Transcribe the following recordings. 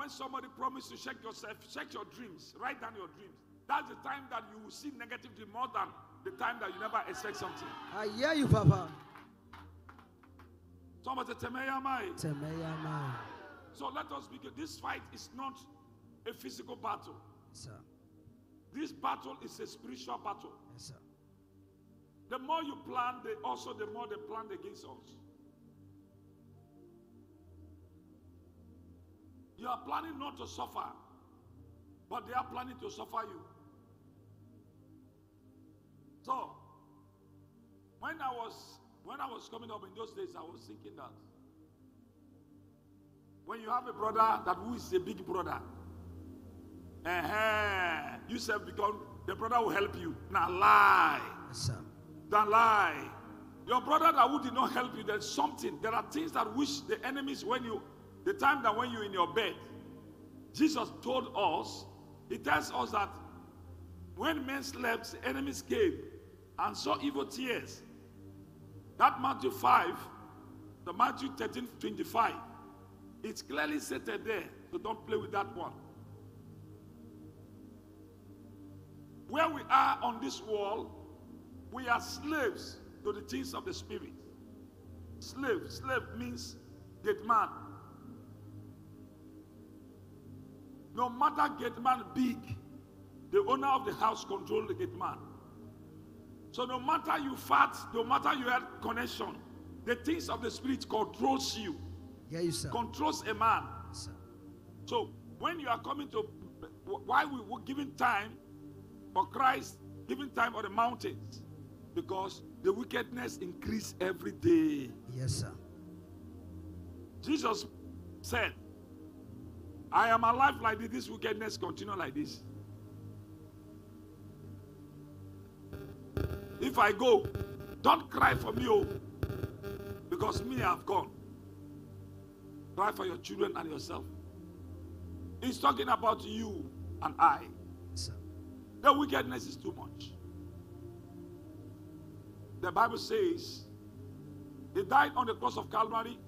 when somebody promises to check yourself, check your dreams, write down your dreams. That's the time that you will see negative dream more than the time that you never expect something. I hear you, Papa. Somebody say, "Temeya mai." Temeya mai. So let us begin. This fight is not a physical battle. Sir. This battle is a spiritual battle. Yes, sir. The more you plan, the also the more they plan against us. You are planning not to suffer, but they are planning to suffer you. So, when I was when I was coming up in those days, I was thinking that when you have a brother that who is a big brother, uh you self become the brother will help you. Now lie. Yes, sir. Don't lie. Your brother that who did not help you, there's something. There are things that wish the enemies when you the time that when you're in your bed, Jesus told us, He tells us that when men slept, enemies came and saw evil tares. That Matthew 5, the Matthew 13, 25, it's clearly stated there. So don't play with that one. Where we are on this world, we are slaves to the things of the spirit. Slave, slave means dead man. No matter gate man big, the owner of the house control the gate man. So no matter you fat, no matter you have connection, the things of the spirit controls you, Hear you, sir. controls a man. Sir. So when you are coming to, why we were giving time for Christ, giving time on the mountains, because the wickedness increase every day. Yes, sir. Jesus said, I am alive like this, this wickedness continue like this. If I go, don't cry for me, oh, because me I have gone. Cry for your children and yourself. He's talking about you and I. Sir. The wickedness is too much. The Bible says he died on the cross of Calvary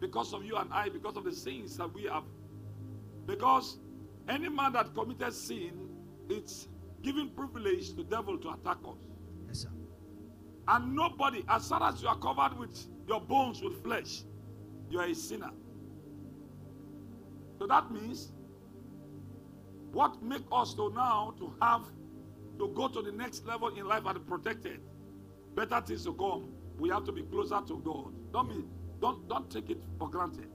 because of you and I, because of the sins that we have. Because any man that committed sin, it's giving privilege to the devil to attack us. Yes, sir. And nobody, as far as you are covered with your bones with flesh, you are a sinner. So that means what make us to now to have to go to the next level in life and protected, better things to come. We have to be closer to God. Don't be don't don't take it for granted.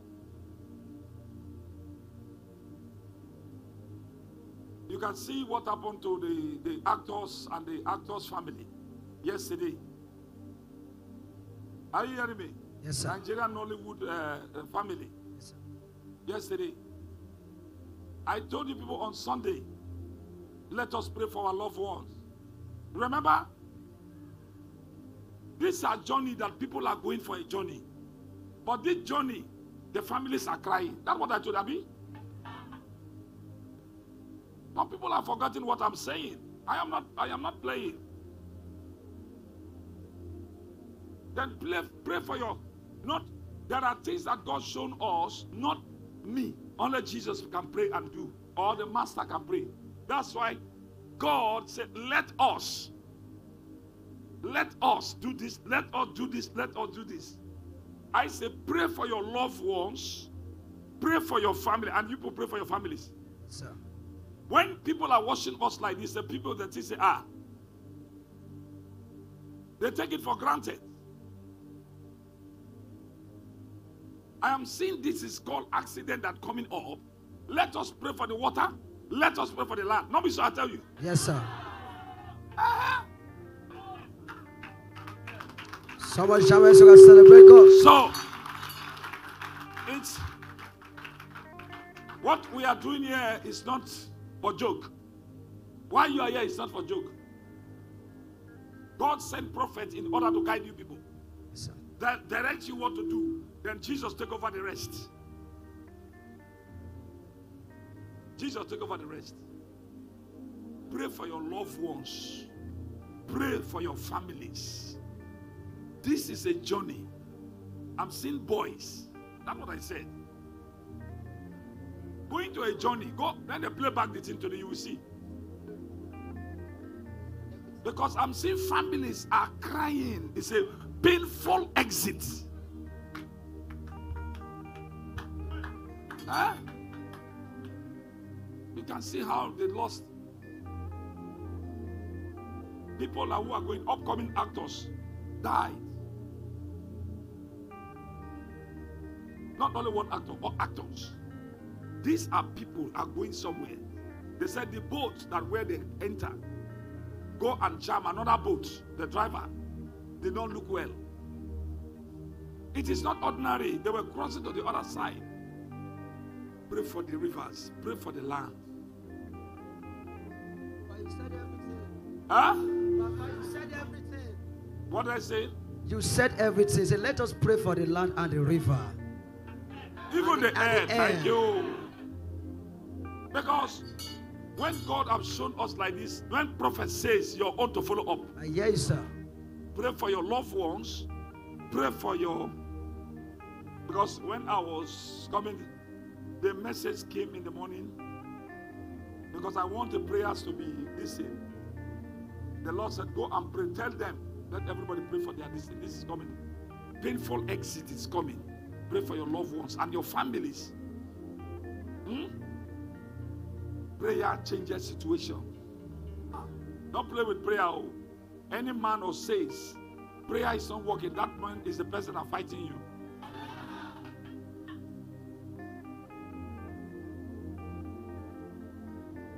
You can see what happened to the, the actors and the actors' family yesterday. Are you hearing me? Yes, sir. Nigerian Nollywood uh, uh, family Yes, sir. yesterday. I told you people on Sunday, let us pray for our loved ones. Remember, this is a journey that people are going for a journey. But this journey, the families are crying. That's what I told Abby. Some people have forgotten what I'm saying. I am not, I am not playing. Then play, pray for your not there are things that God shown us, not me. Only Jesus can pray and do, or the master can pray. That's why God said, Let us, let us do this, let us do this, let us do this. I say, pray for your loved ones, pray for your family, and you people pray for your families. Sir. When people are watching us like this, the people that say, ah, they take it for granted. I am seeing this is called accident that coming up. Let us pray for the water. Let us pray for the land. Not be I tell you. Yes, sir. Shout so can celebrate God. So it's what we are doing here is not for joke. Why you are here is not for joke. God sent prophet in order to guide you people. Yes. That direct you what to do. Then Jesus take over the rest. Jesus take over the rest. Pray for your loved ones. Pray for your families. This is a journey. I'm seeing boys. That's what I said. Going to a journey, go then they play back the thing to the will see. Because I'm seeing families are crying. It's a painful exit. Huh? You can see how they lost people who are going, upcoming actors died. Not only one actor, but actors. These are people are going somewhere. They said the boat that where they enter, go and jam another boat. The driver did not look well. It is not ordinary. They were crossing to the other side. Pray for the rivers. Pray for the land. But you said everything. Huh? Papa, you said everything. What did I say? You said everything. Say, let us pray for the land and the river. Even And the the- air. and the Thank you. Because when God has shown us like this, when prophet says you're on to follow up, hear you, sir. pray for your loved ones, pray for your. Because when I was coming, the message came in the morning. Because I want the prayers to be listened. The Lord said, Go and pray. Tell them, let everybody pray for their this. This is coming. Painful exit is coming. Pray for your loved ones and your families. Hmm? Prayer changes situation. Ah, don't play with prayer. oh. Any man who says prayer is not working, that man is the person that fighting you.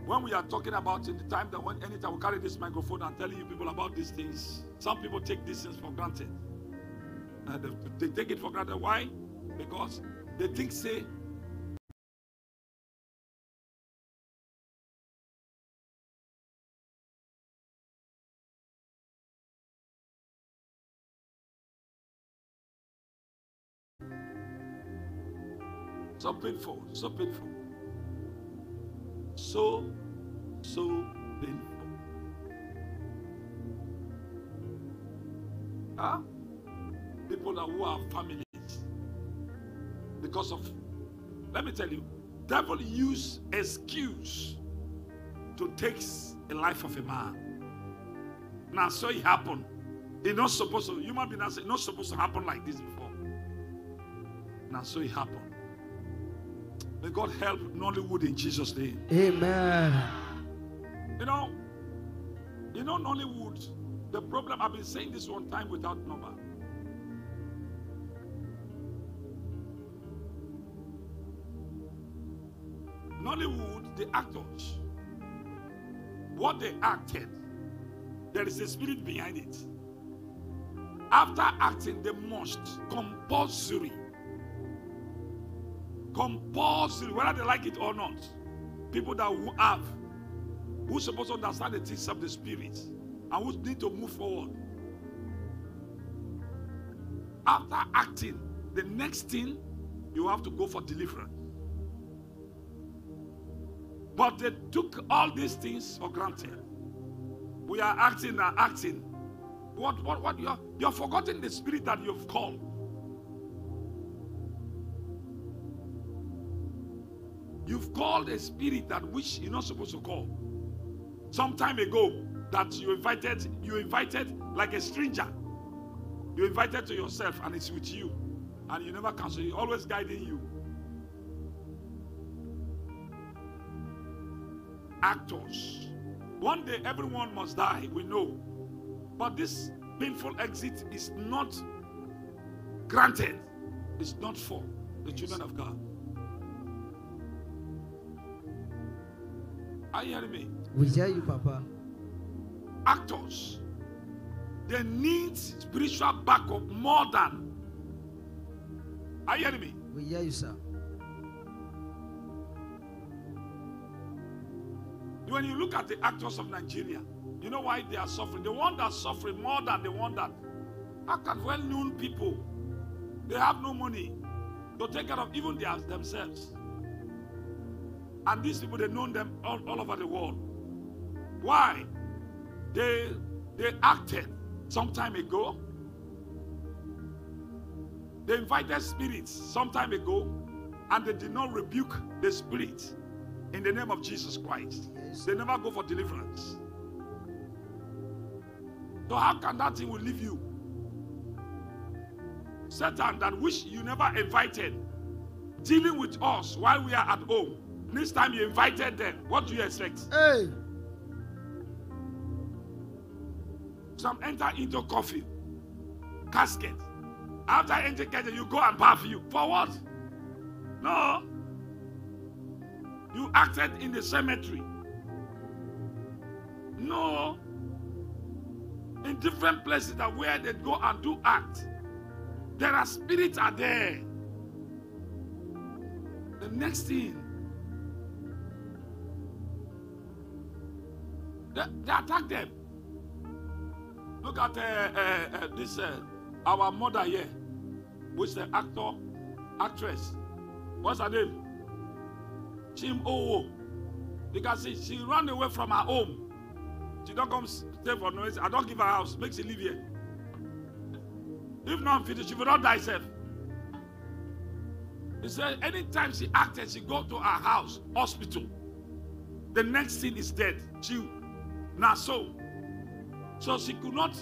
When we are talking about in the time that when anytime we carry this microphone and telling you people about these things, some people take these things for granted. They, they take it for granted. Why? Because they think say so painful, so painful. So, so painful. Huh? People that who have families because of let me tell you, devil use excuse to take a life of a man. Now so it happened. It's not supposed to, human being not supposed to happen like this before. Now so it happened. May God help Nollywood in Jesus' name. Amen. You know, you know, Nollywood, the problem, I've been saying this one time without number. Nollywood, the actors, what they acted, there is a spirit behind it. After acting, they must compulsory, compulsory, whether they like it or not. People that who have, who supposed to understand the things of the spirit, and who need to move forward. After acting, the next thing you have to go for deliverance. But they took all these things for granted. We are acting and acting. What, what, what? You're, you're forgotten the spirit that you've called. You've called a spirit that which you're not supposed to call. Some time ago, that you invited, you invited like a stranger. You invited to yourself, and it's with you, and you never cancel. It always guiding you. actors. One day everyone must die, we know. But this painful exit is not granted, it's not for the children of God. Are you hearing me? We hear you, Papa. Actors, they need spiritual backup more than. Are you hearing me? We hear you, sir. When you look at the actors of Nigeria, you know why they are suffering? The one that's suffering more than the one that how can well-known people they have no money to take care of even their, themselves. And these people they know them all, all over the world. Why? They they acted some time ago. They invited spirits some time ago. and they did not rebuke the spirit in the name of Jesus Christ. They never go for deliverance. So how can that thing will leave you? Satan that wish you never invited, dealing with us while we are at home. This time you invited them. What do you expect? Hey. Some enter into coffee, casket. After entering casket, you go and bath you. For what? No. You acted in the cemetery. No. In different places that where they go and do act. There are spirits are there. The next thing, they, they attack them. Look at uh, uh, uh, this, uh, our mother here, which the actor, actress. What's her name? Chim. You can see she ran away from her home. She don't come stay for noise. I don't give her house. Make she live here. If not finished, she will not die herself. He said anytime she acted, she go to her house, hospital. The next thing is dead. She now so. So she could not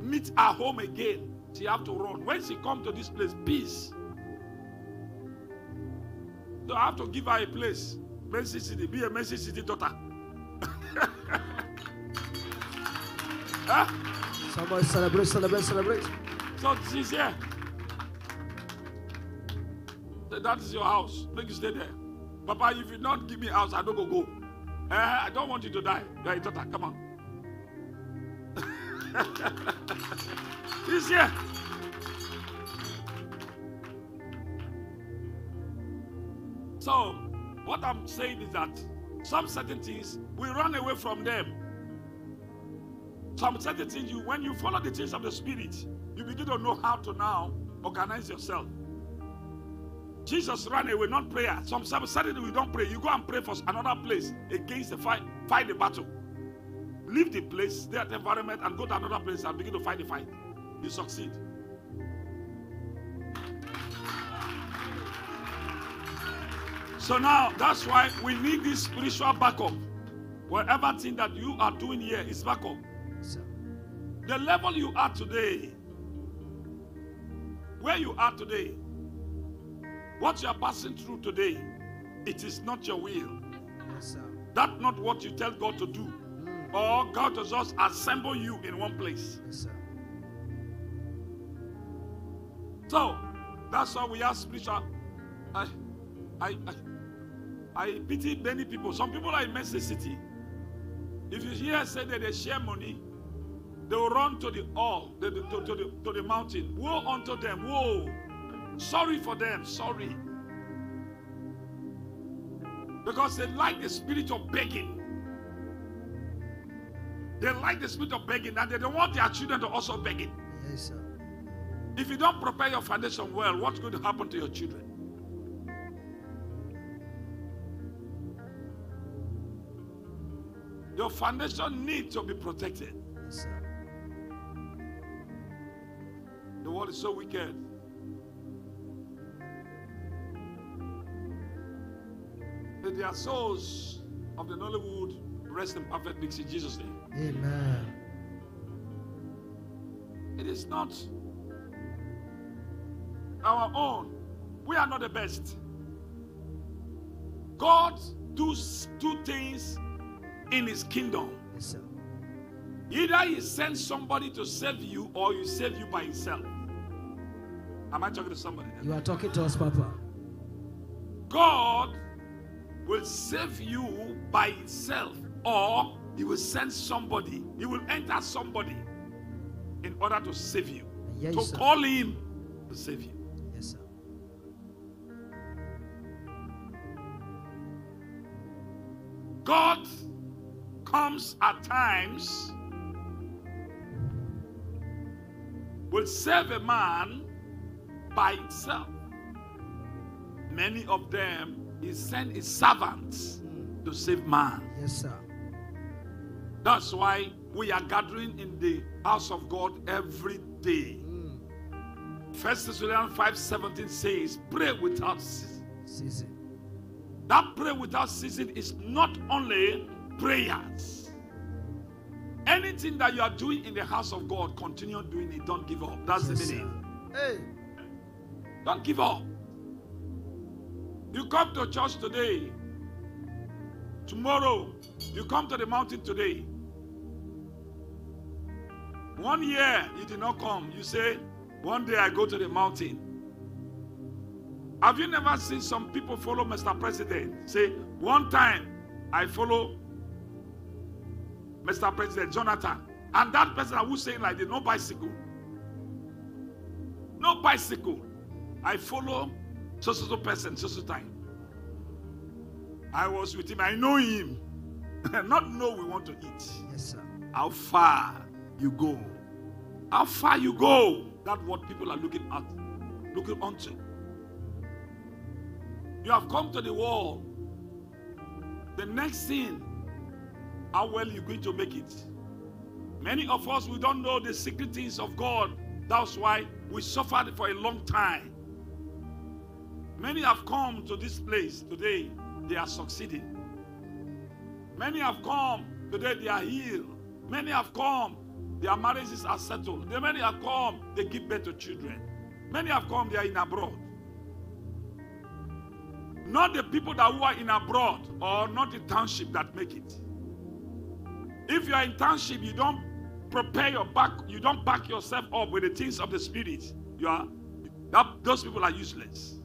meet her home again. She have to run. When she come to this place, peace. So I have to give her a place. Mercy City, be a Mercy City daughter. huh? Somebody celebrate, celebrate, celebrate. So she's here. That is your house. Make you stay there. Papa, if you not give me house, I don't go go. Eh, I don't want you to die. You are a daughter. Come on. She's here. So, what I'm saying is that some certain things we run away from them. Some certain things you when you follow the things of the spirit, you begin to know how to now organize yourself. Jesus ran away, not prayer. Some certain we don't pray. You go and pray for another place against the fight, fight the battle. Leave the place, that environment, and go to another place and begin to fight the fight. You succeed. So now that's why we need this spiritual backup. Whatever thing that you are doing here is backup. Sir. The level you are today, where you are today, what you are passing through today, it is not your will. Yes. That's not what you tell God to do. Mm. Or God does just assemble you in one place. Yes, sir. So that's why we have spiritual. I, I, I, I pity many people. Some people are in Mercy City. If you hear say that they share money, they will run to the all, the- to, to the, to the mountain. Woe unto them. Woe. Sorry for them. Sorry. Because they like the spirit of begging. They like the spirit of begging, and they don't want their children to also begging. Yes, sir. If you don't prepare your foundation well, what's going to happen to your children? Your foundation needs to be protected. Yes, sir. The world is so wicked. May their souls of the Nollywood rest in perfect peace in Jesus' name. Amen. It is not our own. We are not the best. God does two things in his kingdom. Yes. Either he sends somebody to save you or you save you by himself. Am I talking to somebody? You are talking to us, Papa. God will save you by himself or he will send somebody. He will enter somebody in order to save you. Yes, to sir. call him to save you. Yes, sir. God comes at times, will save a man by himself. Many of them, he sent his servants to save man. Yes, sir. That's why we are gathering in the house of God every day. Mm. First Thessalonians 5:17 says, pray without ceasing. That pray without ceasing is not only prayers. Anything that you are doing in the house of God, continue doing it. Don't give up. That's Yes, the meaning. Hey. Don't give up. You come to church today. Tomorrow, you come to the mountain today. One year you did not come. You say, One day I go to the mountain. Have you never seen some people follow Mr. President? Say, One time I follow Mr. President Jonathan. And that person I who's saying like this, no bicycle. No bicycle. I follow so so so person, so so time. I was with him. I know him. Not know we want to eat. Yes, sir. How far you go. How far you go. That's what people are looking at. Looking onto. You have come to the wall. The next thing, how well you going to make it. Many of us we don't know the secret things of God. That's why we suffered for a long time. Many have come to this place today, they are succeeding. Many have come today, they are healed. Many have come, their marriages are settled. Many have come, they give birth to children. Many have come, they are in abroad. Not the people that who are in abroad or not the township that make it. If you are in township, you don't prepare your back, you don't back yourself up with the things of the spirit. You are that those people are useless.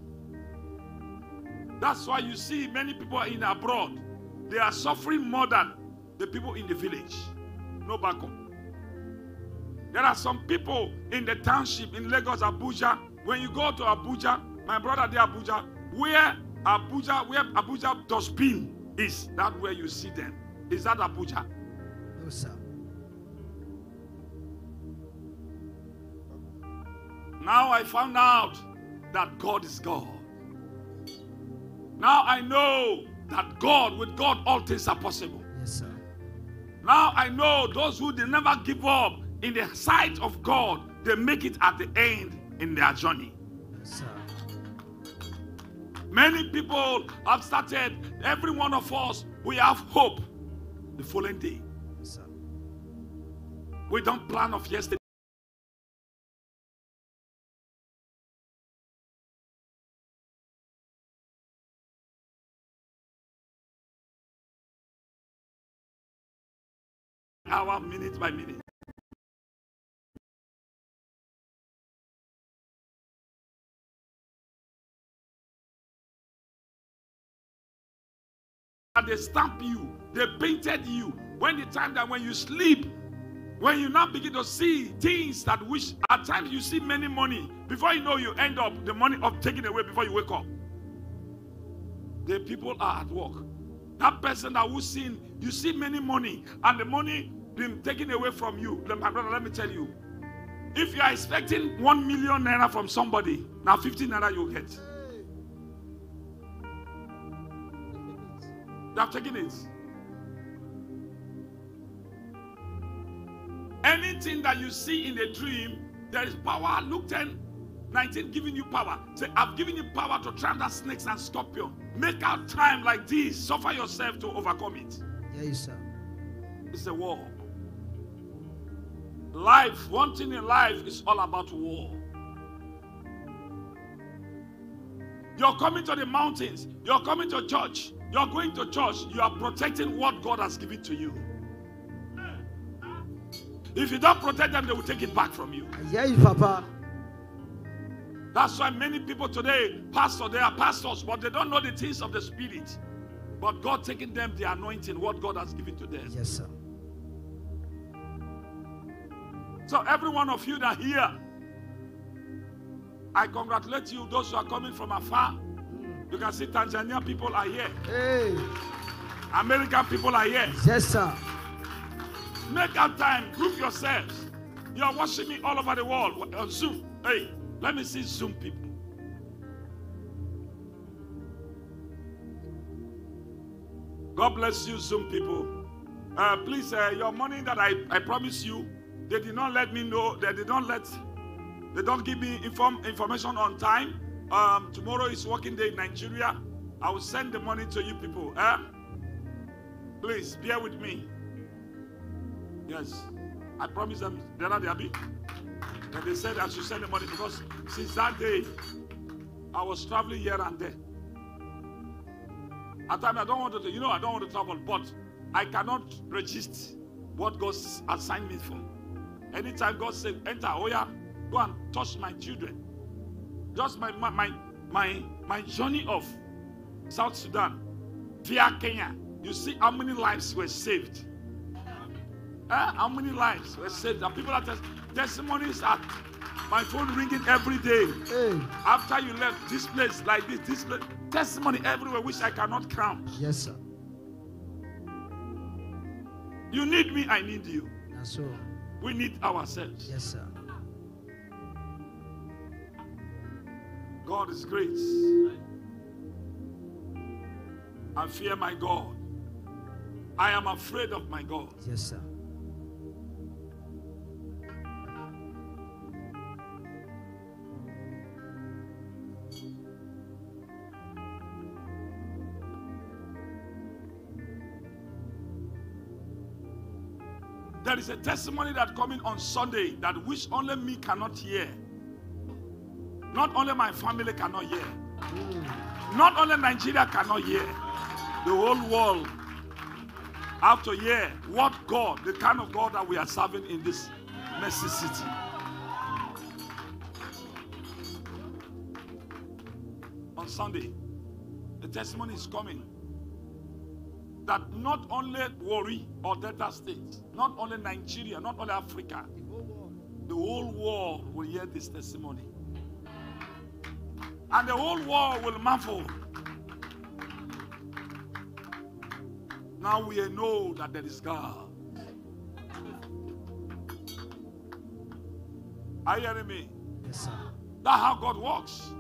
That's why you see many people in abroad, they are suffering more than the people in the village. No backup. There are some people in the township in Lagos, Abuja. When you go to Abuja, my brother there, Abuja, where Abuja, where Abuja dustbin is, that where you see them. Is that Abuja? No, sir. Now I found out that God is God. Now I know that God, with God, all things are possible. Yes, sir. Now I know those who they never give up in the sight of God, they make it at the end in their journey. Yes, sir. Many people have started, every one of us, we have hope the following day. Yes, sir. We don't plan of yesterday. Hour, minute by minute. And they stamp you, they painted you. When the time that when you sleep, when you now begin to see things that which at times you see many money, before you know you end up the money of taken away before you wake up. The people are at work. That person that who seen, you see many money, and the money being taken away from you. Let- My brother, let me tell you. If you are expecting one million naira from somebody, now 15 naira you will get. They have taken it. Anything that you see in a dream, there is power. Luke 10, 19 giving you power. Say, I've given you power to trample snakes and scorpion. Make out time like this. Suffer yourself to overcome it. Yes, sir. It's a war. Life, one thing in life is all about war. You're coming to the mountains, you're coming to church, you're going to church, you are protecting what God has given to you. If you don't protect them, they will take it back from you. You, Papa. That's why many people today, pastor, they are pastors, but they don't know the things of the spirit. But God taking them the anointing, what God has given to them. Yes, sir. So every one of you that here, I congratulate you. Those who are coming from afar, you can see Tanzania people are here, Hey. American people are here. Yes, sir. Make out time, group yourselves. You are watching me all over the world on Zoom. Hey, let me see Zoom people. God bless you, Zoom people. Uh, please, uh, your money that I, I promise you, they did not let me know. They did not let. They don't give me inform, information on time. Um, tomorrow is working day in Nigeria. I will send the money to you people. Eh? Please bear with me. Yes. I promise them they're not happy. And they said I should send the money because since that day I was traveling here and there. At times I don't want to, you know, I don't want to travel, but I cannot resist what God assigned me for. Anytime God said, enter, oh yeah, go and touch my children. Just my my my my, my journey of South Sudan via Kenya. You see how many lives were saved. Eh? How many lives were saved? And people are tes- testimonies at my phone ringing every day. Hey. After you left this place, like this, this place, testimony everywhere, which I cannot count. Yes, sir. You need me, I need you. That's so. We need ourselves. Yes, sir. God is great. I fear my God. I am afraid of my God. Yes, sir. There is a testimony that coming on Sunday that which only me cannot hear. Not only my family cannot hear. Not only Nigeria cannot hear. The whole world have to hear what God, the kind of God that we are serving in this mercy city. On Sunday, the testimony is coming that not only Warri or Delta State, not only Nigeria, not only Africa, the whole world will hear this testimony. And the whole world will marvel. Now we know that there is God. Are you hearing me? Yes, sir. That's how God works.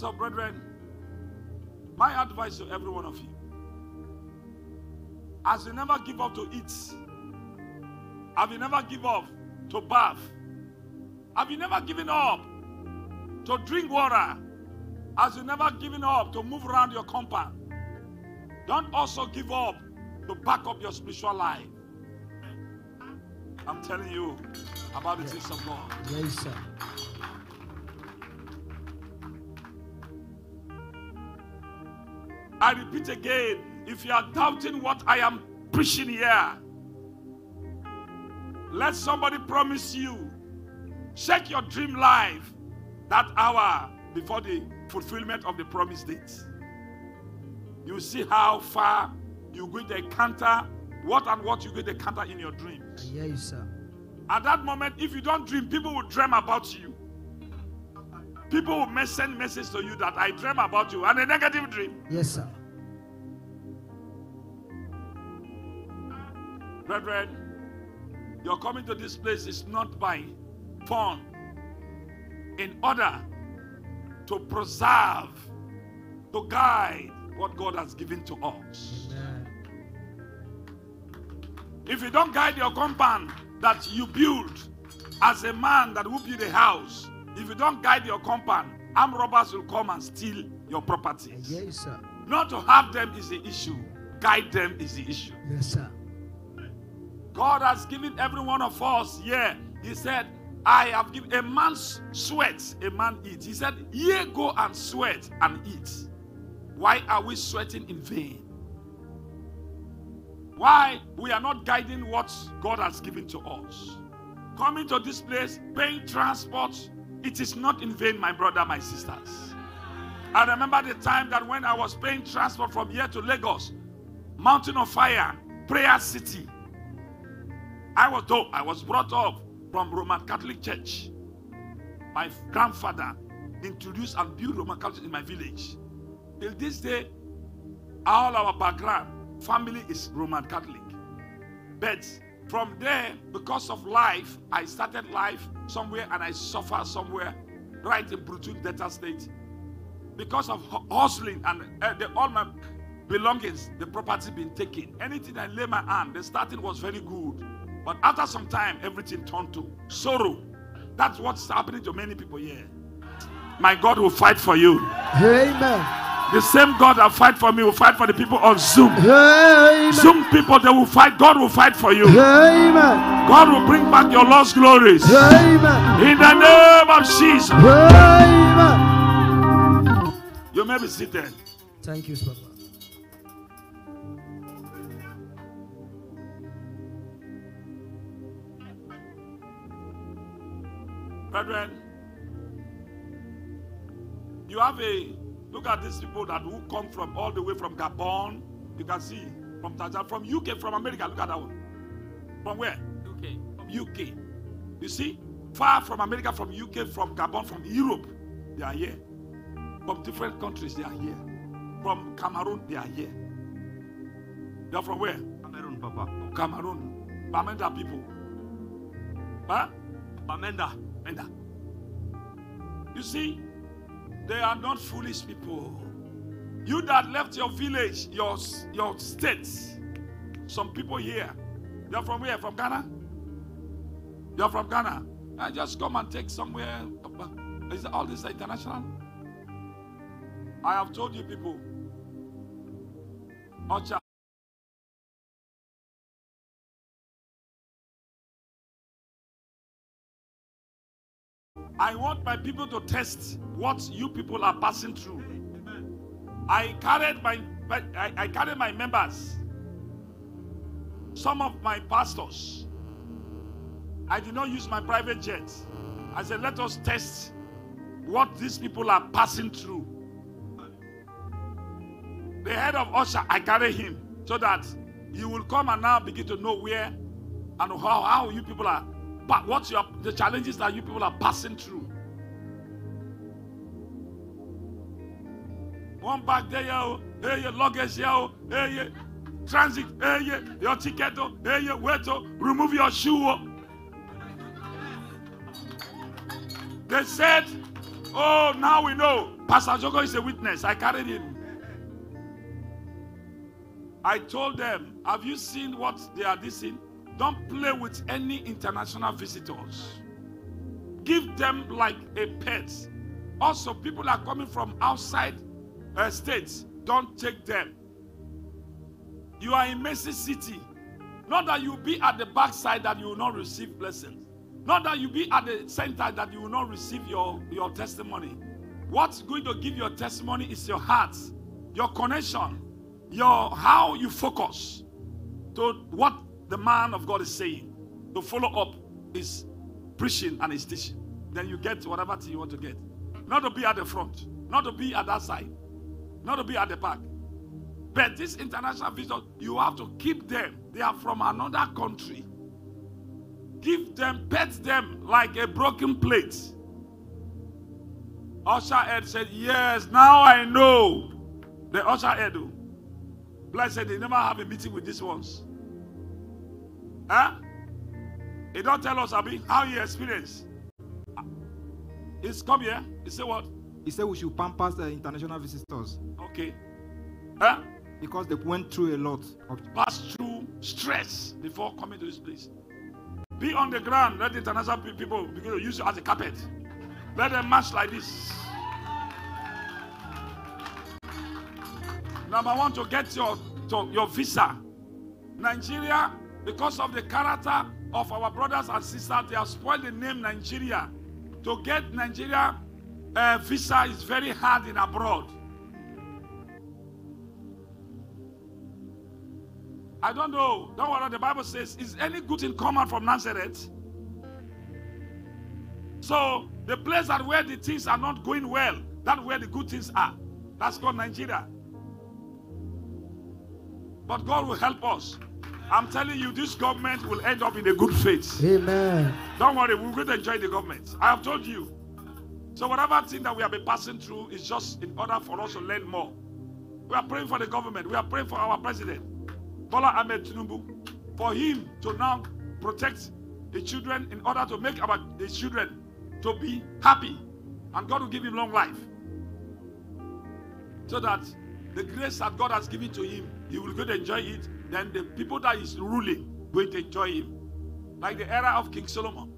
So, brethren, my advice to every one of you as you never give up to eat, have you never give up to bath? Have you never given up to drink water? As you never given up to move around your compound? Don't also give up to back up your spiritual life. I'm telling you about the things of God. Yes, sir. I repeat again if you are doubting what I am preaching here, let somebody promise you. Check your dream life that hour before the fulfillment of the promised date. You see how far you're going to encounter what and what you're going to encounter in your dreams. Yes, sir. At that moment, if you don't dream, people will dream about you. People will send message to you that I dream about you and a negative dream. Yes, sir. Brethren, your coming to this place is not by fun. In order to preserve, to guide what God has given to us. Amen. If you don't guide your compound that you build as a man that will build a house, if you don't guide your compound, armed robbers will come and steal your properties. Yes, sir. Not to have them is the issue, guide them is the issue. Yes, sir. God has given every one of us yeah. He said, I have given a man's sweat, a man eats. He said, Ye go and sweat and eat. Why are we sweating in vain? Why we are not guiding what God has given to us? Coming to this place, paying transport, it is not in vain, my brother, my sisters. I remember the time that when I was paying transport from here to Lagos, Mountain of Fire, Prayer City. I was told I was brought up from Roman Catholic Church. My grandfather introduced and built Roman Catholic in my village. Till this day, all our background, family is Roman Catholic. But from there, because of life, I started life somewhere and I suffer somewhere, right in brutal Delta State. Because of hustling and uh, the, all my belongings, the property been taken. Anything I lay my hand, the starting was very good. But after some time, everything turned to sorrow. That's what's happening to many people here. My God will fight for you. Amen. The same God that fight for me will fight for the people on Zoom. Amen. Zoom people, they will fight. God will fight for you. Amen. God will bring back your lost glories. Amen. In the name of Jesus. Amen. You may be seated. Thank you, Papa. Brethren, you have a look at these people that who come from all the way from Gabon. You can see from Tanzania, from UK, from America. Look at that one. From where? Okay. From UK. You see, far from America, from UK, from Gabon, from Europe, they are here. From different countries, they are here. From Cameroon, they are here. They are from where? Cameroon, Papa. Cameroon. Bamenda people. Huh? Bamenda. Bamenda. You see, they are not foolish people. You that left your village, your, your state, some people here, you're from where? From Ghana? You're from Ghana. I just come and take somewhere. Is all this international? I have told you people. Ocha. I want my people to test what you people are passing through. I carried my I, I carried my members, some of my pastors. I did not use my private jet. I said, let us test what these people are passing through. The head of Usher, I carry him so that you will come and now begin to know where and how, how you people are, but what's your the challenges that you people are passing through. One back there, hey, your luggage, hey, yeah, transit, hey, your ticket, oh, hey, yeah, wait, oh, remove your shoe. oh. They said, Oh, now we know. Pastor Joko is a witness. I carried him. I told them, Have you seen what they are dissing? Don't play with any international visitors. Give them like a pet. Also, people are coming from outside uh, states. Don't take them. You are in Mercy City. Not that you be at the backside that you will not receive blessings. Not that you be at the center that you will not receive your, your testimony. What's going to give your testimony is your heart, your connection, your how you focus to what the man of God is saying. To follow up his preaching and his teaching. Then you get whatever thing you want to get. Not to be at the front, not to be at that side, not to be at the back. But this international vision, you have to keep them. They are from another country. Give them, pet them like a broken plate. Usher Ed said, Yes, now I know. The Usher Ed. oh. Blessed, they never have a meeting with these ones. Huh? He don't tell us, Abi, how he experienced. He's come here. He said what? He said we should pamper the international visitors Okay. Huh? because they went through a lot of Pass through stress before coming to this place. Be on the ground. Let the international people begin to use you as a carpet. Let them march like this. Number one, to get your to your visa. Nigeria, because of the character of our brothers and sisters, they have spoiled the name Nigeria. To get Nigeria uh, visa is very hard in abroad. I don't know. Don't worry. The Bible says, "Is any good in common from Nazareth?" So the place that where the things are not going well, that's where the good things are. That's called Nigeria. But God will help us. I'm telling you, this government will end up in a good faith. Amen. Don't worry, we're going to enjoy the government. I have told you. So whatever thing that we have been passing through is just in order for us to learn more. We are praying for the government. We are praying for our president, Bola Ahmed Tinubu, for him to now protect the children in order to make our the children to be happy, and God will give him long life, so that the grace that God has given to him, he will go to enjoy it. Then the people that is ruling going to enjoy him. like the era of King Solomon.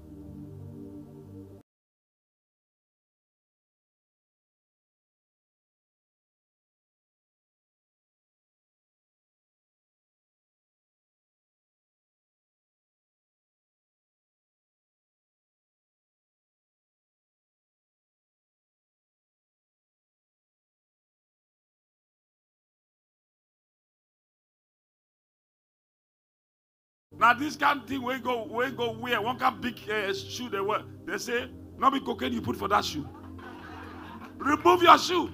Now this kind of thing we go we go wear one kind big uh, shoe they wear. They say not be cocaine you put for that shoe. remove your shoe.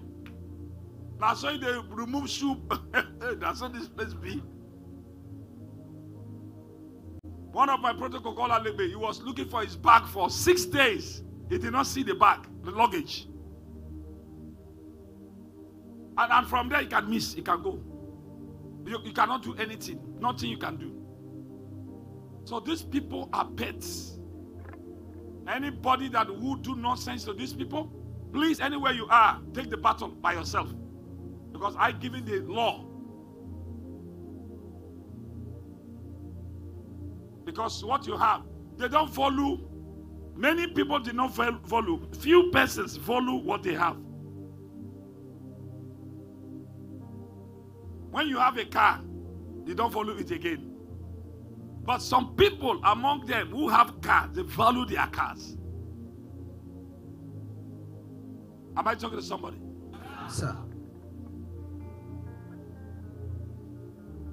Now so they remove shoe. That's how this place be. One of my protocol caller he was looking for his bag for six days. He did not see the bag, the luggage. And, and from there he can miss, he can go. You, you cannot do anything. Nothing you can do. So these people are pets. Anybody that would do nonsense to these people, please, anywhere you are, take the battle by yourself. Because I give given the law. Because what you have, they don't follow. Many people did not fol- follow. Few persons follow what they have. When you have a car, they don't follow it again. But some people among them who have cars, they value their cars. Am I talking to somebody? Sir.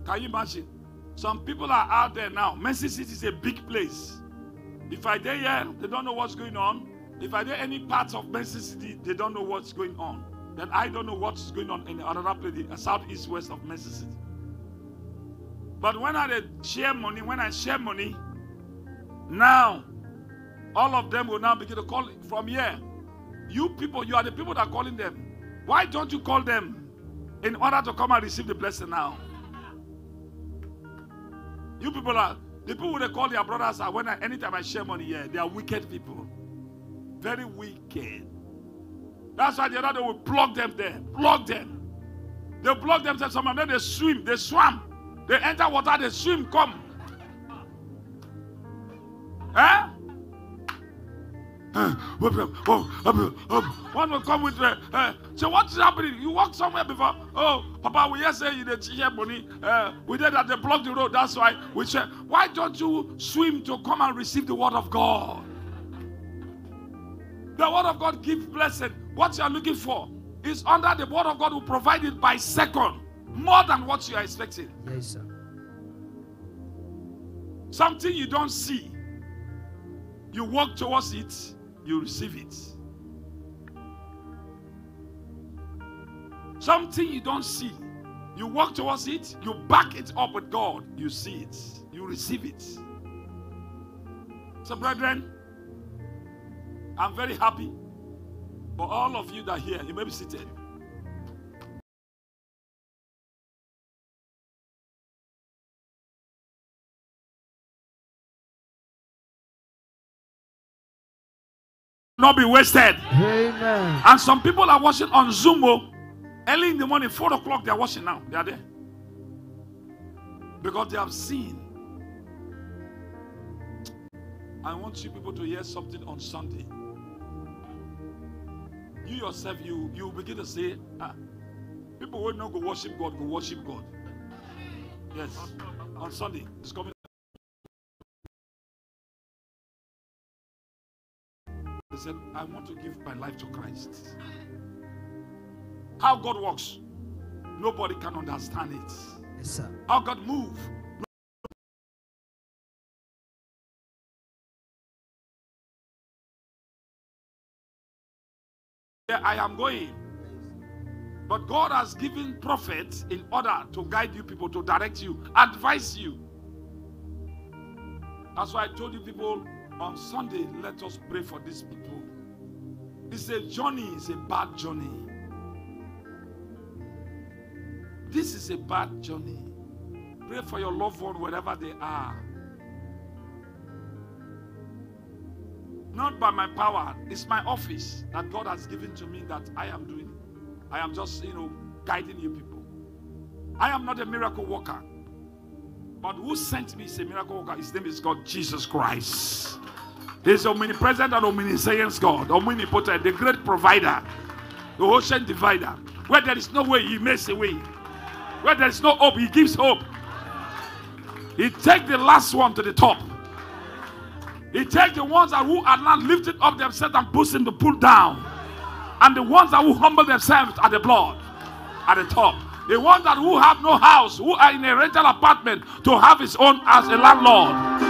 Can you imagine? Some people are out there now. Mercy City is a big place. If I there here, they don't know what's going on. If I there any parts of Mercy City, they don't know what's going on. Then I don't know what's going on in another place, the southeast west of Mercy City. But when I share money, when I share money, now all of them will now begin to call from here. You people, you are the people that are calling them. Why don't you call them in order to come and receive the blessing now? You people are the people they call their brothers are when I, anytime I share money here, they are wicked people. Very wicked. That's why the other day we block them there. Block them. They block themselves. Some of them they swim, they swam. They enter water, they swim, come. Eh? One will come with, uh, uh, so what's happening? You walk somewhere before. Oh, Papa, we just say you did share money. Uh, we did that, they blocked the road. That's why we said, why don't you swim to come and receive the word of God? The word of God gives blessing. What you are looking for is under the word of God will provide it by second, more than what you are expecting. Yes, sir. Something you don't see, you walk towards it, you receive it. Something you don't see, you walk towards it, you back it up with God, you see it, you receive it. So, brethren, I'm very happy for all of you that are here. You may be seated. Not be wasted. Amen. And some people are watching on Zoom. oh. Early in the morning, 4 o'clock, they are watching now. They are there. Because they have seen. I want you people to hear something on Sunday. You yourself, you you begin to say, ah, people will not go worship God, go worship God. Yes. On Sunday. It's coming. They said, I want to give my life to Christ. How God works, nobody can understand it. Yes, sir. How God move. Yeah, I am going. But God has given prophets in order to guide you people, to direct you, advise you. That's why I told you people on Sunday, let us pray for these people. It's a journey, it's a bad journey. This is a bad journey. Pray for your loved one wherever they are. Not by my power, it's my office that God has given to me that I am doing. I am just, you know, guiding you people. I am not a miracle worker. But who sent me is a miracle worker. His name is God Jesus Christ. He's omnipresent and omniscient God, omnipotent, the great provider, the ocean divider. Where there is no way, He makes a way. Where there is no hope, He gives hope. He takes the last one to the top. He takes the ones that who are not lifted up themselves and puts them to pull down. And the ones that who humble themselves at the blood, at the top. The ones that who have no house, who are in a rental apartment to have his own as a landlord.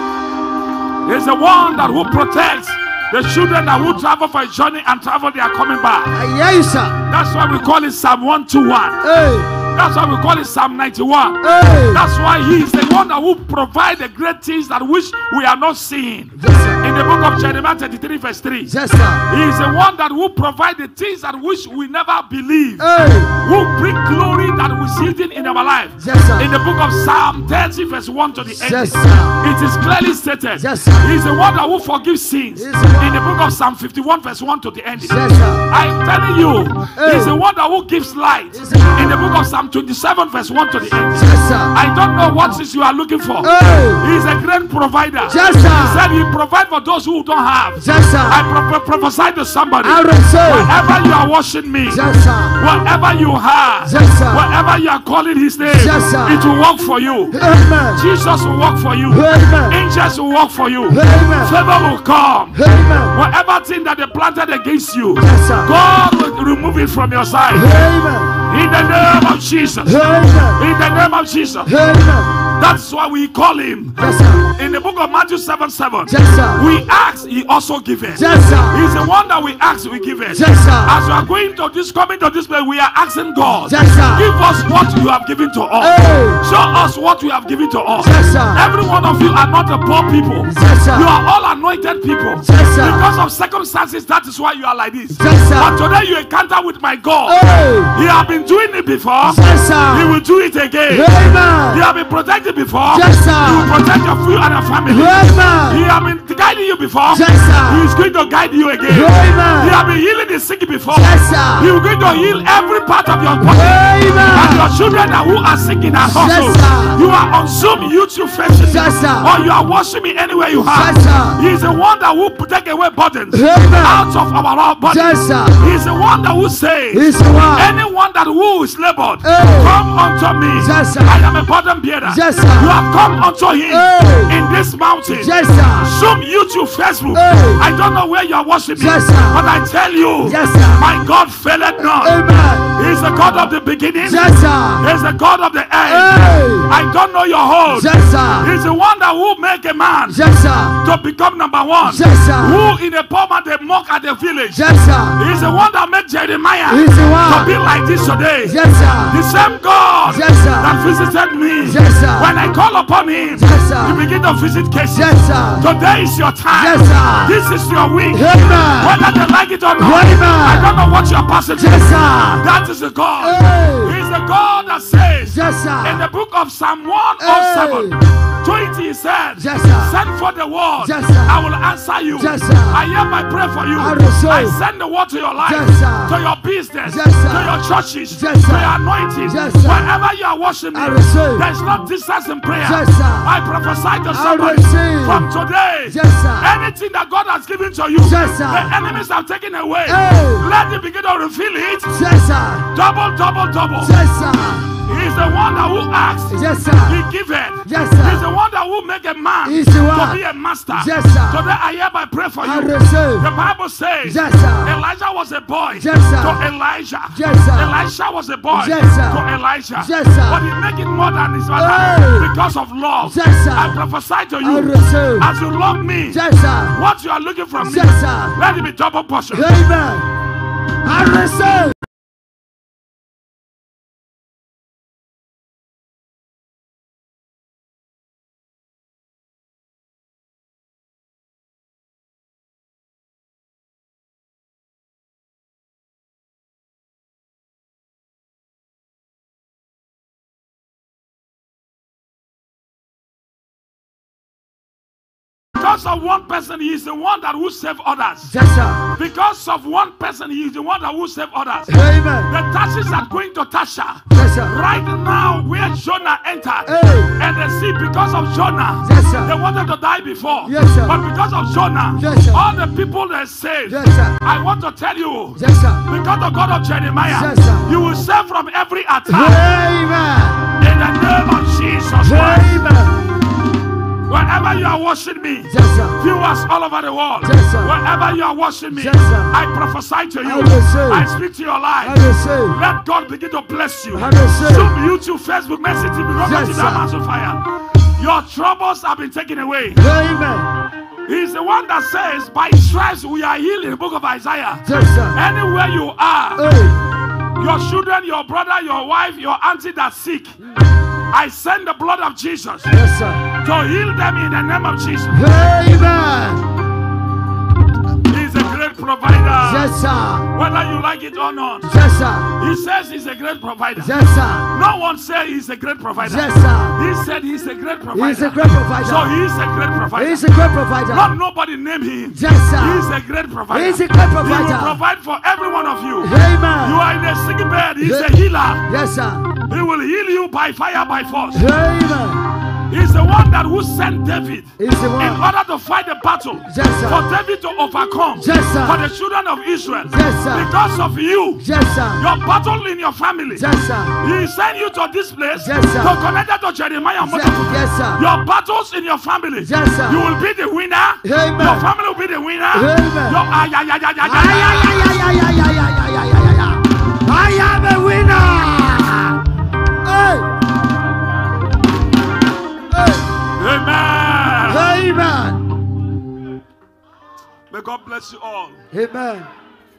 He's the one that will protect the children that will travel for a journey and travel, they are coming back. Yes, sir. That's why we call it Psalm 121. Hey, That's why we call it Psalm 91. hey. That's why he is the one that will provide the great things that which we are not seeing. Yes. In the book of Jeremiah 33, verse 3. Yes, sir. He is the one that will provide the things that which we never believe. Hey, Who bring glory that we see in our life. Yes, sir. In the book of Psalm 30, verse 1 to the end. yes, sir. It is clearly stated. Yes, sir. He is the one that will forgive sins. He is one- In the book of Psalm 51, verse 1 to the end. Yes, sir. I'm telling you, Hey. He's the one that will gives light. One- In the book of Psalm 27, verse 1 to the end. Yes, sir. I don't know what is you are looking for. Hey, He is a great provider. Yes, He said he provide for those who don't have. Yes, I pro- pro- prophesy to somebody. I receive. Wherever you are watching me, Yes, sir. whatever you have, Yes, sir. wherever you are calling his name, Yes, sir. it will work for you. Amen. Jesus will work for you. Amen. Angels will work for you. Amen. Favor will come. Amen. Whatever thing that they planted against you, Yes, sir. God will remove it from your side. Amen. In the name of Jesus. Amen. In the name of Jesus. Amen. That's why we call him. Yes. In the book of Matthew 7 7, Yes, we ask, he also give it. Yes. He's the one that we ask, we give it. Yes. As we are going to this, coming to this place, we are asking God, Yes, give us what you have given to us. Hey. Show us what you have given to us. Yes. Every one of you are not a poor people. Yes. You are all anointed people. Yes. Because of circumstances, that is why you are like this. Yes. But today you encounter with my God. Hey. He have been doing it before. Yes, He will do it again. He Amen. have been protected before. Yes, sir. He will protect your you and your family. He have been guiding you before. Yes, sir. He is going to guide you again. He has been healing the sick before. Yes, He is going to heal every part of your body. And your children that who are sick in our household. sir. You are on Zoom, YouTube, Facebook. Yes, sir. Or you are watching me anywhere you have. Yes, sir. He is the one that will take away burdens Amen. out of our body. Yes, sir. He is the one that will say, He's the one. anyone that who is labored, Hey. come unto me. Yes, sir. I am a burden bearer. Yes, sir. You have come unto him Hey. in this mountain. Yes, sir. Zoom, YouTube, Facebook. Hey. I don't know where you are me, Yes, sir. but I tell you, Yes, sir. my God faileth not. Amen. He is the God of the beginning. Yes, sir. He is the God of the end. Hey. I don't know your hold. Yes, sir. He's the one that will make a man Yes, sir. to become number one. Yes, sir. Who in a poor man they mock at the village. Yes, sir. He's the one that made Jeremiah He's the to be like this today. Yes, The same God Yes, sir. that visited me. Yes, sir. When I call upon him, Yes, sir. you begin to visit cases. Yes, sir. Today is your time. Yes, sir. This is your week. Amen. Whether they like it or not, Amen. I don't know what you are passing. Yes, sir. That is the God. Hey. He's the God that says Yes, in the book of Psalm 107, 20, he said, Yes, sir. Send for the word. Yes, sir. I will answer you. Yes, sir. I hear my prayer for you. I. I send the word to your life, Yes, sir. to your business, Yes, sir. to your churches, Yes, to your anointing. Yes, sir. Wherever you are watching me, I receive. Distance in prayer. Yes, sir. I prophesy to somebody from today. Yes, sir. Anything that God has given to you, Yes, sir. the enemies have taken away. Hey. Let him begin to reveal it. Yes, sir. Double, double, double. Yes, sir. He's the one that will ask. Yes, He sir. give it. Yes, He's sir. the one that will make a man He's the to be a master. Yes, sir. Today I hereby pray for I you. receive. The Bible says Yes, sir. Elijah was a boy Yes, sir. to Elijah. Yes, sir. Elisha was a boy Yes, sir. to Elijah. Yes, sir. But he make it more than his father Hey. because of love. Yes, sir. I prophesy to I you receive. as you love me. Yes, sir. What you are looking from me, sir. let it be double portion. Amen. I receive. Because of one person, he is the one that will save others. Yes, sir. Because of one person, he is the one that will save others. Amen. The taxes are going to Tasha. Yes, sir. Right now, where Jonah entered, Hey. and they see because of Jonah, Yes, sir. they wanted to die before. Yes, sir. But because of Jonah, Yes, sir. all the people they saved. Yes, sir. I want to tell you, Yes, sir. because of God of Jeremiah, Yes, sir. you will save from every attack Amen. in the name of Jesus Christ. Amen. Wherever you are watching me, Yes, viewers all over the world, Yes, sir. wherever you are watching me, Yes. I prophesy to you. receive. I speak to your I life. Let God begin to bless you. I. Zoom, YouTube, Facebook, Messenger, Roku Yes, sir. Amazon Fire. Your troubles have been taken away. Amen. He's the one that says, By stripes we are healed in the book of Isaiah. Yes, sir. Anywhere you are, Hey. your children, your brother, your wife, your auntie that's sick, I send the blood of Jesus Yes, sir. To heal them in the name of Jesus. Amen. He's a great provider. Yes, sir. Whether you like it or not. Yes, sir. He says he's a great provider. Yes, sir. No one said he's a great provider. Yes, sir. He said he's a great provider. He's a great provider. So he's a great provider. He's a great provider. Not nobody name him. Yes, sir. He's a great provider. He's a great provider. He will provide for every one of you. Amen. You are in a sick bed. He's Ye- a healer. Yes, sir. He will heal you by fire, by force. Amen. He's the one that will send David He's the in order to fight the battle. Yes. For David to overcome. Yes. For the children of Israel. Yes, sir. Because of you. Yes, sir. Your battle in your family. Yes, sir. He sent you to this place Yes, sir. to connect to Jeremiah. Yes, yes, sir. Your battles in your family. Yes, sir. You will be the winner. Amen. Your family will be the winner. Amen. Your, a winner. ay, Amen. Amen. May God bless you all. Amen.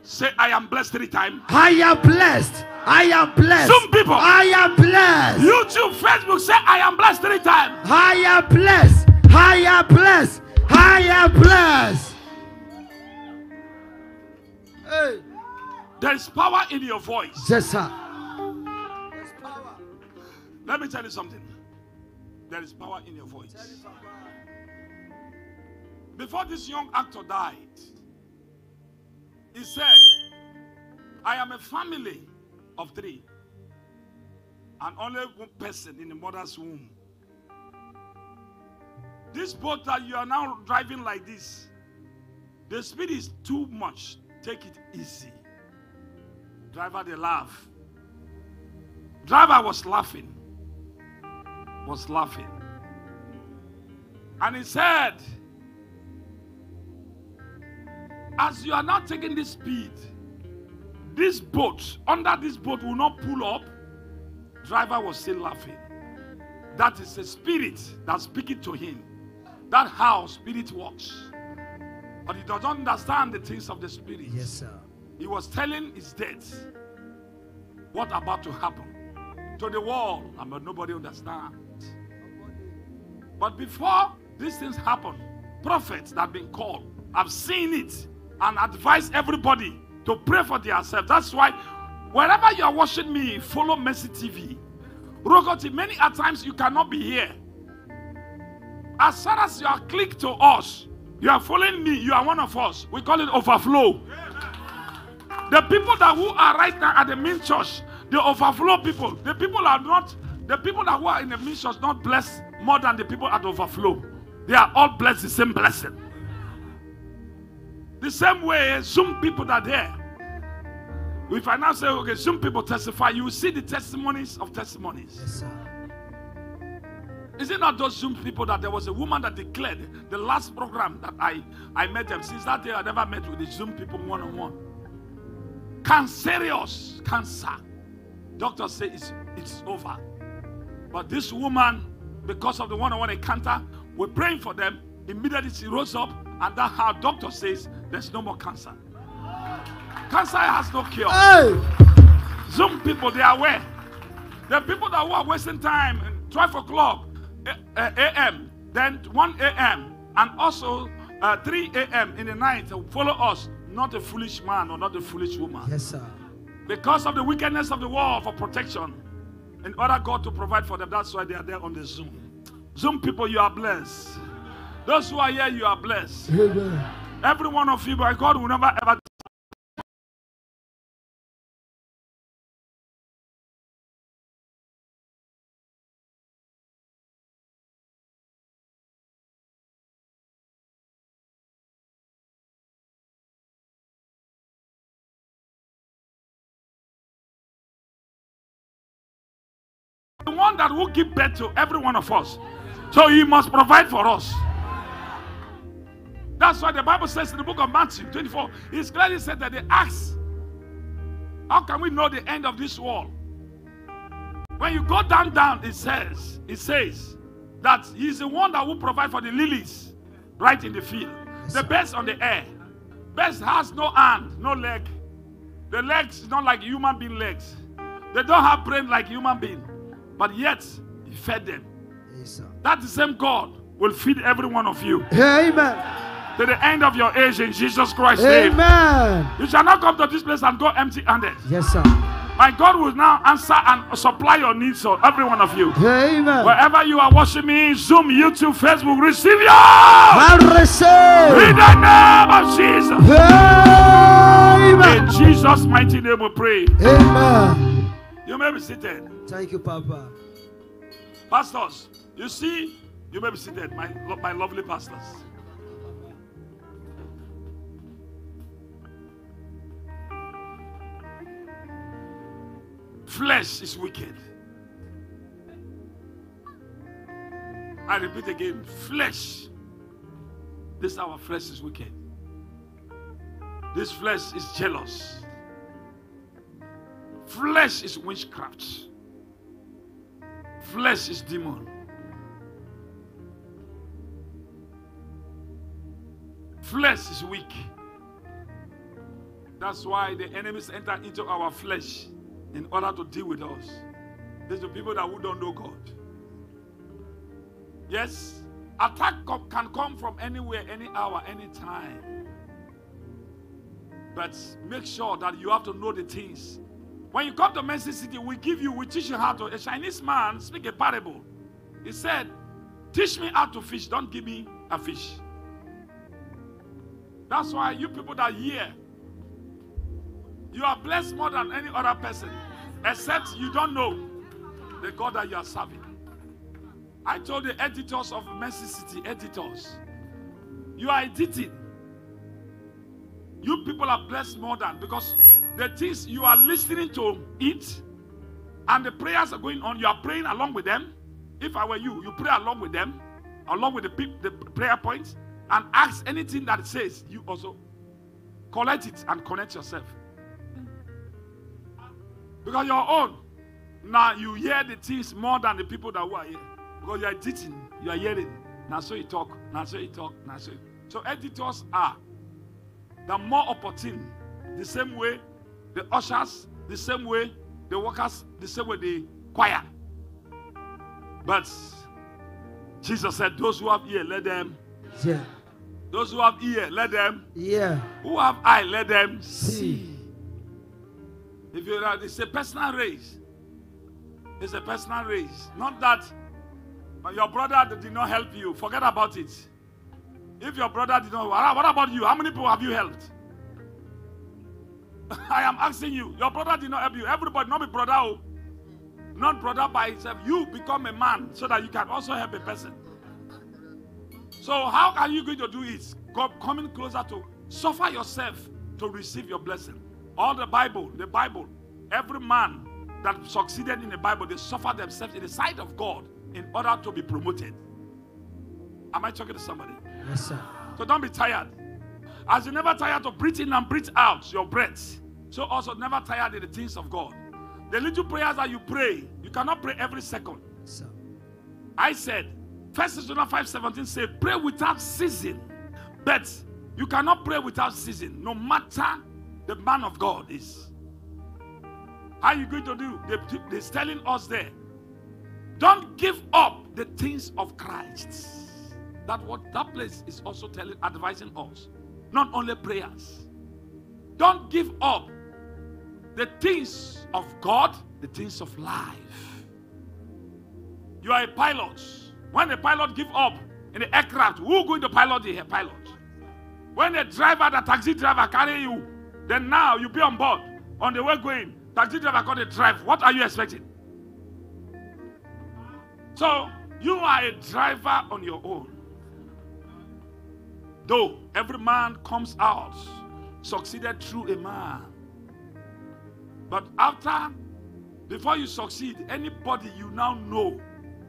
Say, I am blessed three times. I am blessed. I am blessed. Some people. I am blessed. YouTube, Facebook, say, I am blessed three times. I am blessed. I am blessed. I am blessed. Hey. There is power in your voice. Yes, sir. Let me tell you something. There is power in your voice. Before this young actor died, he said, I am a family of three, and only one person in the mother's womb. This boat that you are now driving like this, the speed is too much. Take it easy. Driver, they laugh. Driver was laughing was laughing. And he said, As you are not taking this speed, this boat, under this boat, will not pull up. Driver was still laughing. That is a spirit that's speaking to him. That how spirit works. But he doesn't understand the things of the spirit. Yes, sir. He was telling his dead what about to happen to the world, and but nobody understands. But before these things happen, prophets that have been called have seen it and advised everybody to pray for themselves. That's why wherever you are watching me, follow Mercy TV. Rogoti, many a times you cannot be here. As far as you are clicked to us, you are following me, you are one of us. We call it overflow. The people that who are right now at the main church, the overflow people, the people are not, the people that who are in the main church not blessed more than the people at overflow. They are all blessed the same blessing. The same way, some people that are there. If I now say, okay, some people testify, you will see the testimonies of testimonies. Yes. Is it not those Zoom people that there was a woman that declared the last program that I, I met them? Since that day, I never met with the Zoom people one on one. Cancerous cancer. Doctors say it's, it's over. But this woman, because of the one on one encounter, we're praying for them. Immediately she rose up, and that how doctor says there's no more cancer. Cancer has no cure. Hey. Zoom people, they are aware. The people that were wasting time, 12 o'clock a.m., then 1 a.m., and also uh, 3 a.m. in the night follow us, not a foolish man or not a foolish woman. Yes, sir. Because of the wickedness of the world for protection, in order God to provide for them, that's why they are there on the Zoom. Zoom people, you are blessed. Those who are here, you are blessed. Amen. Every one of you, by God, will never ever. One that will give birth to every one of us. So he must provide for us. That's why the Bible says in the book of Matthew 24, it's clearly said that they ask, How can we know the end of this world? When you go down, down, it says, it says that he's the one that will provide for the lilies right in the field. The birds on the air. Birds has no hand, no leg. The legs is not like human being legs. They don't have brain like human being. But yet, he fed them. Yes, sir. That the same God will feed every one of you Amen. to the end of your age in Jesus Christ's name. Amen. You shall not come to this place and go empty handed. Yes, sir. My God will now answer and supply your needs for every one of you. Amen. Wherever you are watching me, Zoom, YouTube, Facebook, receive your I receive. in the name of Jesus. Amen. In Jesus' mighty name we pray. Amen. You may be seated. Thank you, Papa. Pastors, you see, you may be seated, my, my lovely pastors. Flesh is wicked. I repeat again flesh. This our flesh is wicked. This flesh is jealous. Flesh is witchcraft. Flesh is demon. Flesh is weak. That's why the enemies enter into our flesh in order to deal with us. There's the people that who don't know God. Yes, attack can come from anywhere, any hour, any time. But make sure that you have to know the things. When you come to Mercy City, we give you, we teach you how to. A Chinese man speak a parable. He said, "Teach me how to fish. Don't give me a fish." That's why you people that hear, you are blessed more than any other person, except you don't know the God that you are serving. I told the editors of Mercy City, editors, you are editing. You people are blessed more than because the things you are listening to it and the prayers are going on, you are praying along with them. If I were you, you pray along with them, along with the, peop- the prayer points, and ask anything that says, you also collect it and connect yourself. Because your own, now you hear the things more than the people that were here. Because you are teaching, you are hearing. Now so you talk, now so you talk, now so you. So editors are the more opportune. The same way the ushers, the same way the workers, the same way the choir. But Jesus said, Those who have ear, let them. Yeah. Those who have ear, let them. Yeah. Who have eye, let them see. If you are, it's a personal race. It's a personal race. Not that but your brother did not help you. Forget about it. If your brother did not, what about you? How many people have you helped? I am asking you. Your brother did not help you. Everybody, not be brother, oh. not brother by itself. You become a man so that you can also help a person. So how are you going to do it? Go, coming closer to suffer yourself to receive your blessing. All the Bible, the Bible, every man that succeeded in the Bible, they suffered themselves in the sight of God in order to be promoted. Am I talking to somebody? Yes, sir. So don't be tired. As you never tired to breathe in and breathe out your breath, so also never tired in the things of God. The little prayers that you pray, you cannot pray every second. So. I said, First Thessalonians 5 17 say, pray without ceasing. But you cannot pray without ceasing, no matter the man of God is. How are you going to do? They, they're telling us there. Don't give up the things of Christ. That what that place is also telling, advising us. Not only prayers. Don't give up the things of God, the things of life. You are a pilot. When a pilot give up in the aircraft, who going to pilot the pilot? When the driver, the taxi driver carry you, then now you be on board. On the way going, taxi driver got the drive. What are you expecting? So you are a driver on your own. Though every man comes out succeeded through a man. But after, before you succeed, anybody you now know,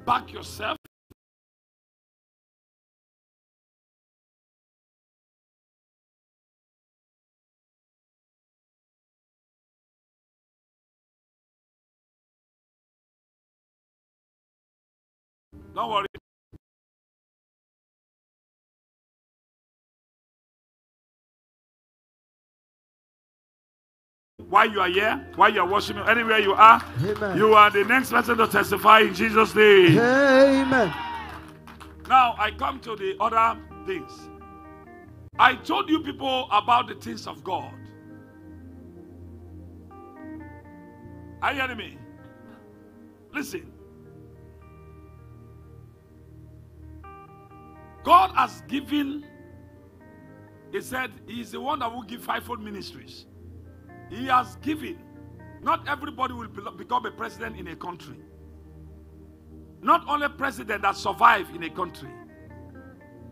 back yourself. Don't worry. While you are here, while you are worshiping, anywhere you are, Amen. you are the next person to testify in Jesus' name. Amen. Now I come to the other things. I told you people about the things of God. Are you hearing me? Listen. God has given, He said, He is the one that will give fivefold ministries. He has given. Not everybody will become a president in a country. Not only president that survive in a country.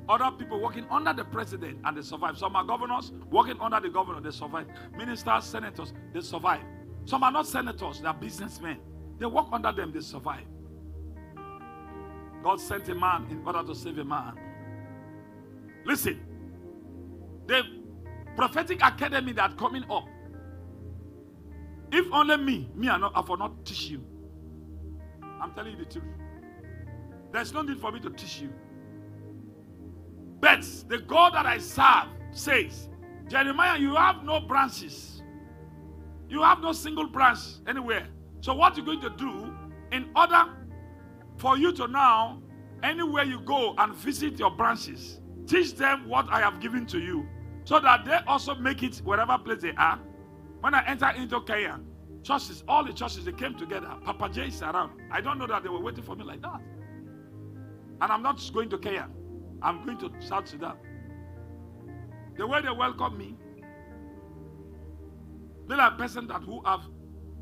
Other people working under the president and they survive. Some are governors working under the governor, they survive. Ministers, senators, they survive. Some are not senators, they are businessmen. They work under them, they survive. God sent a man in order to save a man. Listen, the prophetic academy that coming up. If only me, me, I, not, I for not teach you. I'm telling you the truth. There's no need for me to teach you. But the God that I serve says, Jeremiah, you have no branches. You have no single branch anywhere. So, what you're going to do in order for you to now, anywhere you go and visit your branches, teach them what I have given to you so that they also make it wherever place they are. When I enter into Kenya, churches, all the churches, they came together. Papa J is around. I don't know that they were waiting for me like that. And I'm not going to Kenya. I'm going to South Sudan. The way they welcome me, they're a person that who have,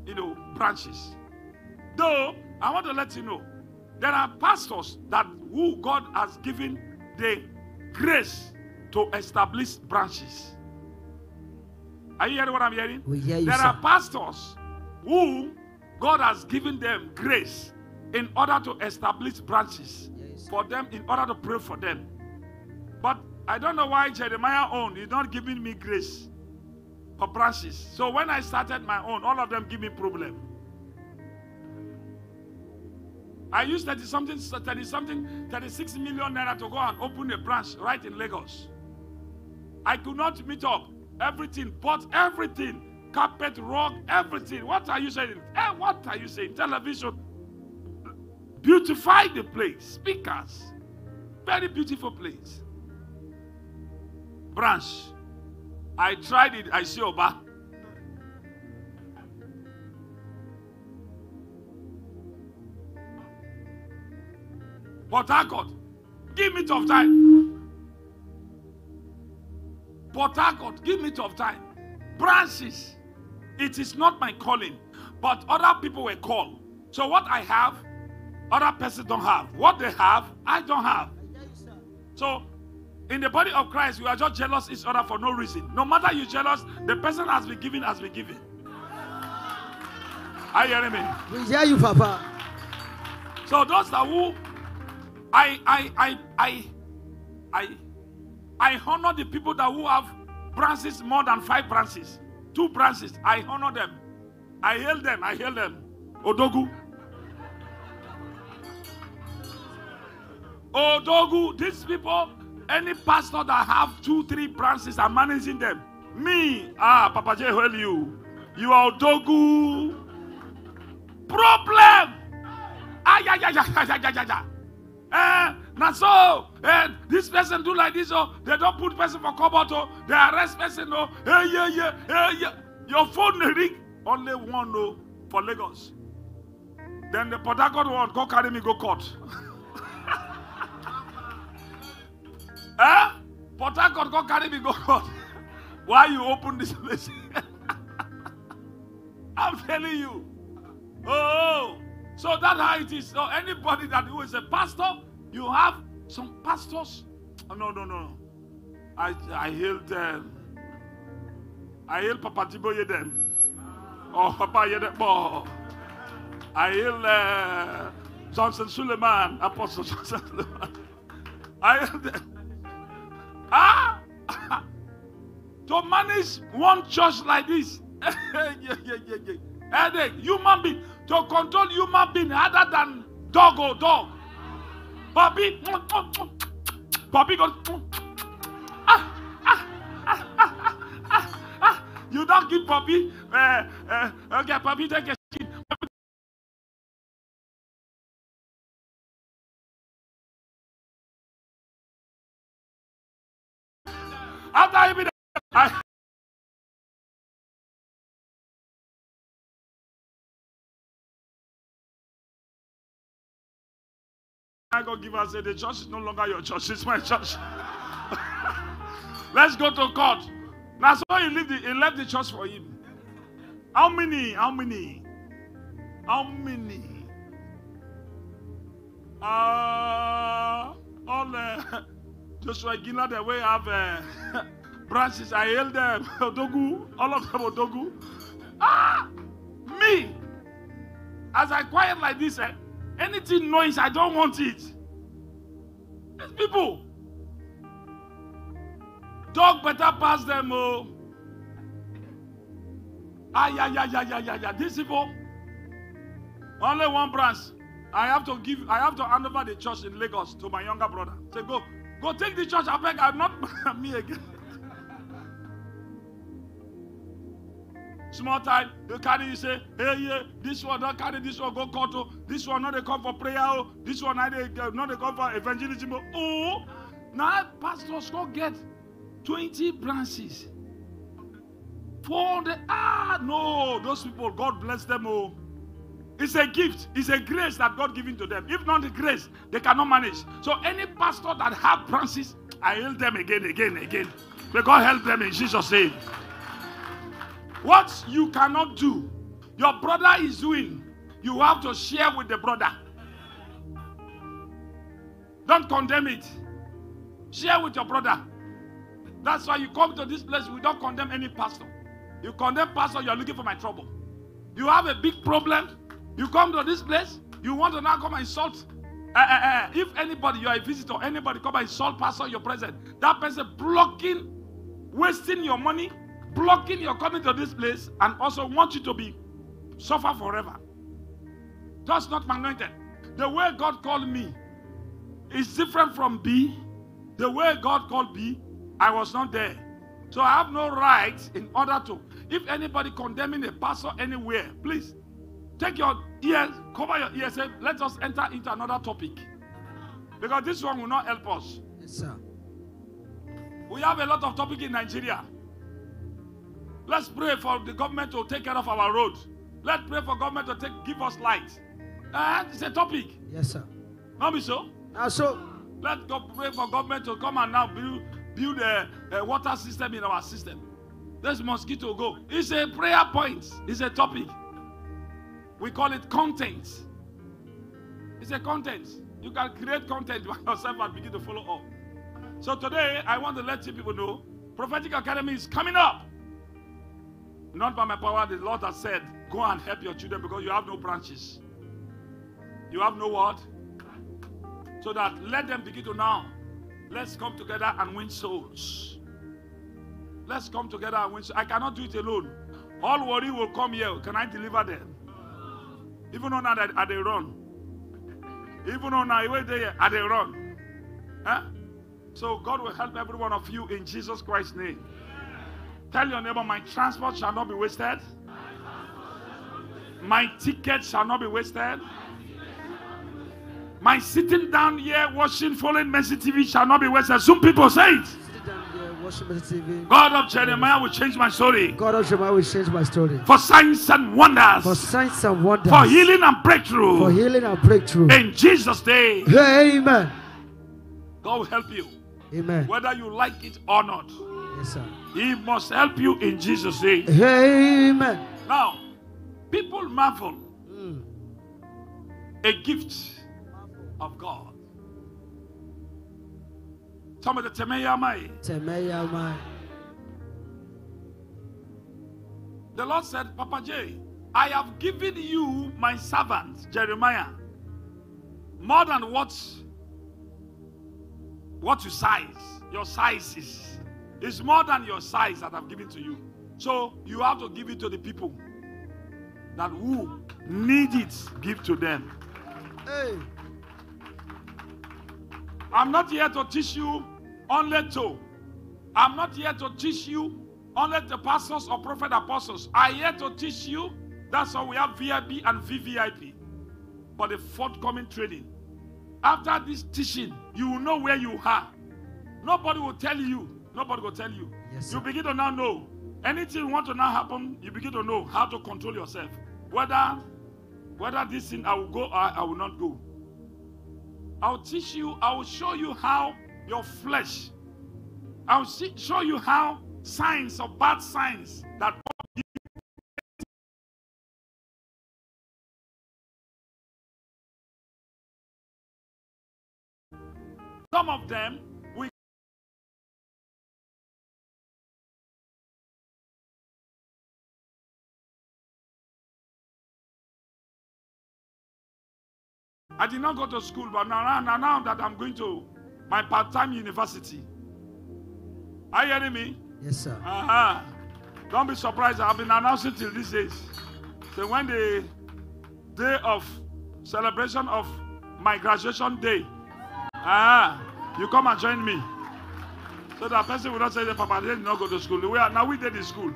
you know, branches. Though I want to let you know, there are pastors that who God has given the grace to establish branches. Are you hearing what I'm hearing? We hear you, there sir. are pastors who God has given them grace in order to establish branches Yes. for them, in order to pray for them. But I don't know why Jeremiah own is not giving me grace for branches. So when I started my own, all of them give me problem. I used 30 something, 30 something, 36 million naira to go and open a branch right in Lagos. I could not meet up. Everything, bought everything, carpet, rug, everything. What are you saying? Eh, what are you saying? Television. Beautify the place. Speakers. Very beautiful place. Branch. I tried it. Asaba. Port Harcourt. Give me tough time. Port Harcourt. Give me tough time. Branches. It is not my calling, but other people were called. So what I have, other persons don't have. What they have, I don't have. So in the body of Christ, we are just jealous each other for no reason. No matter you jealous, the person has been given has been given. Are you hearing me? We hear you, Papa. So those are who I I I I I I honor the people that who have branches more than five branches, two branches. I honor them. I hail them. I hail them. Odogu. Odogu. These people, any pastor that have two, three branches are managing them. Me, ah, Papa J, hail you. You are Odogu. Problem. Ah, yeah, yeah, yeah, yeah, yeah, yeah, yeah. Eh, now so, eh, this person do like this, oh, they don't put person for cupboard, oh, they arrest person, oh, hey, yeah, yeah, hey, yeah. Your phone ring, only one, oh, for Lagos. Then the Port one, go carry me, go court. Port Harcourt go carry me go court. Why you open this place? I'm telling you. Oh, so that's how it is. So anybody that who is a pastor, you have some pastors. Oh, no, no, no. I I hailed them. I hailed Papa Adeboye them. Oh, Papa Oyedepo. I hail uh, Johnson Suleman, Apostle Johnson Suleman. I hail them. Ah! to manage one church like this. yeah, yeah, yeah, yeah. Headache, human being. To control human being harder than dog or dog. Bobby, Bobby goes. Ah, ah, ah, ah, ah, ah. You don't give Bobby. Uh, uh, okay, Bobby, take a skin. After you I go give us the church is no longer your church, it's my church. Let's go to court. Now, so he left, the, he left the church for him. How many? How many? How many? Uh, all uh, Joshua Iginla, the way have uh, branches, I hail them. Odogu, all of them Odogu. Ah, me. As I quiet like this, eh, anything noise, I don't want it. These people. Dog better pass them, oh. Ah, yeah, yeah, yeah, yeah, yeah, yeah. These people, only one branch. I have to give, I have to hand over the church in Lagos to my younger brother. Say, go, go take the church. I beg, I'm not me again. Small time, you carry, you say, hey, yeah, this one, don't carry this one, go court. Oh. This one, not they come for prayer. Oh. This one, not they, not they come for evangelism. Oh, oh. now pastors go get 20 branches. For the, ah, no, those people, God bless them. Oh. It's a gift. It's a grace that God given to them. If not the grace, they cannot manage. So any pastor that have branches, I hail them again, again, again. May God help them in Jesus' name. What you cannot do, your brother is doing, you have to share with the brother. Don't condemn it. Share with your brother. That's why you come to this place, we don't condemn any pastor. You condemn pastor, you're looking for my trouble. You have a big problem, you come to this place, you want to now come and insult. Uh, uh, uh, if anybody, you are a visitor, anybody come and insult pastor, your present, that person blocking, wasting your money, blocking your coming to this place, and also want you to be suffer forever. That's not my anointed. The way God called me is different from B. The way God called B, I was not there. So I have no right in order to. If anybody condemning a pastor anywhere, please take your ears, cover your ears, say, let us enter into another topic. Because this one will not help us. Yes, sir. We have a lot of topic in Nigeria. Let's pray for the government to take care of our road. Let's pray for government to take give us light. Uh, it's a topic. Yes, sir. Not be so. Now, so, Let's go pray for government to come and now build build a, a water system in our system. Let's mosquito go. It's a prayer point. It's a topic. We call it content. It's a content. You can create content by yourself and begin to follow up. So today, I want to let you people know Prophetic Academy is coming up. Not by my power, the Lord has said, go and help your children because you have no branches. You have no what? So that let them begin to now. Let's come together and win souls. Let's come together and win souls. I cannot do it alone. All worry will come here. Can I deliver them? Even now that are they run. Even though now wait there are they run. Huh? So God will help every one of you in Jesus Christ's name. Tell your neighbor, my transport shall not be wasted. My ticket shall not be wasted. My sitting down here watching following Mercy TV shall not be wasted. Some people say it. sit down here, watching the TV. God of Jeremiah will change my story God of Jeremiah will change my story. for signs and wonders, For signs and wonders. for healing and breakthrough. For healing and breakthrough. In Jesus' name, Amen. God will help you. Amen. whether you like it or not. Yes, sir. He must help you in Jesus' name. Amen. Now, people marvel Mm. a gift of God. Somebody tell me, am I? Temeya man. The Lord said, Papa J, I have given you my servant Jeremiah more than what what you size. Your size is is more than your size that I've given to you. So you have to give it to the people that who need it. Give to them. Hey. I'm not here to teach you only to. I'm not here to teach you only the pastors or prophet apostles. I'm here to teach you. That's why we have VIP and VVIP for the forthcoming training. After this teaching, you will know where you are. Nobody will tell you. Nobody will tell you. Yes, you begin to now know. Anything you want to now happen, you begin to know how to control yourself. Whether whether this thing I will go or I will not go. I'll teach you, I will show you how your flesh, I'll see, show you how signs of bad signs that some of them I did not go to school, but now, now, now that I'm going to my part-time university. Are you hearing me? Yes, sir. Uh-huh. Don't be surprised. I've been announcing till these days. So when the day of celebration of my graduation day, ah, you come and join me. So that person will not say, that Papa, they did not go to school. We are, now we did the school.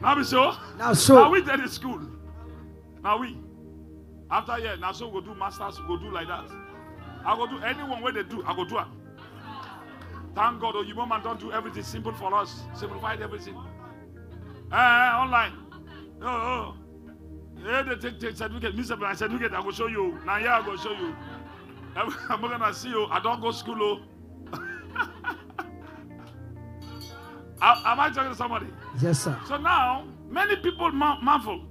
Now we so. Now, Now we did the school. Now we. After yeah, now so we go do masters, we go do like that. I go do anyone where they do, I go do it. Thank God, oh, you man don't do everything simple for us. Simplified everything. Eh, eh, online. Oh, oh. Yeah, they take, take certificate. Me, my certificate, I will show you. Now, yeah, I will show you. I'm not gonna see you. I don't go school. Oh. Am am I talking to somebody? Yes, sir. So now, many people marvel.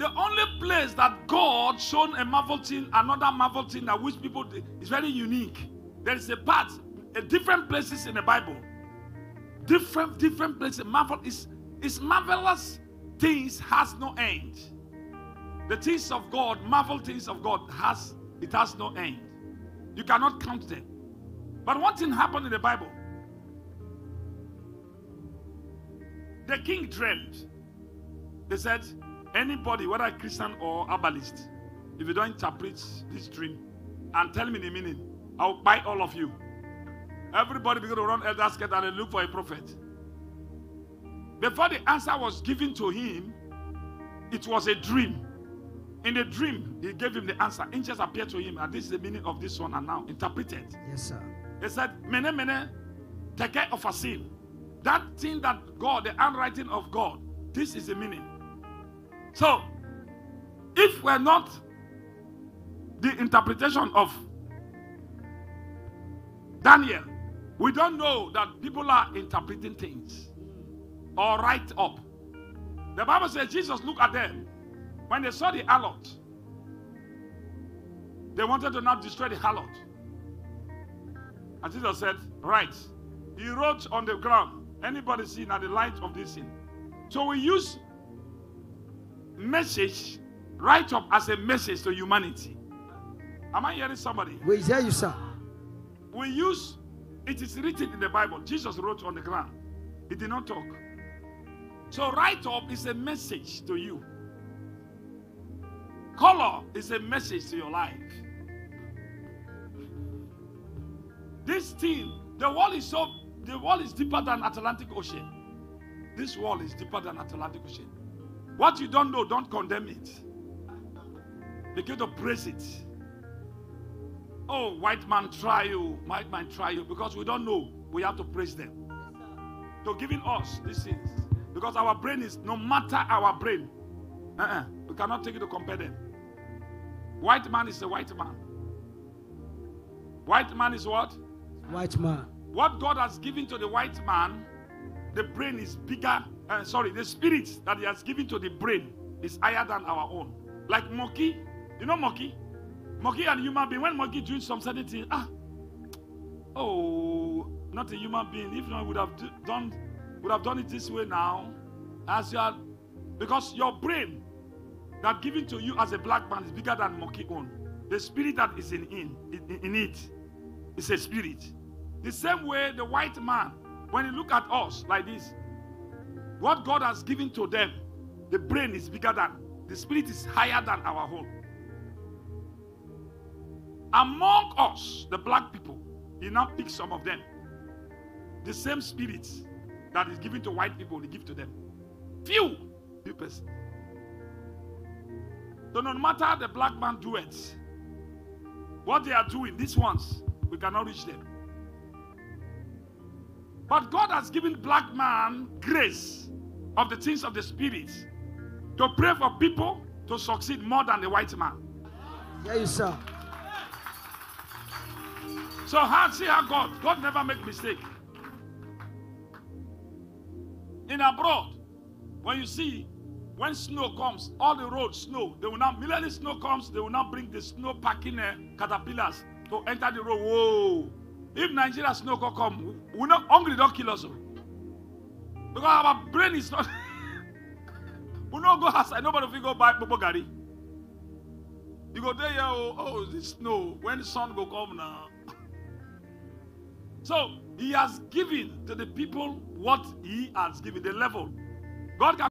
The only place that God shown a marvel thing, another marvel thing that which people is very unique. There is a part, a different places in the Bible. Different, different places. Marvel is is marvelous things has no end. The things of God, marvel things of God has it has no end. You cannot count them. But one thing happened in the Bible. The king dreamed. They said, anybody, whether Christian or herbalist, if you don't interpret this dream and tell me the meaning, I'll buy all of you. Everybody began to run elders get and they look for a prophet. Before the answer was given to him, it was a dream. In the dream, he gave him the answer. Angels appeared to him, and this is the meaning of this one, and now interpreted. Yes, sir. He said, Mene, mene, Tekel, Upharsin. That thing that God, the handwriting of God, this is the meaning. So, if we're not the interpretation of Daniel, we don't know that people are interpreting things or write up. The Bible says Jesus looked at them when they saw the harlot. They wanted to not destroy the harlot. And Jesus said, Right. He wrote on the ground, anybody see at the light of this sin. So we use message, write up as a message to humanity. Am I hearing somebody? We hear you, sir. We use, it is written in the Bible. Jesus wrote on the ground. He did not talk. So write up is a message to you. Color is a message to your life. This thing, the wall is so, the wall is deeper than Atlantic Ocean. This wall is deeper than Atlantic Ocean. What you don't know, don't condemn it. Begin to praise it. Oh, white man try you, white man try you, because we don't know. We have to praise them. To giving us these things. Because our brain is, no matter our brain, uh-uh, we cannot take it to compare them. White man is a white man. White man is what? White man. What God has given to the white man, the brain is bigger. Uh, sorry, the spirit that He has given to the brain is higher than our own. Like monkey, you know monkey, monkey and human being. When monkey doing some certain thing, ah, oh, not a human being. If not, would have done, would have done it this way now, as you are, because your brain that given to you as a black man is bigger than monkey own. The spirit that is in in, in, in it is a spirit. The same way the white man, when he look at us like this, what God has given to them, the brain is bigger than, the spirit is higher than our own. Among us, the black people, he now pick some of them. The same spirit that is given to white people, he give to them. Few, few person. So no matter the black man do it, what they are doing, these ones, we cannot reach them. But God has given black man grace of the things of the spirit to pray for people to succeed more than the white man. Yeah, you sir. So how see how God, God never make mistake. In abroad, when you see when snow comes, all the roads snow. They will now immediately snow comes, they will now bring the snow packing uh, caterpillars to enter the road. Whoa! If Nigeria snow come, we not hungry don't kill us. oh. Because our brain is not. we not go outside. Nobody will go buy Bobo Gari. You go there, oh, oh, the snow. When the sun go come now. So he has given to the people what he has given, the level. God can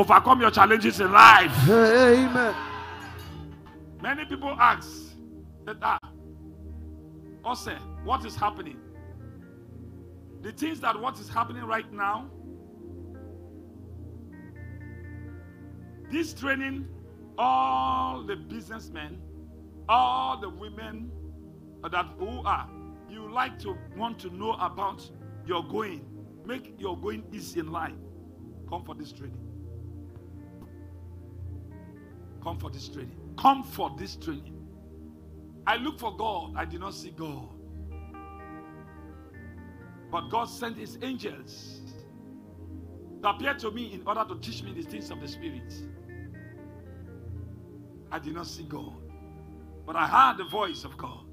overcome your challenges in life. Amen. Many people ask that ah, Ose, what is happening? The things that what is happening right now, this training, all the businessmen, all the women that who are, you like to want to know about your going, make your going easy in life. Come for this training. Come for this training. Come for this training. I look for God, I did not see God. But God sent his angels to appear to me in order to teach me the things of the Spirit. I did not see God. But I heard the voice of God.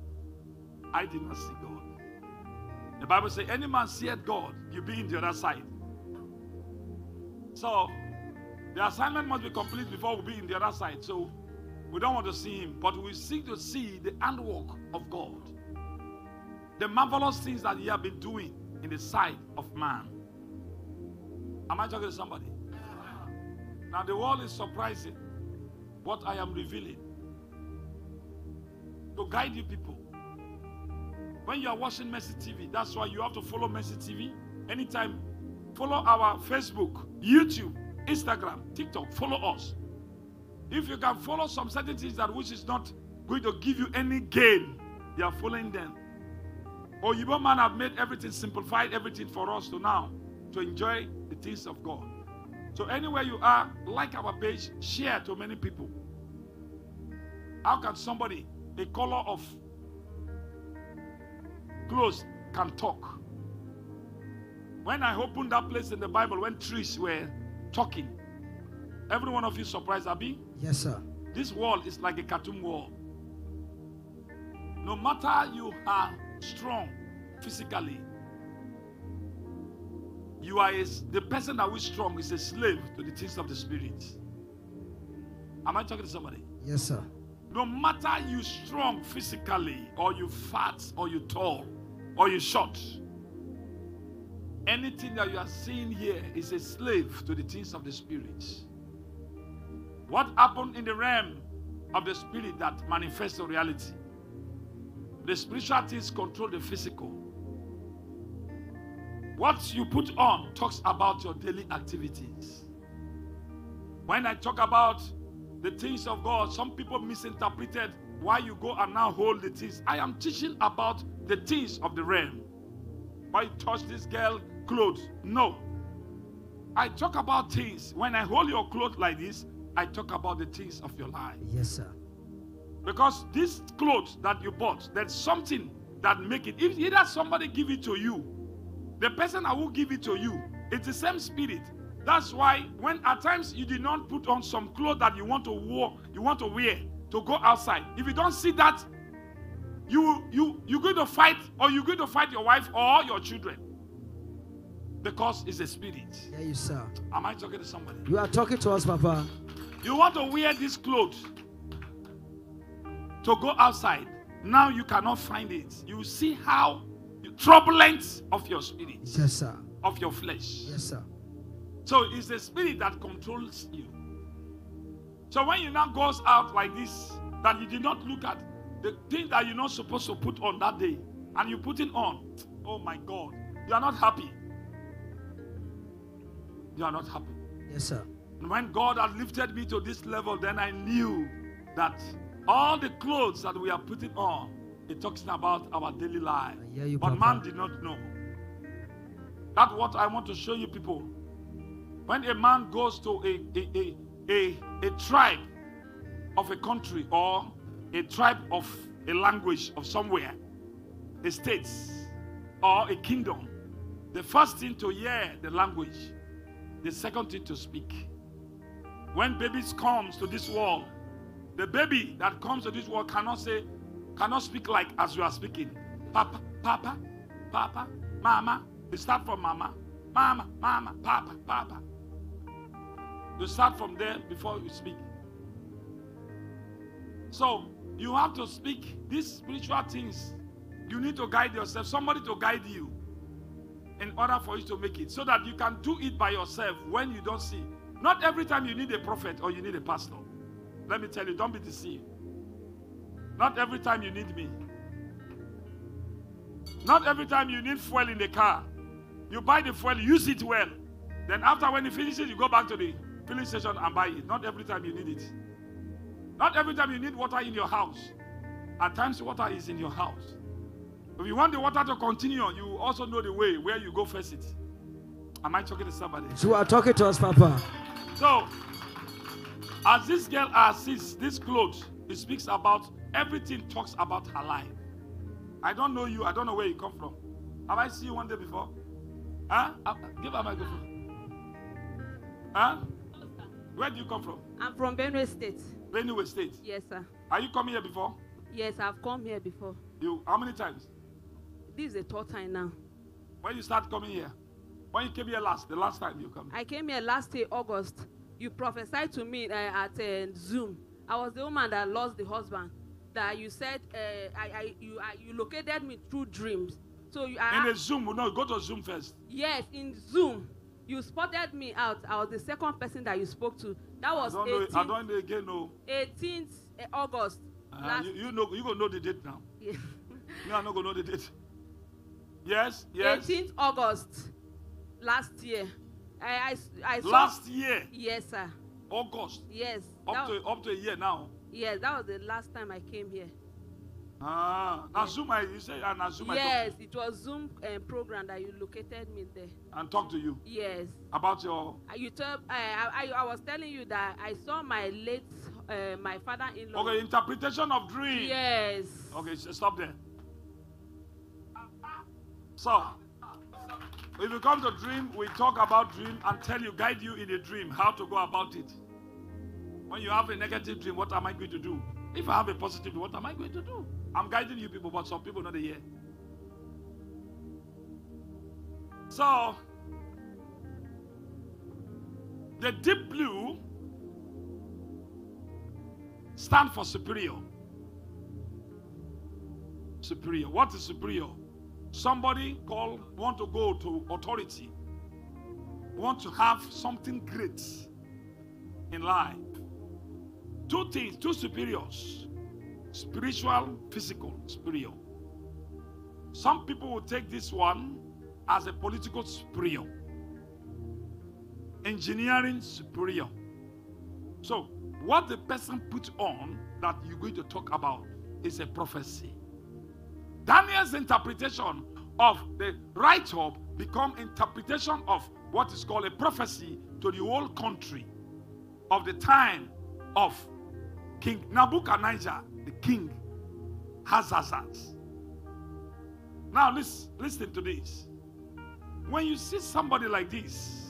I did not see God. The Bible says, any man seeth God, you be in the other side. So the assignment must be complete before we be in the other side. So we don't want to see him, but we seek to see the handwork of God. The marvelous things that he has been doing in the sight of man. Am I talking to somebody? Now the world is surprising what I am revealing to guide you people. When you are watching Mercy TV, that's why you have to follow Mercy TV. Anytime, follow our Facebook, YouTube, Instagram, TikTok. Follow us. If you can follow some certain things that which is not going to give you any gain, you are following them. Oyibo man have made everything simplified everything for us to now to enjoy the things of God. So anywhere you are, like our page, share to many people. How can somebody, a color of clothes, can talk? When I opened that place in the Bible, when trees were talking, every one of you surprised, Abi? Yes, sir. This wall is like a cartoon wall. No matter you are strong physically, you are a, the person that is strong is a slave to the things of the spirit. Am I talking to somebody? Yes, sir. No matter you strong physically, or you fat, or you tall, or you short, anything that you are seeing here is a slave to the things of the spirit. What happened in the realm of the spirit that manifests the reality? The spiritual things control the physical. What you put on talks about your daily activities. When I talk about the things of God, some people misinterpreted why you go and now hold the things. I am teaching about the things of the realm. why you touch this girl clothes. No. I talk about things. When I hold your clothes like this, I talk about the things of your life. Yes, sir. Because these clothes that you bought, there's something that make it. If either somebody give it to you, the person I will give it to you, it's the same spirit. That's why when at times you did not put on some clothes that you want to wear, you want to wear to go outside. If you don't see that, you you you're going to fight or you're going to fight your wife or your children. Because it's a spirit. Yeah, you, sir. Am I talking to somebody? You are talking to us, Papa. You want to wear this clothes to go outside. Now you cannot find it. You see how turbulent of your spirit, Yes, sir. of your flesh. Yes, sir. So it's the spirit that controls you. So when you now goes out like this, that you did not look at the thing that you're not supposed to put on that day, and you put it on, oh my God, you are not happy. You are not happy. Yes, sir. And when God had lifted me to this level, then I knew that all the clothes that we are putting on, it talks about our daily life. You, but Papa. man did not know. That's what I want to show you people. When a man goes to a, a, a, a, a tribe of a country or a tribe of a language of somewhere, a state or a kingdom, the first thing to hear the language, the second thing to speak. When babies comes to this world, the baby that comes to this world cannot say, cannot speak like as you are speaking. Papa, papa, papa, mama. You start from mama, mama, mama, papa, papa. You start from there before you speak. So you have to speak these spiritual things. You need to guide yourself, somebody to guide you in order for you to make it so that you can do it by yourself when you don't see. Not every time you need a prophet or you need a pastor. Let me tell you, don't be deceived. Not every time you need me. Not every time you need fuel in the car. You buy the fuel, use it well. Then after when you finish it, you go back to the filling station and buy it. Not every time you need it. Not every time you need water in your house. At times, water is in your house. If you want the water to continue, you also know the way where you go first it. Am I talking to somebody? You are talking to us, Papa. So, as this girl assists this clothes, it speaks about everything, talks about her life. I don't know you, I don't know where you come from. Have I seen you one day before? Huh? Uh, give her my microphone. Huh? Where do you come from? I'm from Benue State. Benue State. Yes, sir. Are you coming here before? Yes, I've come here before. You how many times? This is the third time now. When you start coming here? When you came here last, the last time you come. I came here last year, August. You prophesied to me uh, at uh, Zoom. I was the woman that lost the husband. That you said uh, I, I, you, I, you located me through dreams. So you, I, In a Zoom, no, go to Zoom first. yes, in Zoom, you spotted me out. I was the second person that you spoke to. That I was don't know. I don't know again. No. 18th uh, August. Uh, you, you know. You gonna know the date now. year. Me, I not gonna know the date. Yes. Yes. 18th August last year. I, I, I saw. Last year, Yes, sir. August, Yes. up That, to up to a year now. yes, that was the last time I came here. Ah, now Zoom. I you say and now Zoom. I yes, it was Zoom uh, program that you located me there. and talk to you Yes. about your. Uh, You told, I, I, I was telling you that I saw my late, uh, my father-in-law. Okay, interpretation of dream. Yes. Okay, stop there. So, if you come to dream, we talk about dream and tell you, guide you in a dream, how to go about it. When you have a negative dream, what am I going to do? If I have a positive dream, what am I going to do? I'm guiding you people, but some people not here. So, the deep blue stand for superior superior. What is superior? Somebody call want to go to authority, want to have something great in life. Two things, two superiors: spiritual, physical, superior. Some people will take this one as a political superior, engineering superior. So, what the person put on that you're going to talk about is a prophecy. Daniel's interpretation of the write up become interpretation of what is called a prophecy to the whole country of the time of King Nebuchadnezzar, the king Hazazat. Now, listen, listen to this. When you see somebody like this,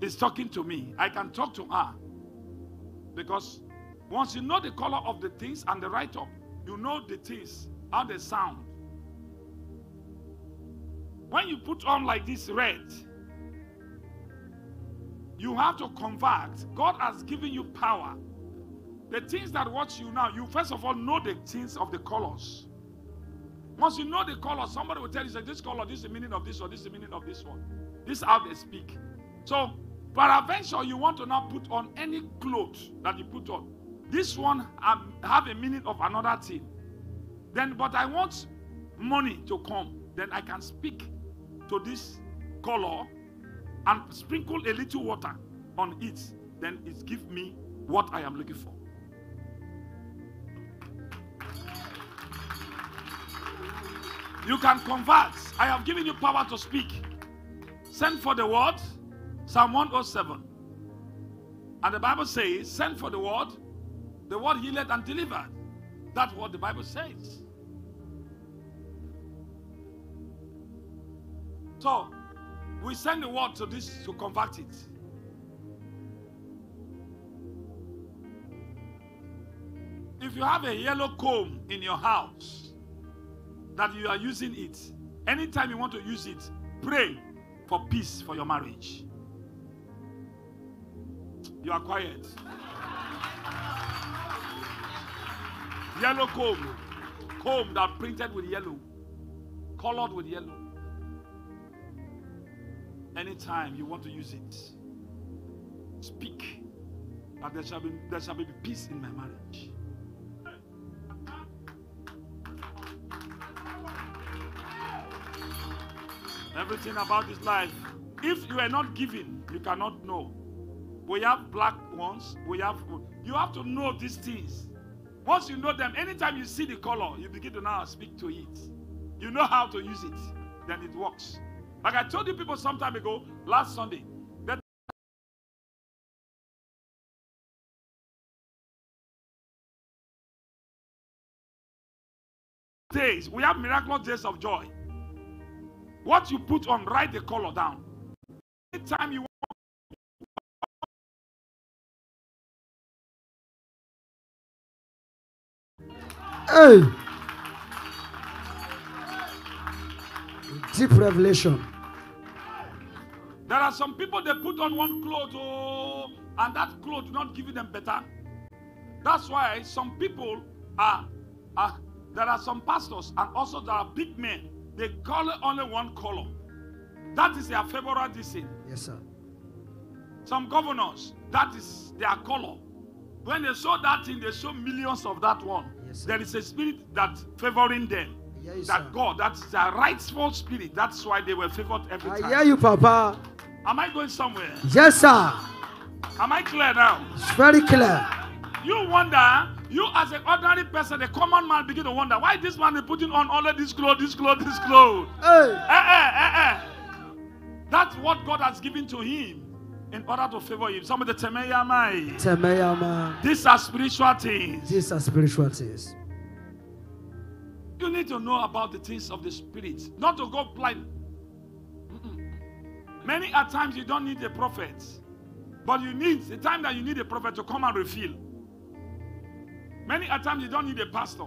is talking to me, I can talk to her. Because once you know the color of the things and the write up, you know the things, how they sound. When you put on like this red, you have to convert. God has given you power. The things that watch you now, you first of all know the things of the colors. Once you know the color, somebody will tell you, say, this color, this is the meaning of this or this is the meaning of this one. This is how they speak. So, peradventure, you want to now put on any clothes that you put on. This one have a meaning of another thing. Then, but I want money to come. Then I can speak to this color and sprinkle a little water on it. Then it give me what I am looking for. You can convert. I have given you power to speak. Send for the word. Psalm 107. And the Bible says, send for the word. The word healed and delivered. That's what the Bible says. So, we send the word to this to convert it. If you have a yellow comb in your house that you are using it, anytime you want to use it, pray for peace for your marriage. You are quiet. yellow comb, comb that printed with yellow, colored with yellow. Anytime you want to use it, speak that there shall be there shall be peace in my marriage. Everything about this life. If you are not giving, you cannot know. We have black ones. We have. You have to know these things. Once you know them, anytime you see the color, you begin to now speak to it. You know how to use it. Then it works. Like I told you people some time ago, last Sunday, that days we have miraculous days of joy. What you put on, write the color down. Anytime you want. Hey. Deep revelation. There are some people they put on one cloth, oh, and that cloth not giving them better. That's why some people are, are there are some pastors and also there are big men. They color only one color. That is their favorite design. Yes, sir. Some governors, that is their color. When they show that thing, they show millions of that one. Yes, sir. there is a spirit that favoring them. I you, that sir. God, that's a rightful spirit. That's why they were favored every I time. hear you, Papa. Am I going somewhere? Yes, sir. Am I clear now? It's very clear. You wonder, you as an ordinary person, a common man, begin to wonder why this man is putting on all of this clothes, this clothes, this clothes. Hey. Eh, eh, eh, eh. That's what God has given to him in order to favor him. Somebody tell me, "Yeah, my." Temeyama. These are spiritual things. These are spiritual things. You need to know about the things of the spirit, not to go blind. Mm-mm. Many a times you don't need a prophet, but you need the time that you need a prophet to come and reveal. Many a times you don't need a pastor.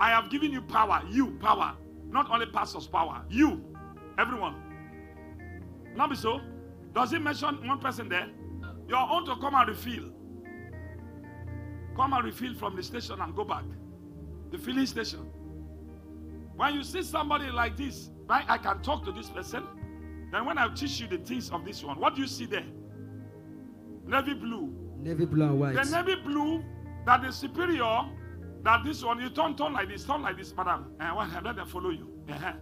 I have given you power, you power, not only pastors' power, you, everyone. Not be so. Does it mention one person there? Your own to come and refill. Come and refill from the station and go back. The filling station. When you see somebody like this, right, I can talk to this person. Then when I teach you the things of this one, what do you see there? Navy blue. Navy blue and white. The navy blue that is superior, that this one, you turn, turn like this, turn like this, madam. And what let them follow you. Uh-huh.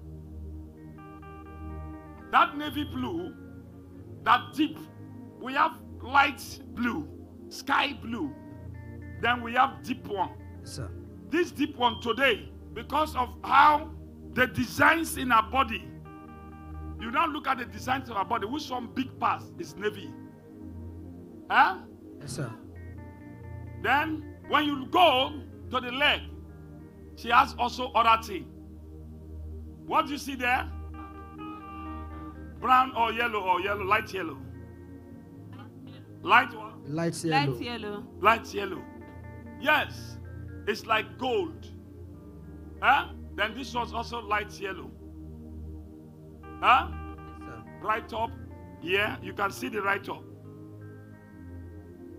That navy blue, that deep, we have light blue, sky blue. Then we have deep one. Yes, sir. This deep one today, because of how the designs in our body. You now look at the designs of our body. Which one big pass is navy? Huh? Yes, sir. Then when you go to the leg, she has also other thing. What do you see there? Brown or yellow or yellow, light yellow. Light what? Light yellow. Light yellow. Light yellow. Yes, it's like gold. Huh? Then this was also light yellow. Huh? Right up. Yeah, you can see the right up.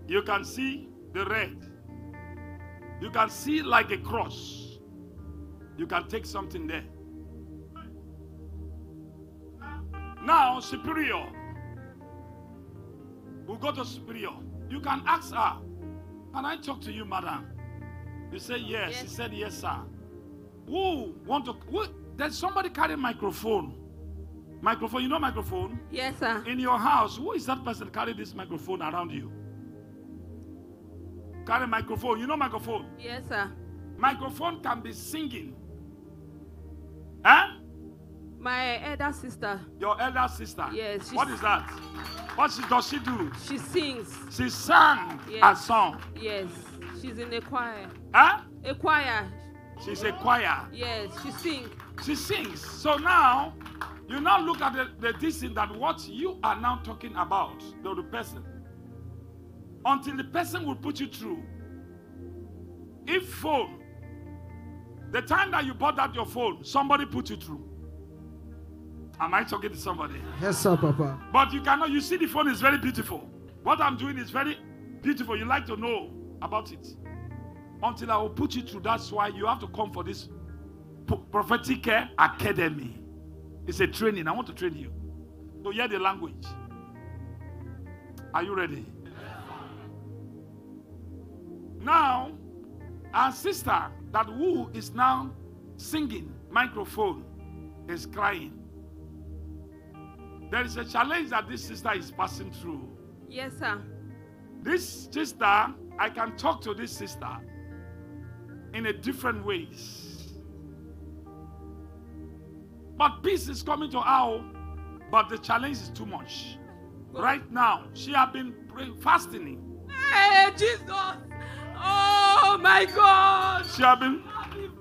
You can see the red. You can see like a cross. You can take something there. Now, superior. We'll go to superior. You can ask her, Can I talk to you, madam? You say yes. She said yes, sir. Who want to? Who, there's somebody carrying microphone. Microphone. You know microphone? Yes, sir. In your house, who is that person carrying this microphone around you? Carry microphone. You know microphone? Yes, sir. Microphone can be singing. Huh? My elder sister, Your elder sister. Yes, What is that? What she, does she do? she sings. She sang a song. Yes, she's in a choir. Huh? A choir. She's a choir. Yes, she sings. She sings. So now, you now look at the, the this thing that what you are now talking about, the, the person, until the person will put you through. If phone, the time that you bought that your phone, somebody put you through. Am I talking to somebody? Yes, sir, Papa. But you cannot, you see, the phone is very beautiful. What I'm doing is very beautiful. You like to know about it. Until I will put you through. That's why you have to come for this prophetic care academy. It's a training. I want to train you to hear the language. Are you ready? Now, our sister, that who is now singing, microphone, is crying. There is a challenge that this sister is passing through. Yes, sir. This sister, I can talk to this sister in a different ways. But peace is coming to our, but the challenge is too much. Right now, she have been fasting. Hey, Jesus. Oh, my God. She have been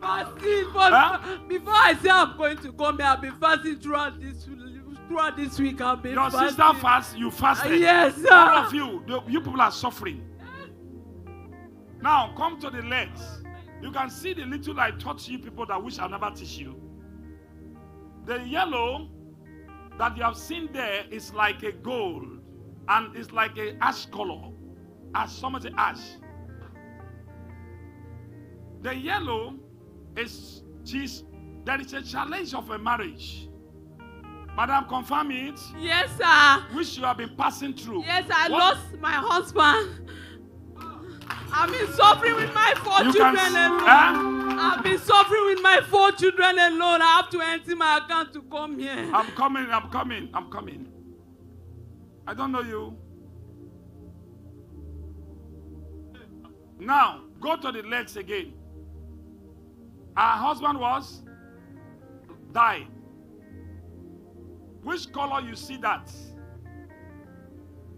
fasting. Huh? before I say I'm going to come here, I've been fasting throughout this throughout this week. I've been your fasting. sister fast, you fasted. Yes, sir. All of you, the- you people are suffering. Now come to the legs. You can see the little I taught you people that we shall never teach you. The yellow that you have seen there is like a gold and it's like a ash color. Ash, somebody say ash. The yellow is she's there is a challenge of a marriage. Madam, confirm it. Yes, sir. Which you have been passing through. Yes, I What- lost my husband. I've been suffering with my four You children can. alone. Huh? I've been suffering with my four children alone. I have to empty my account to come here. I'm coming, I'm coming, I'm coming. I don't know you. Now, go to the legs again. Her husband was died. Which color you see that?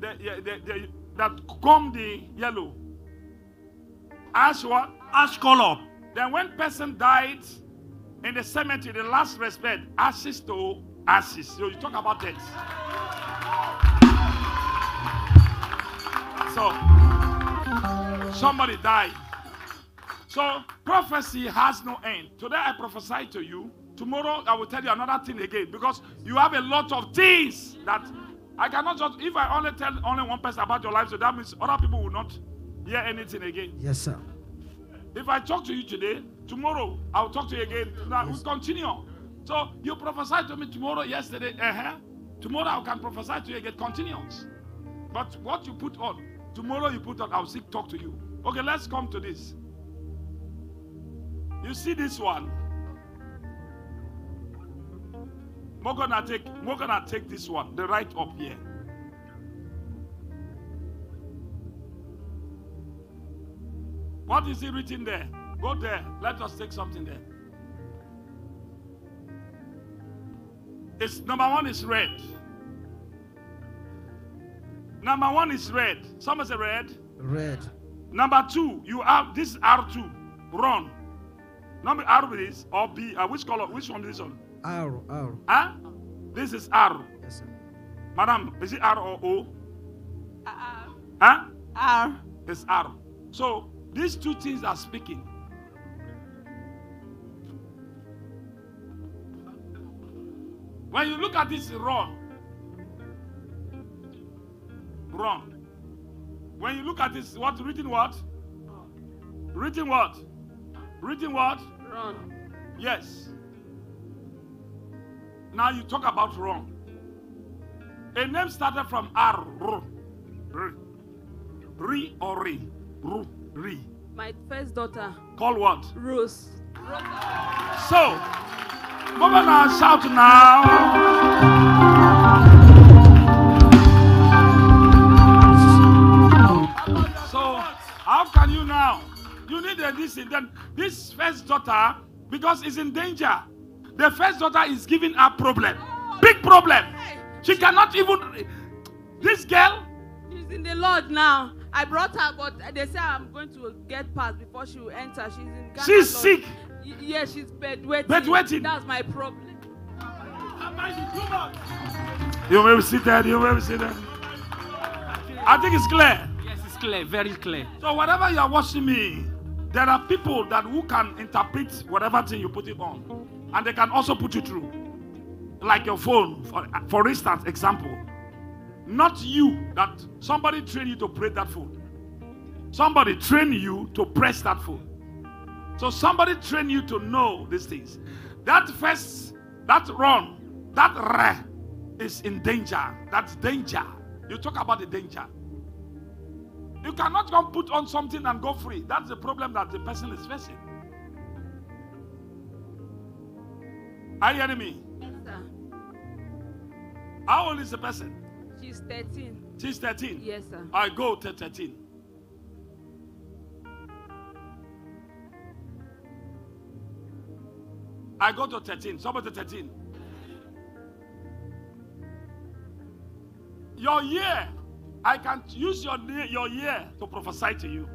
The, the, the, that come the yellow. Ash what? Ash color. Then when person died in the cemetery, the last respect, ashes to ashes. So you talk about death. So somebody died. So prophecy has no end. Today I prophesy to you. Tomorrow I will tell you another thing again because you have a lot of things that I cannot just if I only tell only one person about your life, so that means other people will not hear anything again. Yes, sir. If I talk to you today, tomorrow I'll talk to you again. Now we continue. So you prophesied to me tomorrow, yesterday, uh-huh. Tomorrow I can prophesy to you again. Continues. But what you put on, tomorrow you put on, I'll still talk to you. Okay, let's come to this. You see this one. We're gonna take we're gonna take this one, the right up here. What is it written there? Go there. Let us take something there. It's number one is red. Number one is red. Someone say red. Red. Number two, you have this is R2. Run. Number R is or B. Uh, which color? Which one is this one? R. R. Huh? This is R. Yes, sir. Madam, is it R or O? R. Huh? R. It's R. So these two things are speaking. When you look at this, wrong, Run. When you look at this, what written what? Written what? Written what? Wrong. Yes. Now you talk about wrong. A name started from R. R. R. Ri or R, Ru. My first daughter, Call what? Rose. So, come on now, shout now. So, how can you now? You need a this then this first daughter, because it's in danger. The first daughter is giving her problem. Big problem. She cannot even. This girl, She's in the Lord now. I brought her, but they say I'm going to get past before she will enter. She's in Ghana. she's Lord. sick. Y- yes, she's bedwetting. Bedwetting. That's my problem. You may be seated. You may be seated. I think it's clear. Yes, it's clear, very clear. So whatever you are watching me, there are people that who can interpret whatever thing you put it on, and they can also put you through. Like your phone, for, for instance, example. Not you that somebody train you to pray that food. Somebody train you to press that food. So somebody train you to know these things. That first, that run, that re is in danger. That's danger. You talk about the danger. You cannot come put on something and go free. That's the problem that the person is facing. Are you hearing me? Yes, sir. How old is the person? She's 13. She's 13. Yes, sir. I go to 13. I go to 13. Somebody 13. Your year, I can use your, your year to prophesy to you.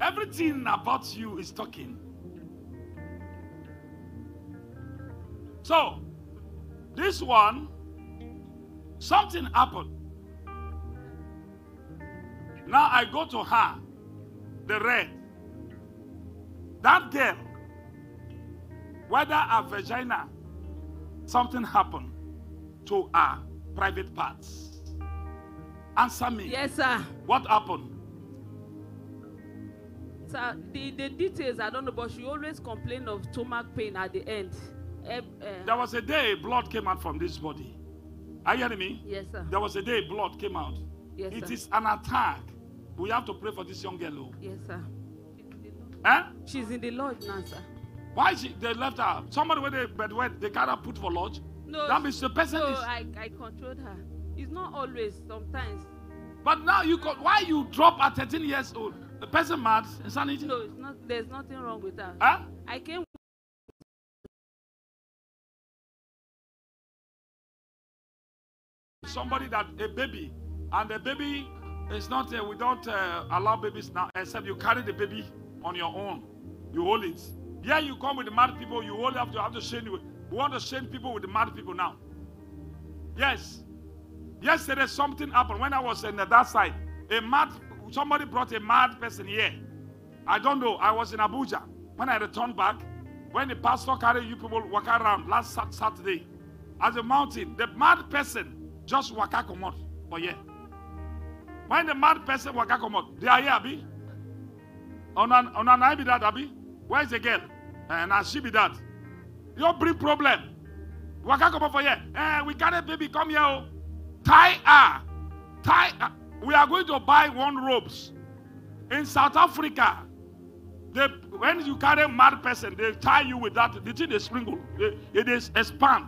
Everything about you is talking. So, this one, something happened. Now I go to her, the red. That girl, whether her vagina, something happened to her private parts. Answer me. Yes, sir. What happened? Sir, the, the details I don't know, but she always complained of stomach pain at the end. Eh, eh, There was a day blood came out from this body. Are you hearing me? yes, sir. There was a day blood came out. Yes, It sir. is an attack. We have to pray for this young girl. oh. Yes, sir. She's in the Lord. Eh? She's in the Lord now, sir. Why she, they left her? Somebody when they but when they cannot put for lodge. No, That means the person no, is. I, I controlled her. It's not always, sometimes. But now you got why you drop at 13 years old? The person mad, insanity. No, it's not. There's nothing wrong with her. Huh? I came. Somebody that a baby and the baby is not. Uh, we don't uh, allow babies now except you carry the baby on your own. You hold it. Yeah, you come with the mad people. You only have to have to shame you. We want to shame people with the mad people now. Yes. Yesterday something happened when I was in the, that side. A mad somebody brought a mad person here. I don't know. I was in Abuja when I returned back. When the pastor carried you people walk around last Saturday, as a mountain, the mad person just waka comot for here. When the mad person waka comot, they are here, abi. Ona ona na be that, abi. Where is the girl? And now she be that. You bring problem. Waka comot for here. Eh, we carry baby come here. Oh. Tie her. Tie. her. We are going to buy one robes in South Africa. They, when you carry a mad person, they tie you with that. The thing they sprinkle. They- it is expand.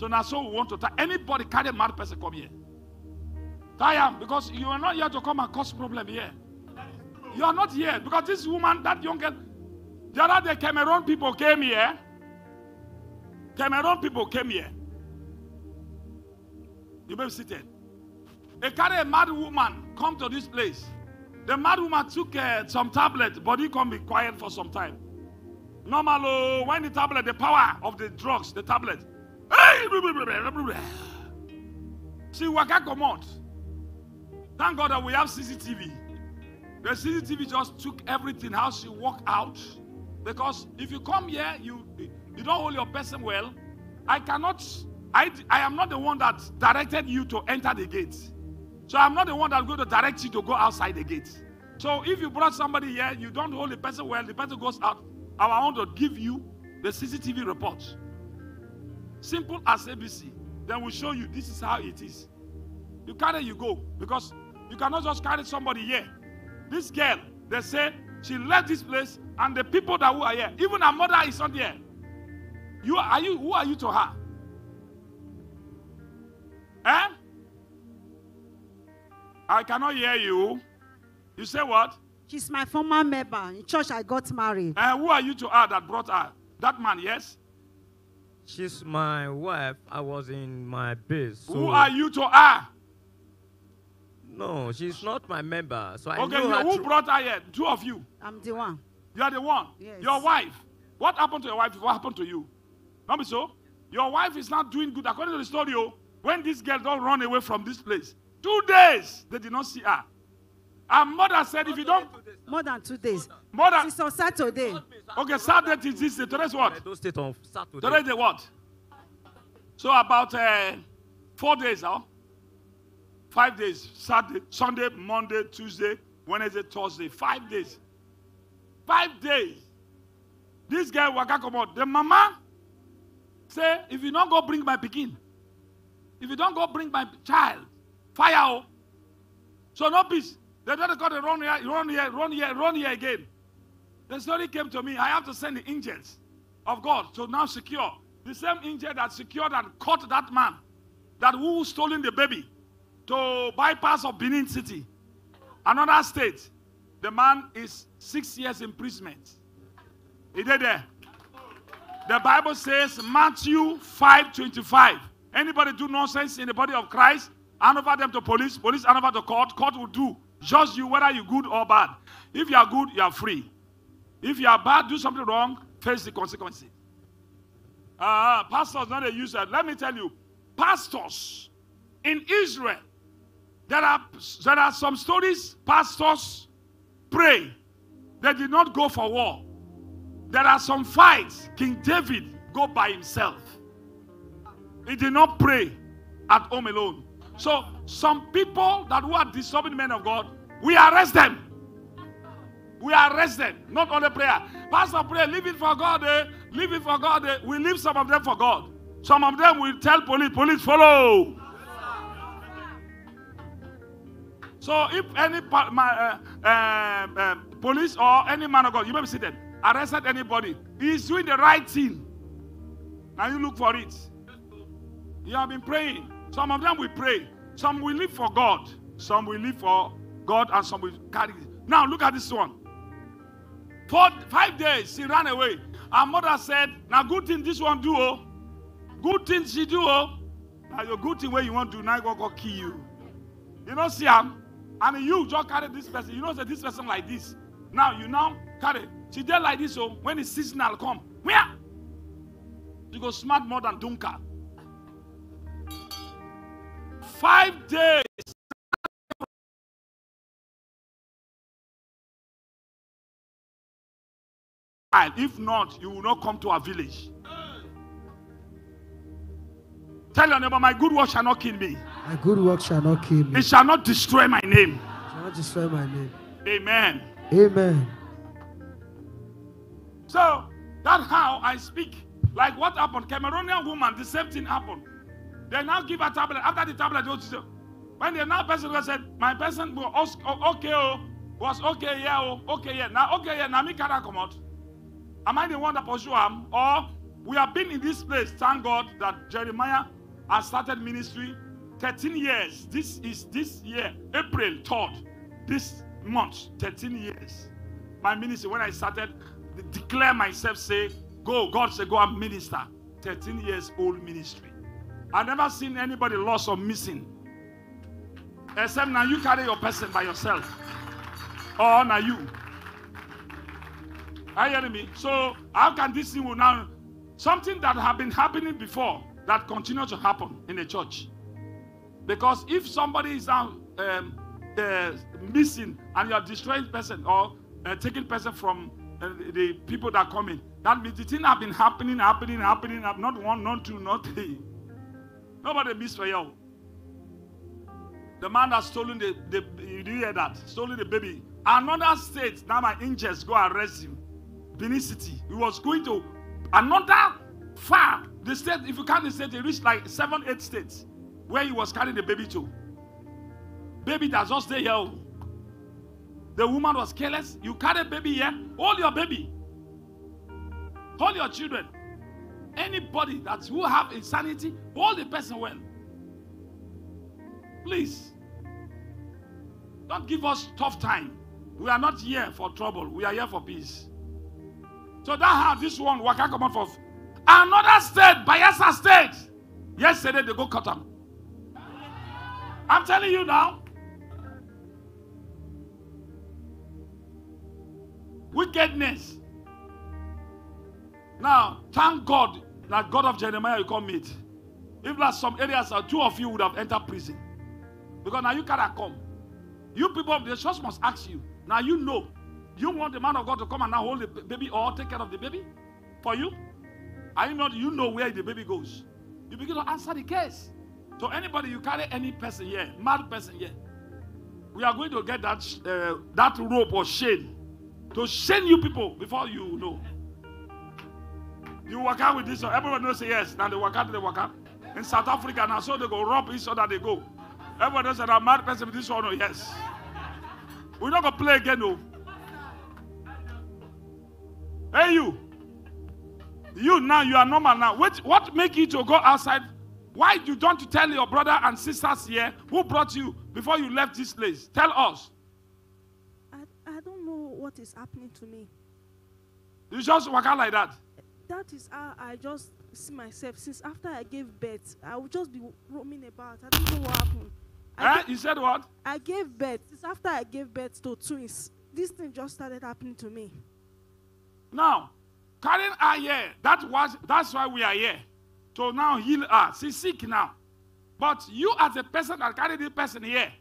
So now, so we want to tie. Anybody carry mad person, come here. Tie him because you are not here to come and cause problem here. You are not here because this woman, that young girl, the other day Cameroon people came here. Cameroon people came here. You may be seated. They carry a mad woman come to this place. The mad woman took uh, some tablet, but body can be quiet for some time. Normal, oh, when the tablet, the power of the drugs, the tablet. She waka come out. Thank God that we have CCTV. The CCTV just took everything, how she walked out. Because if you come here, you you don't hold your person well. I cannot, I, I am not the one that directed you to enter the gate. So I'm not the one that's going to direct you to go outside the gate. So if you brought somebody here, you don't hold the person well, the person goes out. I want to give you the CCTV report. Simple as ABC. Then we'll show you this is how it is. You carry, you go. Because you cannot just carry somebody here. This girl, they say she left this place, and the people that who are here, even her mother is not here. You are you who are you to her? Eh? I cannot hear you. You say what? She's my former member. In church, I got married. And who are you to her that brought her? That man, yes? She's my wife. I was in my base. So Who are you to her? No, she's not my member. So I Okay, know her who through- brought her here? Two of you. I'm the one. You are the one. Yes. Your wife. What happened to your wife? What happened to you? Not be so. Your wife is not doing good. According to the story, oh, when this girl don't run away from this place, two days they did not see her. Her mother said, if you don't, More than two days. mother, Since on Saturday. Okay, Saturday is this. Today's what? Edo State on Saturday. Today the what? So about uh, four days, huh? Five days. Saturday, Sunday, Monday, Tuesday, Wednesday, Thursday. Five days. Five days. This guy waka come out. The mama say, if you don't go bring my pikin, if you don't go bring my child, fire. Oh. So no peace. They don't got to run here, run here, run here, run here again. The story came to me. I have to send the angels of God to now secure. The same angel that secured and caught that man that who stolen the baby to bypass of Benin City, another state. The man is six years imprisonment. He did there. The Bible says Matthew 5:25. Anybody do nonsense in the body of Christ, hand over them to police, police hand over to court, court will do. Judge you whether you good or bad. If you are good, you are free. If you are bad, do something wrong, face the consequences. Uh, pastors not a user. Let me tell you, pastors in Israel, there are there are some stories. Pastors pray. They did not go for war. There are some fights. King David go by himself. He did not pray at home alone. So some people that were disturbing men of God, we arrest them. We arrest them, not only prayer. Pastor, pray, leave it for God. Eh? Leave it for God. Eh? We leave some of them for God. Some of them will tell police, police follow. So if any uh, um, um, police or any man of God, you may be seated, arrested anybody, he is doing the right thing. Now you look for it. You have been praying. Some of them will pray. Some will live for God. Some will live for God, and some will carry. Now look at this one. For five days, she ran away. Her mother said, Now, good thing this one do, oh. Good thing she do, oh. Now, your good thing where you want to, now go, go kill you. You know, see am, and you just carry this person. You know, say this person like this. Now, you now carry. She did like this, oh. When the seasonal come, where? You go smart more than Dunker. Five days. If not, you will not come to our village. Tell your neighbor, my good work shall not kill me. My good work shall not kill me. It shall not destroy my name. It shall not destroy my name. Amen. Amen. So that's how I speak. Like what happened? Cameroonian woman, the same thing happened. They now give a tablet. After the tablet, when the now person said, my person was okay, oh, was okay, yeah, oh, okay, yeah. Now, okay, yeah, now me cannot come out. Am I the one that pursue him? Or we have been in this place, thank God that Jeremiah has started ministry 13 years. This is this year, April 3rd, this month, 13 years. My ministry, when I started, de- declare myself, say, go, God said, go and minister. 13 years old ministry. I never seen anybody lost or missing. Except now you carry your person by yourself. Or now you. Are you hearing me? So how can this thing will now something that have been happening before that continue to happen in the church? Because if somebody is now um, uh, missing and you are destroying person or uh, taking person from uh, the people that come in, that means the thing have been happening, happening, happening, Have not one, not two, not three. Nobody missed for you. The man that stolen the, the you hear that? Stolen the baby. Another state, now my angels go arrest him. Benin City. He was going to another far. The state, if you count the state, he reached like seven, eight states where he was carrying the baby to. Baby that just stay here. oh. The woman was careless. You carry baby here, hold your baby. Hold your children. Anybody that who have insanity, hold the person well. Please. Don't give us tough time. We are not here for trouble. We are here for peace. So that how this one waka come out for another state, Bayelsa State. Yesterday they go cut them. I'm telling you now. Wickedness. Now, thank God that God of Jeremiah you come meet. If like some areas, uh, two of you would have entered prison. Because now you cannot come. You people, the church must ask you. Now you know. You want the man of God to come and now hold the baby or take care of the baby for you? Are you not? You know where the baby goes. You begin to answer the case. So anybody you carry any person here, mad person here, we are going to get that uh, that rope or chain to chain you people before you know. You work out with this one. Everyone knows yes. Now they work out, they work out. In South Africa, now so they go rob each other, they go. Everyone knows that a mad person with this one, oh yes. We're not gonna play again, no. Hey you. You now you are normal now. What what make you to go outside? Why you don't tell your brother and sisters here who brought you before you left this place? Tell us. I, I don't know what is happening to me. You just work out like that. That is how I just see myself. Since after I gave birth, I will just be roaming about. I don't know what happened. I, Eh? You said what? I gave birth. Since after I gave birth to twins, this thing just started happening to me. Now, carrying her here, that was that's why we are here. To now heal her. She's sick now. But you as a person that carry this person here,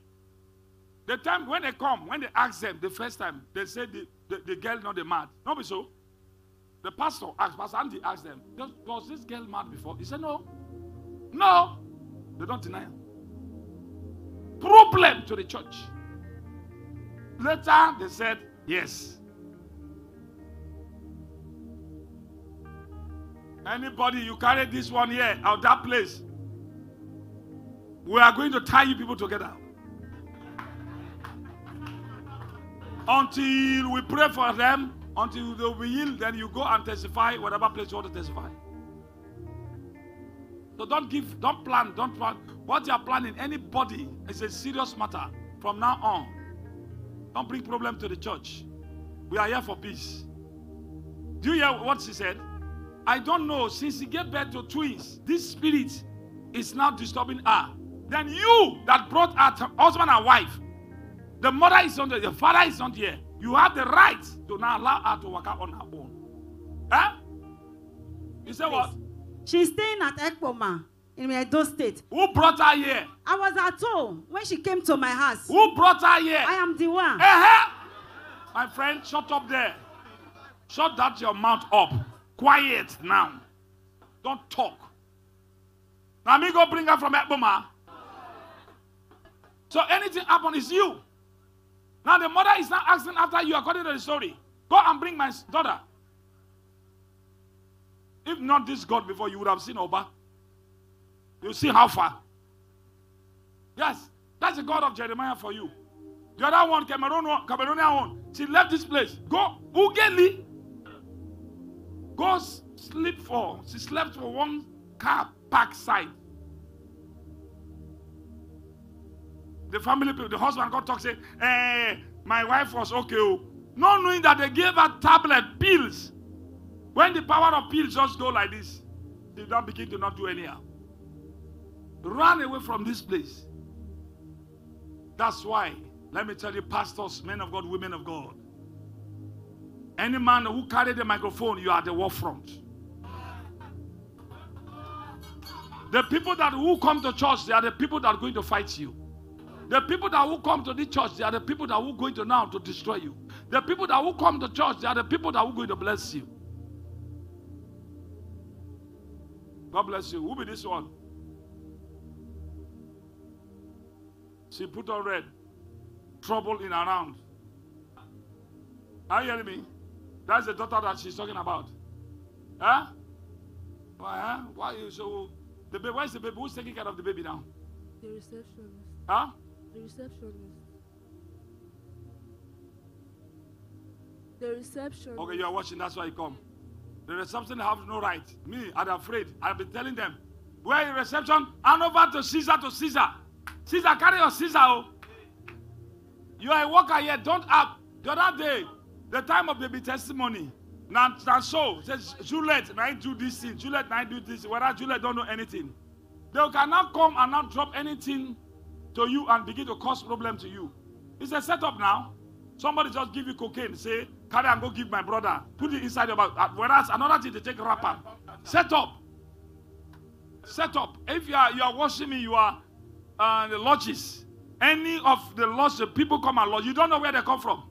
the time when they come, when they ask them the first time, they say the, the, the girl not the mad. Not be so. The pastor asked, Pastor Andy asked them, "Was- was this girl mad before? He said, No. No. They don't deny him. Problem to the church. Later they said, Yes. Anybody, you carry this one here or that place, we are going to tie you people together. Until we pray for them, until they will be healed, then you go and testify whatever place you want to testify. So don't give, don't plan, don't plan. What you are planning, anybody, is a serious matter from now on. Don't bring problem to the church. We are here for peace. Do you hear what she said? I don't know. Since he gave birth to twins, this spirit is now disturbing her. Then you that brought her husband and wife, the mother is not there, the father is not here. You have the right to now allow her to work out on her own. Huh? You say what? She's staying at Ekpoma in Edo State. Who brought her here? I was at home when she came to my house. Who brought her here? I am the one. Uh-huh. My friend, shut up there. Shut that your mouth up. Quiet now. Don't talk. Now me go bring her from Ekpoma. So anything happen is you. Now the mother is not asking after you according to the story. Go and bring my daughter. If not this God before, you would have seen Oba. You see how far. Yes, that's the God of Jeremiah for you. The other one, Cameroon, one- Cameroonian one, she left this place. Go, Ughelli. Go sleep for. She slept for one car park side. The family people, the husband got talk say, eh, my wife was okay. oh." Not knowing that they gave her tablet pills. When the power of pills just go like this, they don't begin to not do anyhow. Run away from this place. That's why, let me tell you, pastors, men of God, women of God. Any man who carried the microphone, you are the war front. The people that will come to church, they are the people that are going to fight you. The people that will come to the church, they are the people that will going to now to destroy you. The people that will come to church, they are the people that will going to bless you. God bless you. Who be this one? She put on red. Trouble in around. Are you hearing me? That's the daughter that she's talking about. Huh? Why, huh? Why you so the baby? Where's the baby? Who's taking care of the baby now? The receptionist. Huh? The receptionist. The receptionist. Okay, you are watching, that's why you come. The reception have no right. Me, I'm afraid. I've been telling them. Where in reception? Hand over to Caesar to Caesar. Caesar, carry your Caesar. Oh. You are a worker here. Don't have. The other day, the time of be testimony. Now, now so says Juliet, now do this thing. Juliet, now do this. Whether Juliet don't know anything, they cannot come and not drop anything to you and begin to cause problem to you. It's a setup now. Somebody just give you cocaine, say, carry and go give my brother. Put it inside your bag. Whereas another thing, they take wrapper. Set up. Set up. If you are you are watching me, you are uh, the lodges. Any of the lodges, people come and lodge. You don't know where they come from.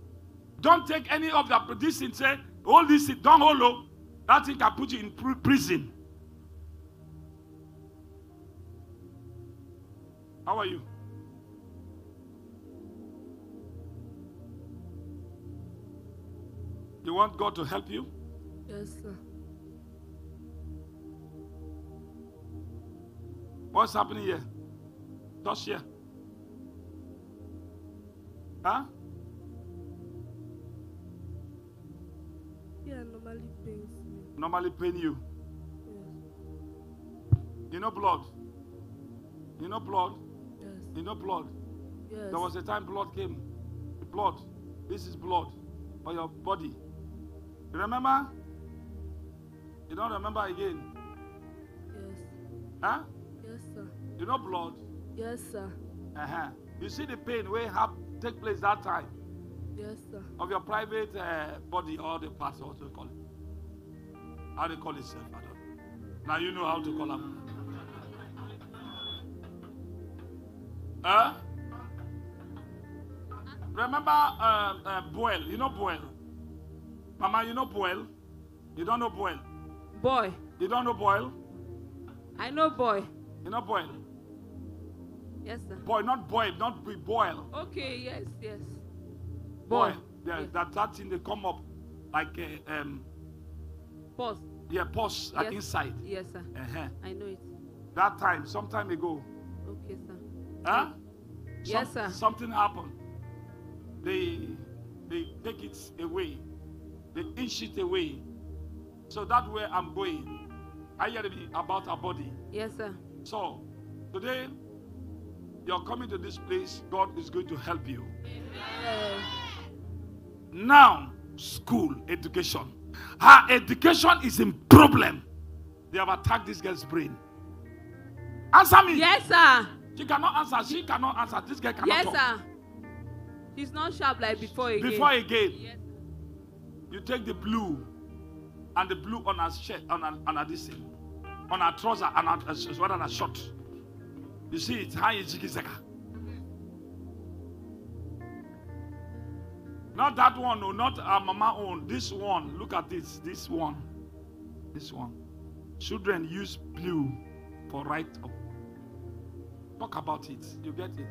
Don't take any of the this thing. Say, hold this thing. Don't hold low. That thing can put you in pr- prison. How are you? You want God to help you? Yes, sir. What's happening here? Touch here. Huh? Yeah, normally pains me. Normally pain you. Yes. You know blood. You know blood. Yes. You know blood. Yes. There was a time blood came. Blood. This is blood for your body. You remember? You don't remember again. Yes. Huh? Yes, sir. You know blood. Yes, sir. Uh-huh. You see the pain where have take place that time Yes, sir. of your private uh, body or the parts, what do you call it? How do you call it, self? I don't. Now you know how to call them. Huh? Remember um, uh, Boel? You know Boel? Mama, you know Boel? You don't know Boel? Boy. You don't know Boel? I know boy. You know Boel? Yes, sir. Boy, not Boil, not be Boil. Okay, yes, yes. Boy, yeah, that that thing they come up like uh, um Pause. yeah like Yes. inside. Yes, sir. Uh-huh. I know it. That time, some time ago, Okay, sir. huh? Yes, sir. Something happened. They they take it away. They inch it away. So that way I'm going. I hear me about our body. Yes, sir. So today you're coming to this place. God is going to help you. Yes. Now, school education. Her education is in problem. They have attacked this girl's brain. Answer me. Yes, sir. She cannot answer. She cannot answer. This girl cannot Yes, talk. sir. She's not sharp like before again. Before again, Yes. you take the blue and the blue on her shirt, on her, on her this on her trouser, and her, uh, her shirt. You see, it's high Not that one, no, not our mama own. This one, look at this. This one, this one. Children use blue for right up. Talk about it. You get it.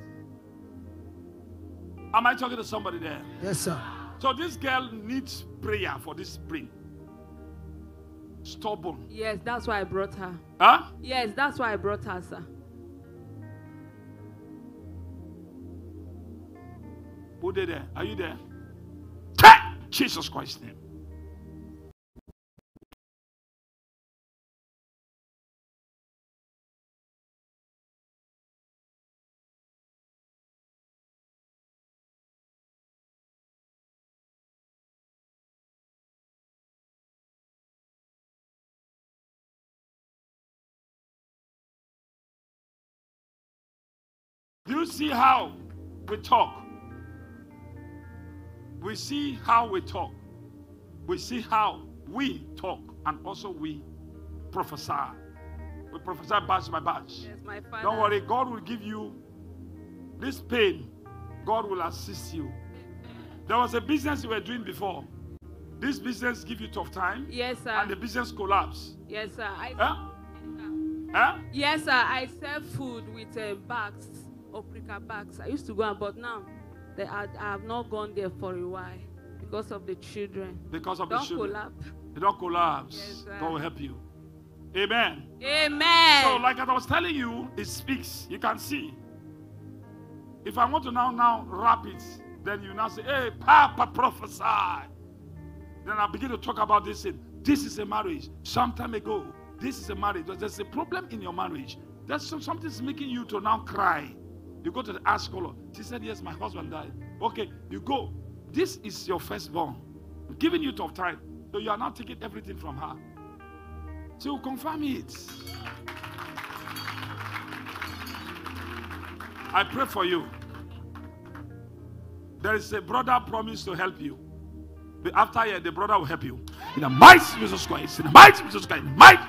Am I talking to somebody there? Yes, sir. So this girl needs prayer for this spring. Stubborn. Yes, that's why I brought her. Huh? Yes, that's why I brought her, sir. Who there? Are you there? Jesus Christ's name. Do you see how we talk? We see how we talk. We see how we talk, and also we prophesy. We prophesy batch by batch. Yes, my father. Don't worry, God will give you this pain. God will assist you. There was a business you were doing before. This business give you tough time, Yes, sir. and the business collapse. yes, sir. I, Huh? Huh? Yes, sir. I sell food with uh, bags, oprika bags. I used to go, and but now they are, I have not gone there for a while because of the children. Because of the Don't children. collapse. They don't collapse. Yes. God will help you. Amen. Amen. So, like I was telling you, it speaks. You can see. If I want to now now wrap it, then you now say, "Hey, Papa, prophesy." Then I begin to talk about this. Thing. This is a marriage. Some time ago, this is a marriage. There's a problem in your marriage. There's some, something's making you to now cry. You go to the ask scholar. She said, "Yes, my husband died." Okay, you go. This is your firstborn, giving you tough time. So you are not taking everything from her. She will confirm it. I pray for you. There is a brother promised to help you. But after here, the brother will help you. In the mighty Jesus Christ. In the mighty Jesus Christ. In mighty.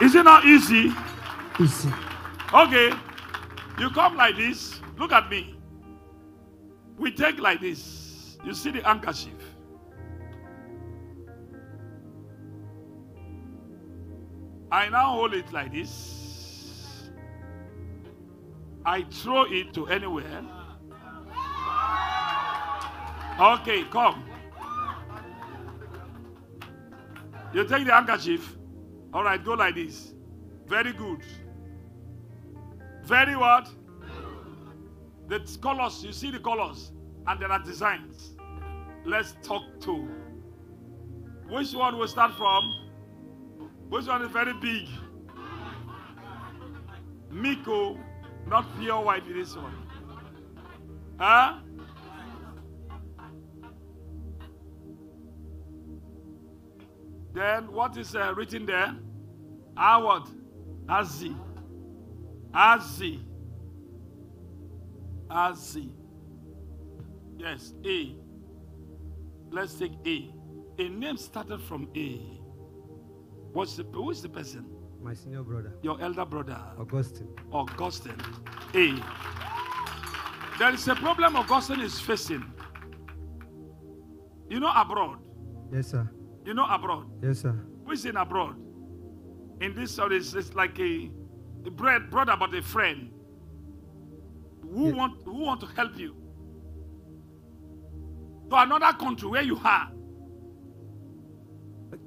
Is it not easy? Okay. You come like this. Look at me. We take like this. You see the handkerchief. I now hold it like this. I throw it to anywhere. Okay, come. You take the handkerchief. All right, go like this. Very good. Very what? The colors, you see the colors, and there are designs. Let's talk to. Which one will start from? Which one is very big? Miko, not pure white, this one. Huh? Then what is uh, written there? Howard, Azi, Azi, Azi. Yes, A. Let's take A. A name started from A. What's the who is the person? My senior brother, Your elder brother, Augustine. Augustine. A. There is a problem Augustine is facing. You know abroad. Yes, sir. You know abroad. Yes, sir. Who is in abroad? In this story, it's, like a bread, brother, but a friend. Who want who want to help you? To another country where you are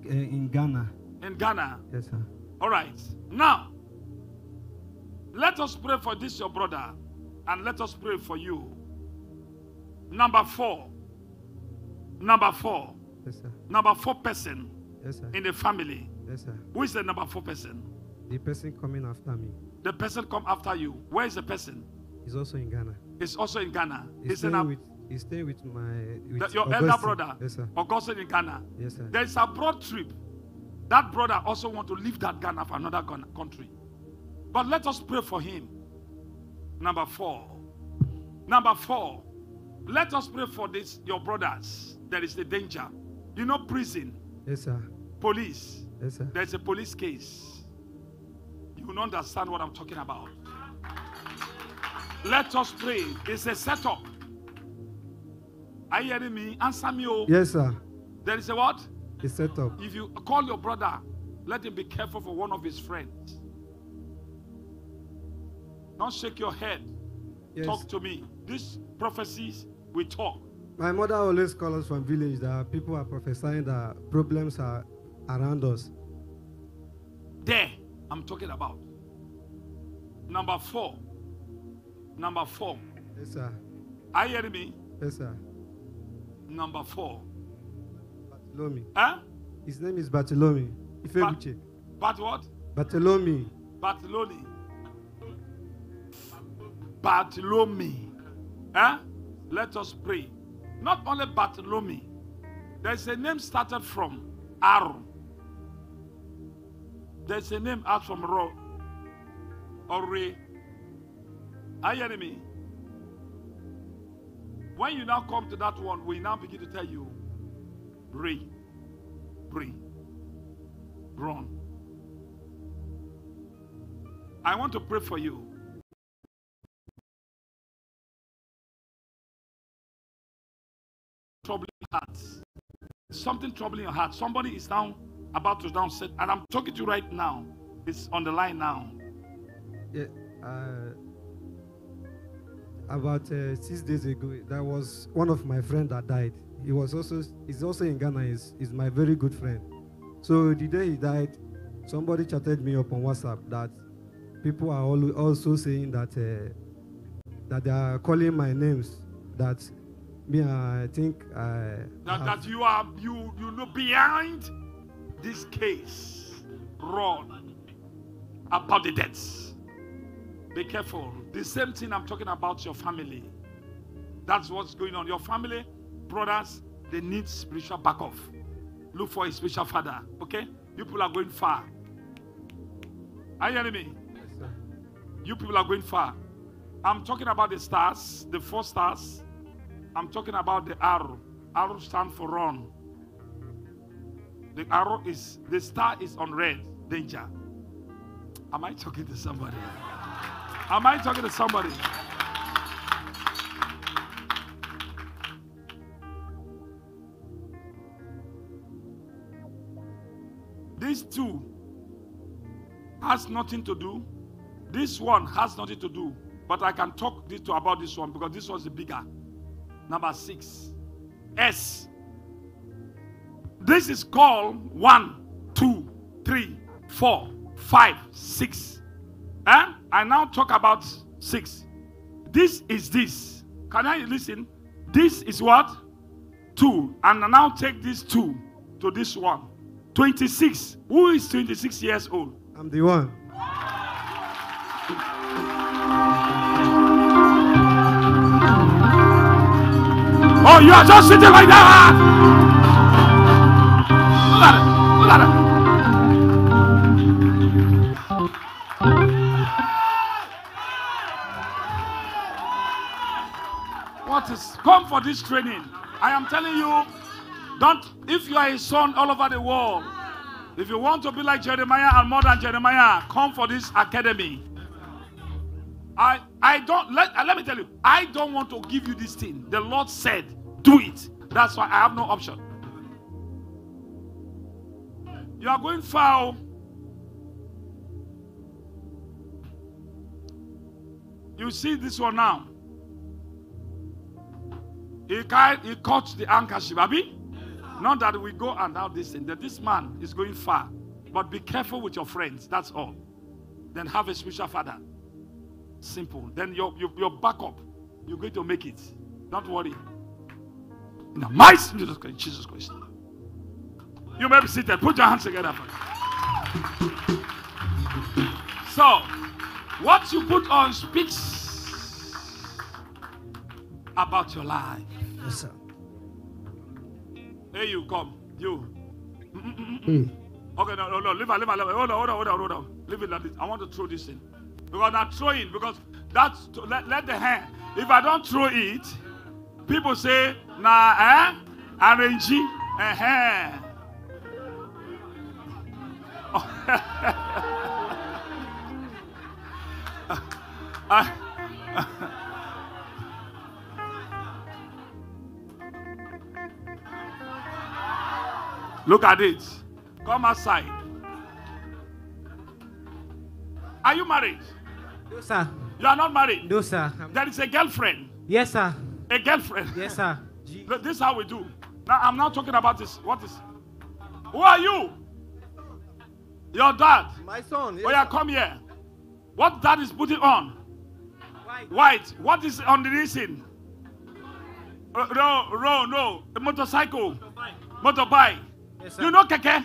in Ghana. in Ghana. Yes, sir. All right. Now, let us pray for this your brother, and let us pray for you. Number four. Number four. Yes, sir. Number four person Yes, sir. in the family. Yes, sir. Who is the number four person? The person coming after me The person come after you. Where is the person? He's also in Ghana. He's also in Ghana. He's He's in staying a, with. He's staying with my. With the- your elder brother. Yes, sir. Augustine in Ghana. Yes, sir. There is a broad trip. That brother also want to leave that Ghana for another country. But let us pray for him. Number four. Number four. Let us pray for this, your brothers. There is the danger. You know, prison, Yes, sir. police. Yes, sir. There's a police case. You will understand what I'm talking about. Let us pray. It's a setup. Are you hearing me? Answer me. Oh. Yes, sir. There is a what? It's set up. If you call your brother, let him be careful for one of his friends. Don't shake your head. Yes. Talk to me. These prophecies, we talk. My mother always calls us from village that people are prophesying that problems are around us. There, I'm talking about. Number four. Number four. Yes, sir. Are you hearing me? Yes, sir. Number four. Bartholomew. Huh? His name is Bartholomew. Ifebuche. But what? Bartholomew. Bartholomew. Bartholomew. Huh? Let us pray. Not only Bartholomew. There's a name started from Aaron. There's a name out from Ro. or Ray. Are you me? When you now come to that one, we now begin to tell you, Ray, pray, run. I want to pray for you. Troubling hearts. Something troubling your heart. Somebody is now about to down sit, and I'm talking to you right now. It's on the line now. Yeah, uh, about uh, six days ago, there was one of my friend that died. He was also he's also in Ghana. He's, he's my very good friend. So the day he died, somebody chatted me up on WhatsApp that people are al- also saying that uh, that they are calling my names. That me, I think I That, that you are you you know behind this case. Run about the deaths. Be careful. The same thing I'm talking about your family. That's what's going on. Your family, brothers, they need spiritual backup. Look for a spiritual father. Okay? You people are going far. Are you hearing me? Yes, sir. You people are going far. I'm talking about the stars, the four stars. I'm talking about the arrow. Arrow stands for run. The arrow is the star is on red, danger. Am I talking to somebody? Am I talking to somebody? These two has nothing to do. This one has nothing to do. But I can talk this to about this one because this the bigger. Number six. S. This is called one, two, three, four, five, six. And I now talk about six. This is this. Can I listen? This is what? Two. And I now take this two to this one. 26. Who is 26 years old? I'm the one. Oh, you are just sitting like that. What is come for this training? I am telling you, don't if you are a son all over the world, if you want to be like Jeremiah and more than Jeremiah, come for this academy. I I don't let uh, let me tell you, I don't want to give you this thing. The Lord said, do it. That's why I have no option. You are going foul. You see this one now. He, ca- he caught the handkerchief, Abi. Not that we go and now this thing. That this man is going far. But be careful with your friends. That's all. Then have a spiritual father. Simple. Then your, your, your backup, you're going to make it. Don't worry. In the mighty. Jesus Christ. You may be seated. Put your hands together. So, what you put on speaks about your life. Yes, sir. Here you come. You. Hey. Okay, no, no, no. Leave it, leave it, leave it. Hold on, hold on, hold on, hold on. Leave it like this. I want to throw this in. Because I'm throwing, because that's, to, let, let the hand. If I don't throw it, people say, nah, eh? Arrange, eh, Look at it. Come outside. Are you married? No, sir. You are not married. No, sir. I'm- There is a girlfriend. Yes, sir. A girlfriend. Yes, sir. This is how we do. Now I'm not talking about this. What is? Who are you? Your dad. My son. Oh yeah, come here. What dad is putting on? White. White. What is on the reason? Uh, no, no, no. A motorcycle. Motorbike. Yes, sir. You know keke? Yes,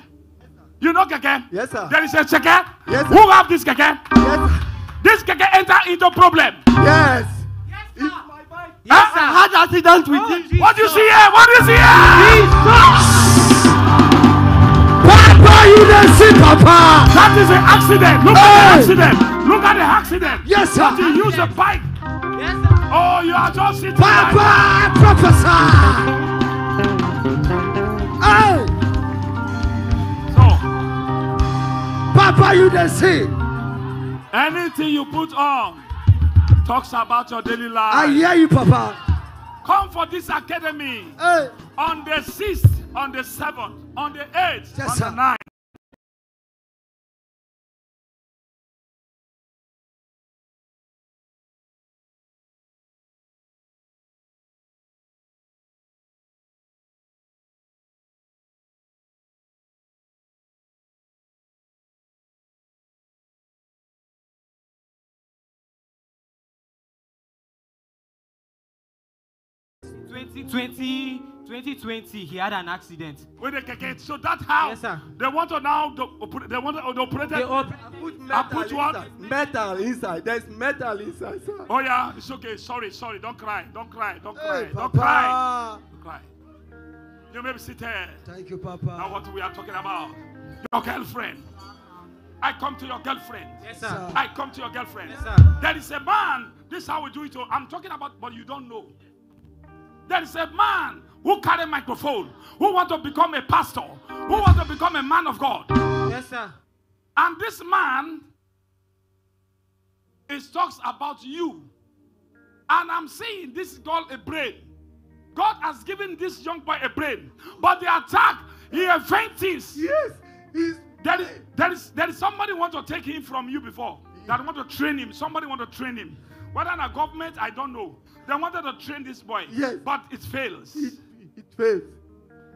You know keke? Yes, sir. There is a keke. Yes, sir. Who have this keke? Yes. This keke enter into problem. Yes. Yes, Huh? sir. I had accident with Oh, it. Jesus. What do you see here? What do you see here? Papa, you dey see Papa. That is an accident. Look at the accident. Look after the accident, Yes, sir. that you use a bike. Yes, sir. Oh, you are just sitting like Papa, prophesy. Hey, so. Papa, you dey see. Anything you put on talks about your daily life. I hear you, Papa. Come for this academy Hey, on the 6th, on the 7th, on the 8th, Yes, on sir. the 9th. Twenty twenty, 2020, he had an accident. With the keke. So that how Yes, sir. they want to now the, oper- they want to the operator. They op- Put I metal put what? inside. Metal inside. There's metal inside, sir. Oh yeah, it's okay. Sorry, sorry. Don't cry. Don't cry. Don't cry. hey, Don't cry. Papa. Don't cry. You may be seated. Thank you, Now Papa. what we are talking about. Your girlfriend. I come to your girlfriend. yes, sir. I come to your girlfriend. Yes, sir. There is a man. This is how we do it. oh. I'm talking about, but you don't know. There is a man who carry microphone, who want to become a pastor, who want to become a man of God. Yes, sir. And this man is talks about you. And I'm saying this girl a brain. God has given this young boy a brain. But the attack, he faints. Yes. He's There is, there is, there is somebody want to take him from you before. That want to train him. Somebody want to train him. Whether in a government, I don't know. They wanted to train this boy. Yes. But it fails. it, it fails.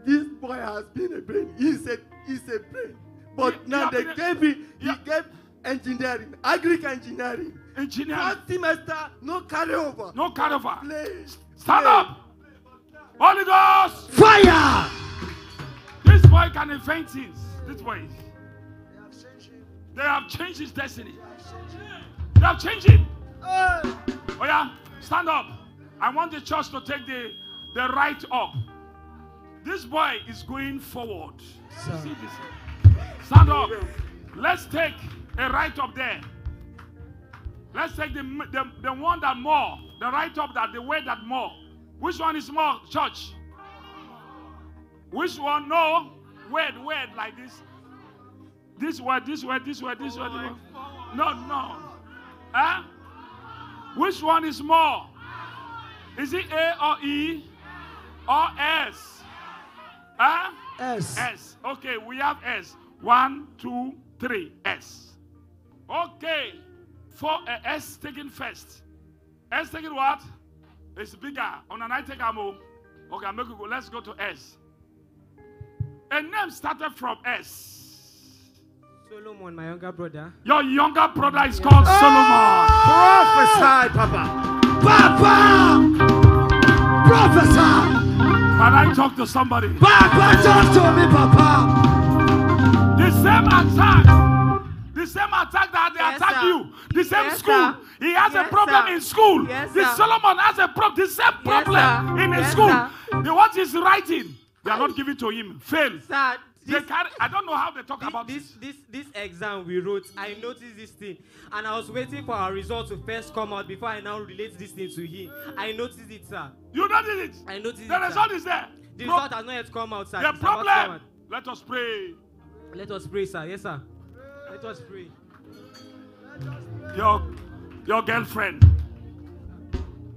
This boy has been a brain. He's a he's a brain. But He- he now have they gave him he Yeah. gave engineering, agri engineering. Engineer, First semester, no carryover. no carryover. Play. Stand play. up. Holy Ghost. Fire. This boy can invent things. This boy. They have changed it. They have changed his destiny. They have changed it. Oh yeah, stand up. I want the church to take the, the right up. This boy is going forward. See this? Stand up. Let's take a right up there. Let's take the, the, the one that more. The right up that the way that more. Which one is more, church? Which one? No. Word, word like this. This word, this word, this word, this word. this word. No, no. Huh? Which one is more? Is it A or E or S? Huh? S. S. Okay, we have S. One, two, three. S. Okay. For uh, S taken first. S taken what? It's bigger. On an I take a move. Okay, I'll make it go. Let's go to S. A name started from S. Solomon, my younger brother. Your younger brother is called Solomon. Prophesy, Papa. Papa. Prophesy. Can I talk to somebody? Papa, talk to me, Papa. The same attack, the same attack that they Yes, attack sir. you, the same Yes, school. sir. He has a problem sir. in school. Yes, the. Solomon has a problem, the same problem sir. in his Yes, school. sir. The what he's writing, they are not giving to him. Fail. Sir, They this, carry, I don't know how they talk this, about this, this. this, exam we wrote, I noticed this thing. And I was waiting for our result to first come out before I now relate this thing to him. I noticed it, sir. You did it. I noticed The it, result sir. is there. The Pro- result has not yet come out, sir. the It's problem. Let us pray. Let us pray, sir. Yes, sir. Let us pray. Your, your girlfriend.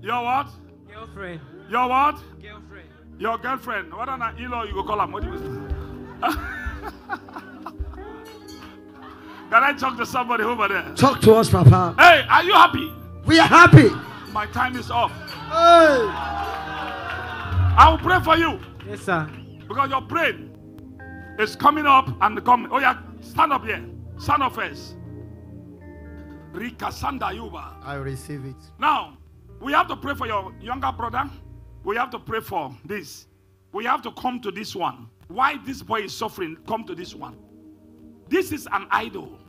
Your what? Girlfriend. Your what? Girlfriend. Your girlfriend. What an Elo you go call him? What do you Can I talk to somebody over there? Talk to us, Papa. Hey, are you happy? We are happy. My time is up. Hey. I will pray for you Yes, sir. because your brain is coming up and coming. Oh yeah, stand up here. Stand up first. Rika Sanda Yuba. I receive it. Now, we have to pray for your younger brother. We have to pray for this. We have to come to this one. Why this boy is suffering, come to this one. This is an idol.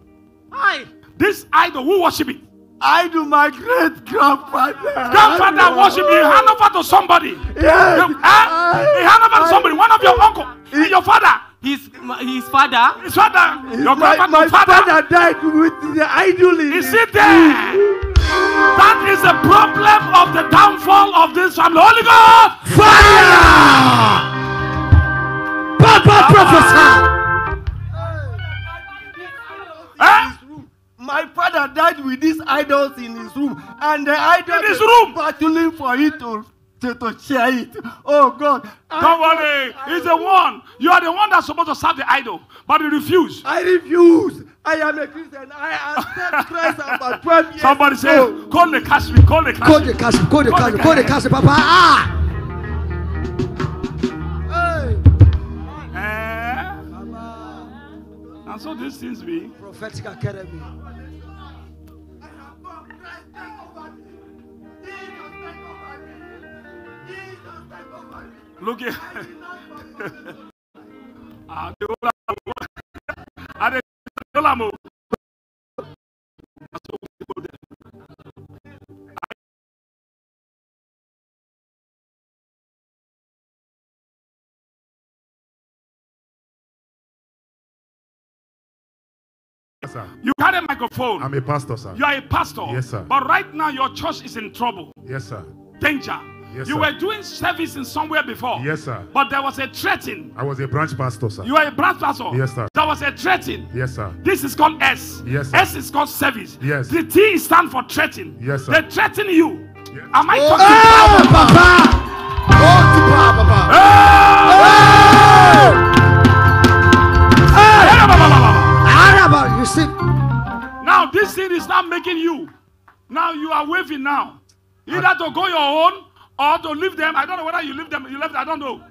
Hi. This idol, who worship it? I do my great grandfather. Grandfather worship it. Hand over to somebody. Yes. You- huh? Eh? He hand over to somebody. One of your uncle, your father. His, his father. His father. Your my, grandfather. my father. father died with the idol in Is it there? That is the problem of the downfall of this family. Holy God. Fire! Papa prophesy. Eh? My father died with these idols in his room, and the idol In his is room? battling for it to, to, to share it. Oh God. Don't worry. He's the one. You are the one that's supposed to serve the idol, but you refuse. I refuse. I am a Christian. I accept Christ about 12 years Somebody say, ago. call the cash me, call the cash Call the castle, call the the call the castle, Papa. Ah! Hey. Eh? And so these things be. Prophetic Academy. The whole Ah, there. Ah, yes, sir. You carry a microphone. I'm a pastor, sir. You are a pastor. Yes, sir. But right now, your church is in trouble, Yes, sir. danger. Yes, you sir. were doing service in somewhere before. Yes, sir. But there was a threatening. I was a branch pastor, sir. You are a branch pastor. Yes, sir. There was a threatening. Yes, sir. This is called S. Yes, sir. S is called service. Yes. The T stands for threatening. Yes, sir. They threaten you. Yes. Am I Oh, talking Papa! Oh, Tipa, Papa. Araba, you see, Now this thing is not making you. Now you are waving now. Either to go your own or to leave them. I don't know whether you leave them. You left. I don't know.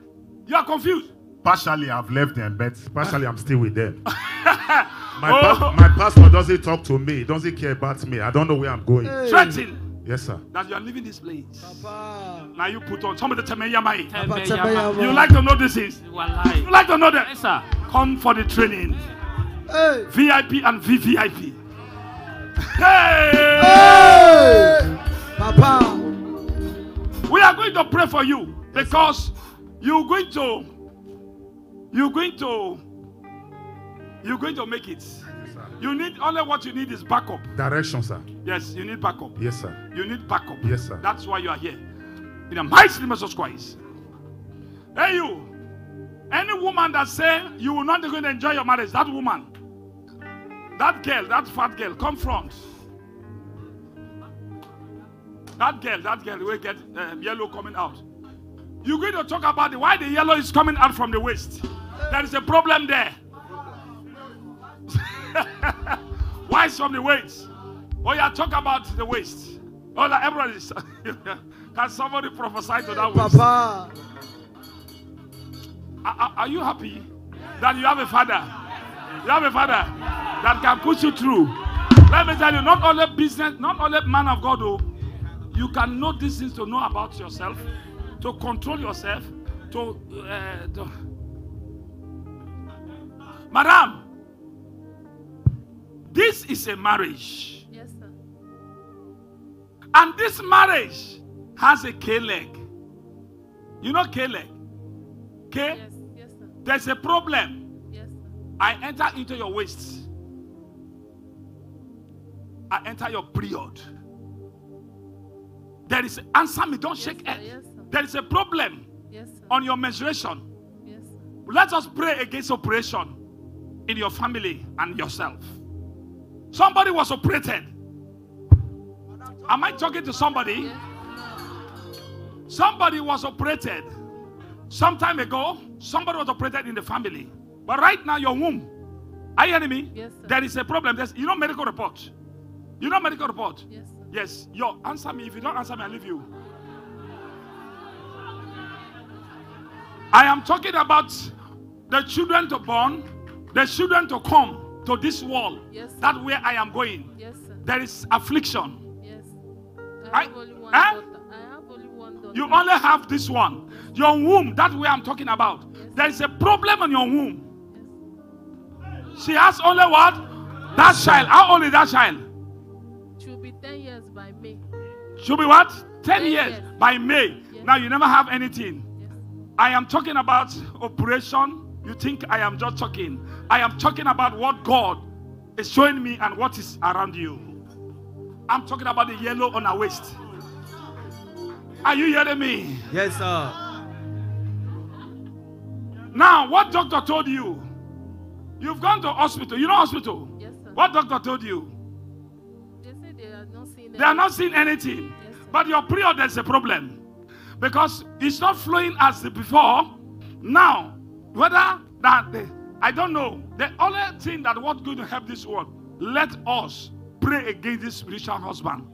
You are confused. Partially, I've left them, but partially, I'm still with them. My, Oh. pa- my pastor doesn't talk to me, doesn't care about me. I don't know where I'm going. Threaten Yes, sir. that you are leaving this place. Papa. Now you put on somebody tell me Yamai. Papa, Tebeyama. You like to know this is. Wallahi. You like to know that. Yes, sir. Come for the training. Hey. VIP and VVIP. Hey! Hey. Papa. We are going to pray for you because you're going to you're going to you're going to make it. You need only what you need is backup. Direction, sir. Yes, you need backup. Yes, sir. You need backup. Yes, sir. That's why you are here. In the mighty name of Jesus Christ. Hey you. Any woman that say you will not going to enjoy your marriage, that woman, that girl, that fat girl, come front. That girl, that girl will get uh, yellow coming out. You're going to talk about the, why the yellow is coming out from the waist. There is a problem there. why it's from the waist? Oh, yeah, talk about the waist. Oh, like everybody is. Can somebody prophesy to that waist? Papa. Are, are- you happy that you have a father? You have a father that can push you through. Let me tell you, not only business, not only man of God, oh, you can know these things to know about yourself, to control yourself, to, uh, to... Madam, this is a marriage, Yes, sir. and this marriage has a K leg. You know K leg? K. Yes, yes, sir. There's a problem. Yes, sir. I enter into your waist. I enter your period. There is answer me. Don't Yes, shake sir. Yes, sir. There is a problem Yes, sir. on your menstruation. Yes, sir. Let us pray against operation in your family and yourself. Somebody was operated. Am I talking to somebody? Somebody was operated some time ago. Somebody was operated in the family. But right now, your womb. Are you hearing me? Yes, sir. There is a problem. There's, you know medical report. You know medical report. Yes. Yes. Yo, answer me. If you don't answer me, I leave you. I am talking about the children to born, the children to come to this world. Yes, sir. That where I am going. Yes, sir. There is affliction. Yes. I- I only one Eh? daughter. I have only one daughter. You only have this one. Your womb, That where I'm talking about. There is a problem in your womb. She has only what? That child. How old is that child? She'll be 10 years by May. Should be what? 10 Ten years years. by May. Yes. Now you never have anything. Yes. I am talking about operation You think I am just talking. I am talking about what God is showing me and what is around you. I'm talking about the yellow on our waist. Are you hearing me? Yes, sir. Now, what doctor told you? You've gone to hospital. You know hospital? Yes, sir. What doctor told you? They are not seeing anything. Yes. But your prayer, there's a problem. Because it's not flowing as before. Now, whether that, the- I don't know. The only thing that what's going to help this world, let us pray against this spiritual husband.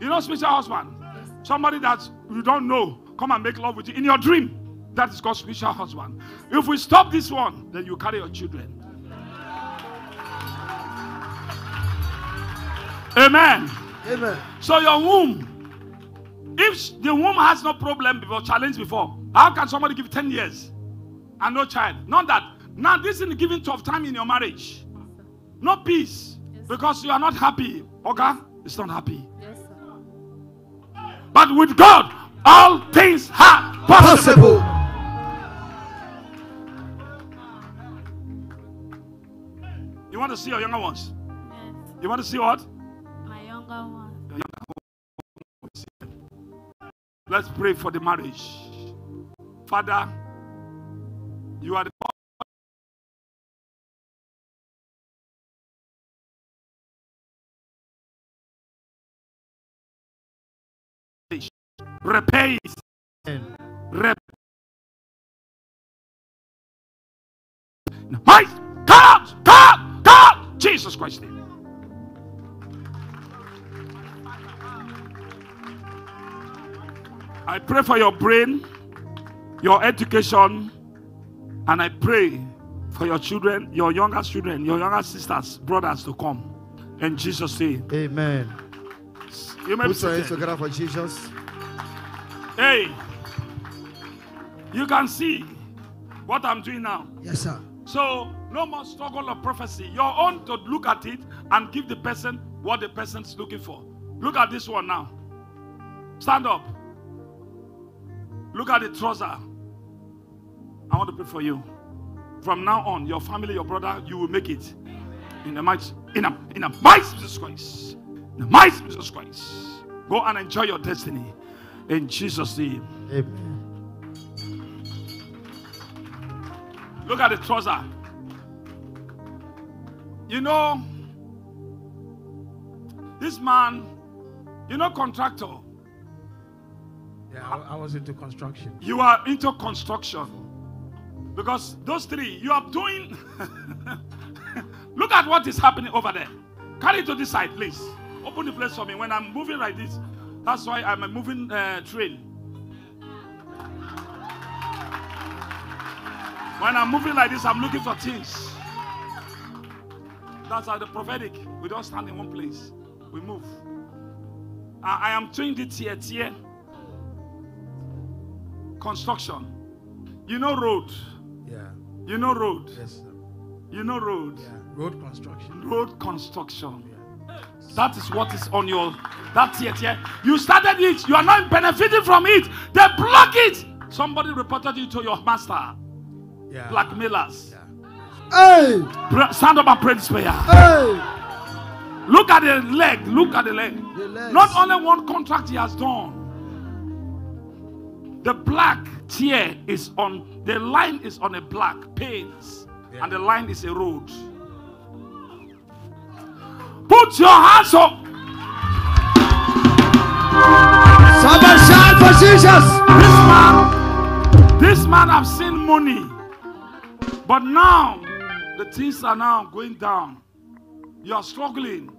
You know, spiritual husband? Somebody that you don't know, come and make love with you in your dream. That is called spiritual husband. If we stop this one, then you carry your children. Amen. Amen. So your womb, if the womb has no problem before, challenge before, how can somebody give 10 years and no child? Not that. Now this is giving tough time in your marriage. No peace. Because you are not happy. Okay? It's not happy. Yes. But with God, all things are possible. Possible. You want to see your younger ones? You want to see what? Let's pray for the marriage. Father, you are the repay rep Mike, come, come, come, Jesus Christ name. I pray for your brain, your education, and I pray for your children, your younger children, your younger sisters, brothers to come. In Jesus' name. Amen. You may Put your hands together for Jesus. Hey, you can see what I'm doing now. Yes, sir. So, no more struggle of prophecy. Your own to look at it and give the person what the person's looking for. Look at this one now. Stand up. Look at the trouser. I want to pray for you. From now on, your family, your brother, you will make it. In the mighty, in a, in a mighty Jesus Christ. In the mighty Jesus Christ. Go and enjoy your destiny. In Jesus' name. Amen. Look at the trouser. You know, this man, you know, contractor, Yeah, I, I was into construction. you are into construction. Because those three, you are doing. Look at what is happening over there. Carry it to this side, please. Open the place for me. When I'm moving like this, that's why I'm a moving uh, train. When I'm moving like this, I'm looking for things. That's how the prophetic. We don't stand in one place. We move. I, I am doing the tier tier construction. You know road. Yeah. You know road. Yes, sir. You know road. Yeah. Road construction. Road construction. That is what is on your that tier tier. You started it. You are not benefiting from it. They block it. Somebody reported you to your master. Yeah. Blackmailers. Hey! Stand up and pray this prayer. Hey! Look at the leg. Look at the leg. The. Not only one contract he has done. The black tear is on the line is on a black panes, and the line is a road. Put your hands up. Somebody shout for Jesus! This man, this man have seen money, but now the things are now going down. You are struggling.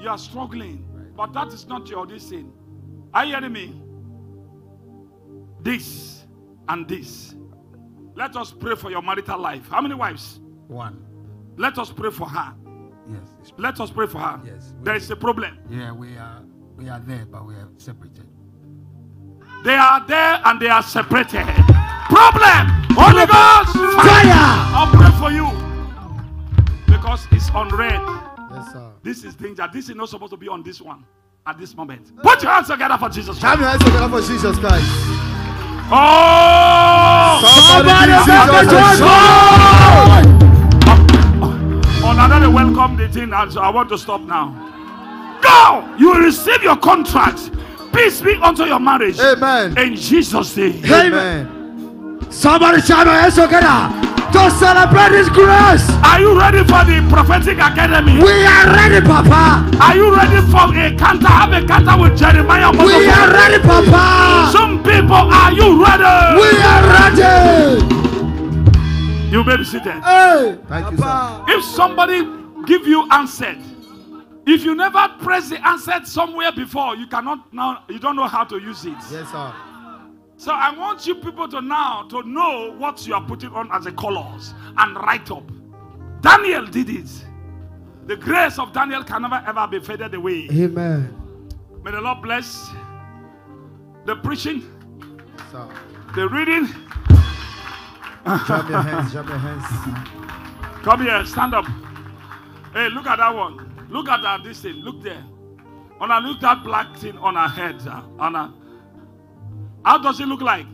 You are struggling, but that is not your this thing. Are you hearing me? This and this. Let us pray for your marital life. How many wives? One. Let us pray for her. Yes. Let us pray for her. Yes. There is a problem. Yeah, we are we are there, but we are separated. They are there and they are separated. Problem. Holy Ghost. Fire! I'll pray for you. Because it's on red. Yes, sir. This is danger. This is not supposed to be on this one at this moment. Put your hands together for Jesus. Christ. your hands together for Jesus Christ. Oh! Somebody a Jesus joyful. On another welcome the thing, I want to stop now. Go! You receive your contract. Peace be unto your marriage. Amen. In Jesus' name. Amen. Somebody shout hands together to celebrate His grace. Are you ready for the prophetic academy? We are ready, Papa. Are you ready for a canter? Have a canter with Jeremiah. We Motofo. are ready, Papa. Some people, are you ready? We are ready. You may be seated. Hey, Thank you, sir. If somebody give you answered, if you never press the answered somewhere before, you cannot now. You don't know how to use it. Yes, sir. So I want you people to now to know what you are putting on as a colors and write up. Daniel did it. The grace of Daniel can never ever be faded away. Amen. May the Lord bless the preaching, the reading. Jump your hands. Jump your hands. Come here, stand up. Hey, look at that one. Look at that this thing. Look there. On her, look that black thing on her head. uh, On her. How does it look like?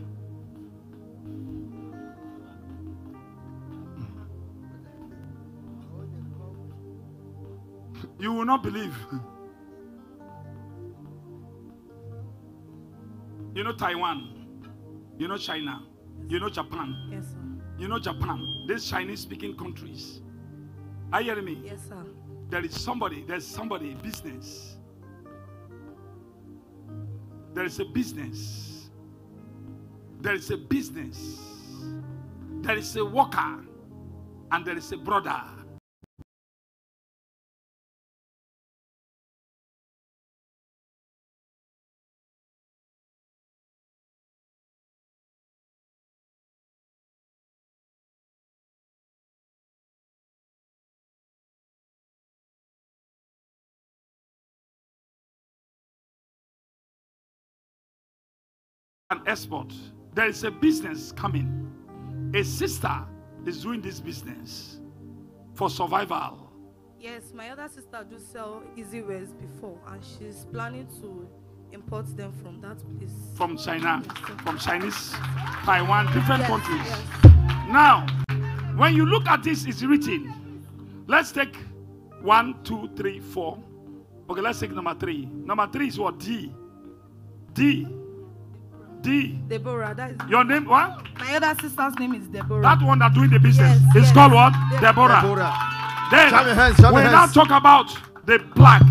You will not believe. You know Taiwan. You know China. You know Japan. Yes, sir. You know Japan, these Chinese speaking countries. Are you hearing me? Yes, sir. There is somebody, there's somebody, business. There is a business. There is a business. There is a worker. And there is a brother. An export. There is a business coming. A sister is doing this business for survival. Yes, my other sister do sell easy wares before, and she's planning to import them from that place. from China, from Chinese, Taiwan, different Yes, countries. yes. Now, when you look at this, it's written. Let's take one, two, three, four. Okay, let's take number three. Number three is what? D. D. D. Deborah, that is Your name, what? my other sister's name is Deborah. That one that doing the business. Yes, it's yes. called what? Yeah. Deborah. Deborah. Then Shout hands, shout we your now hands. talk about the black.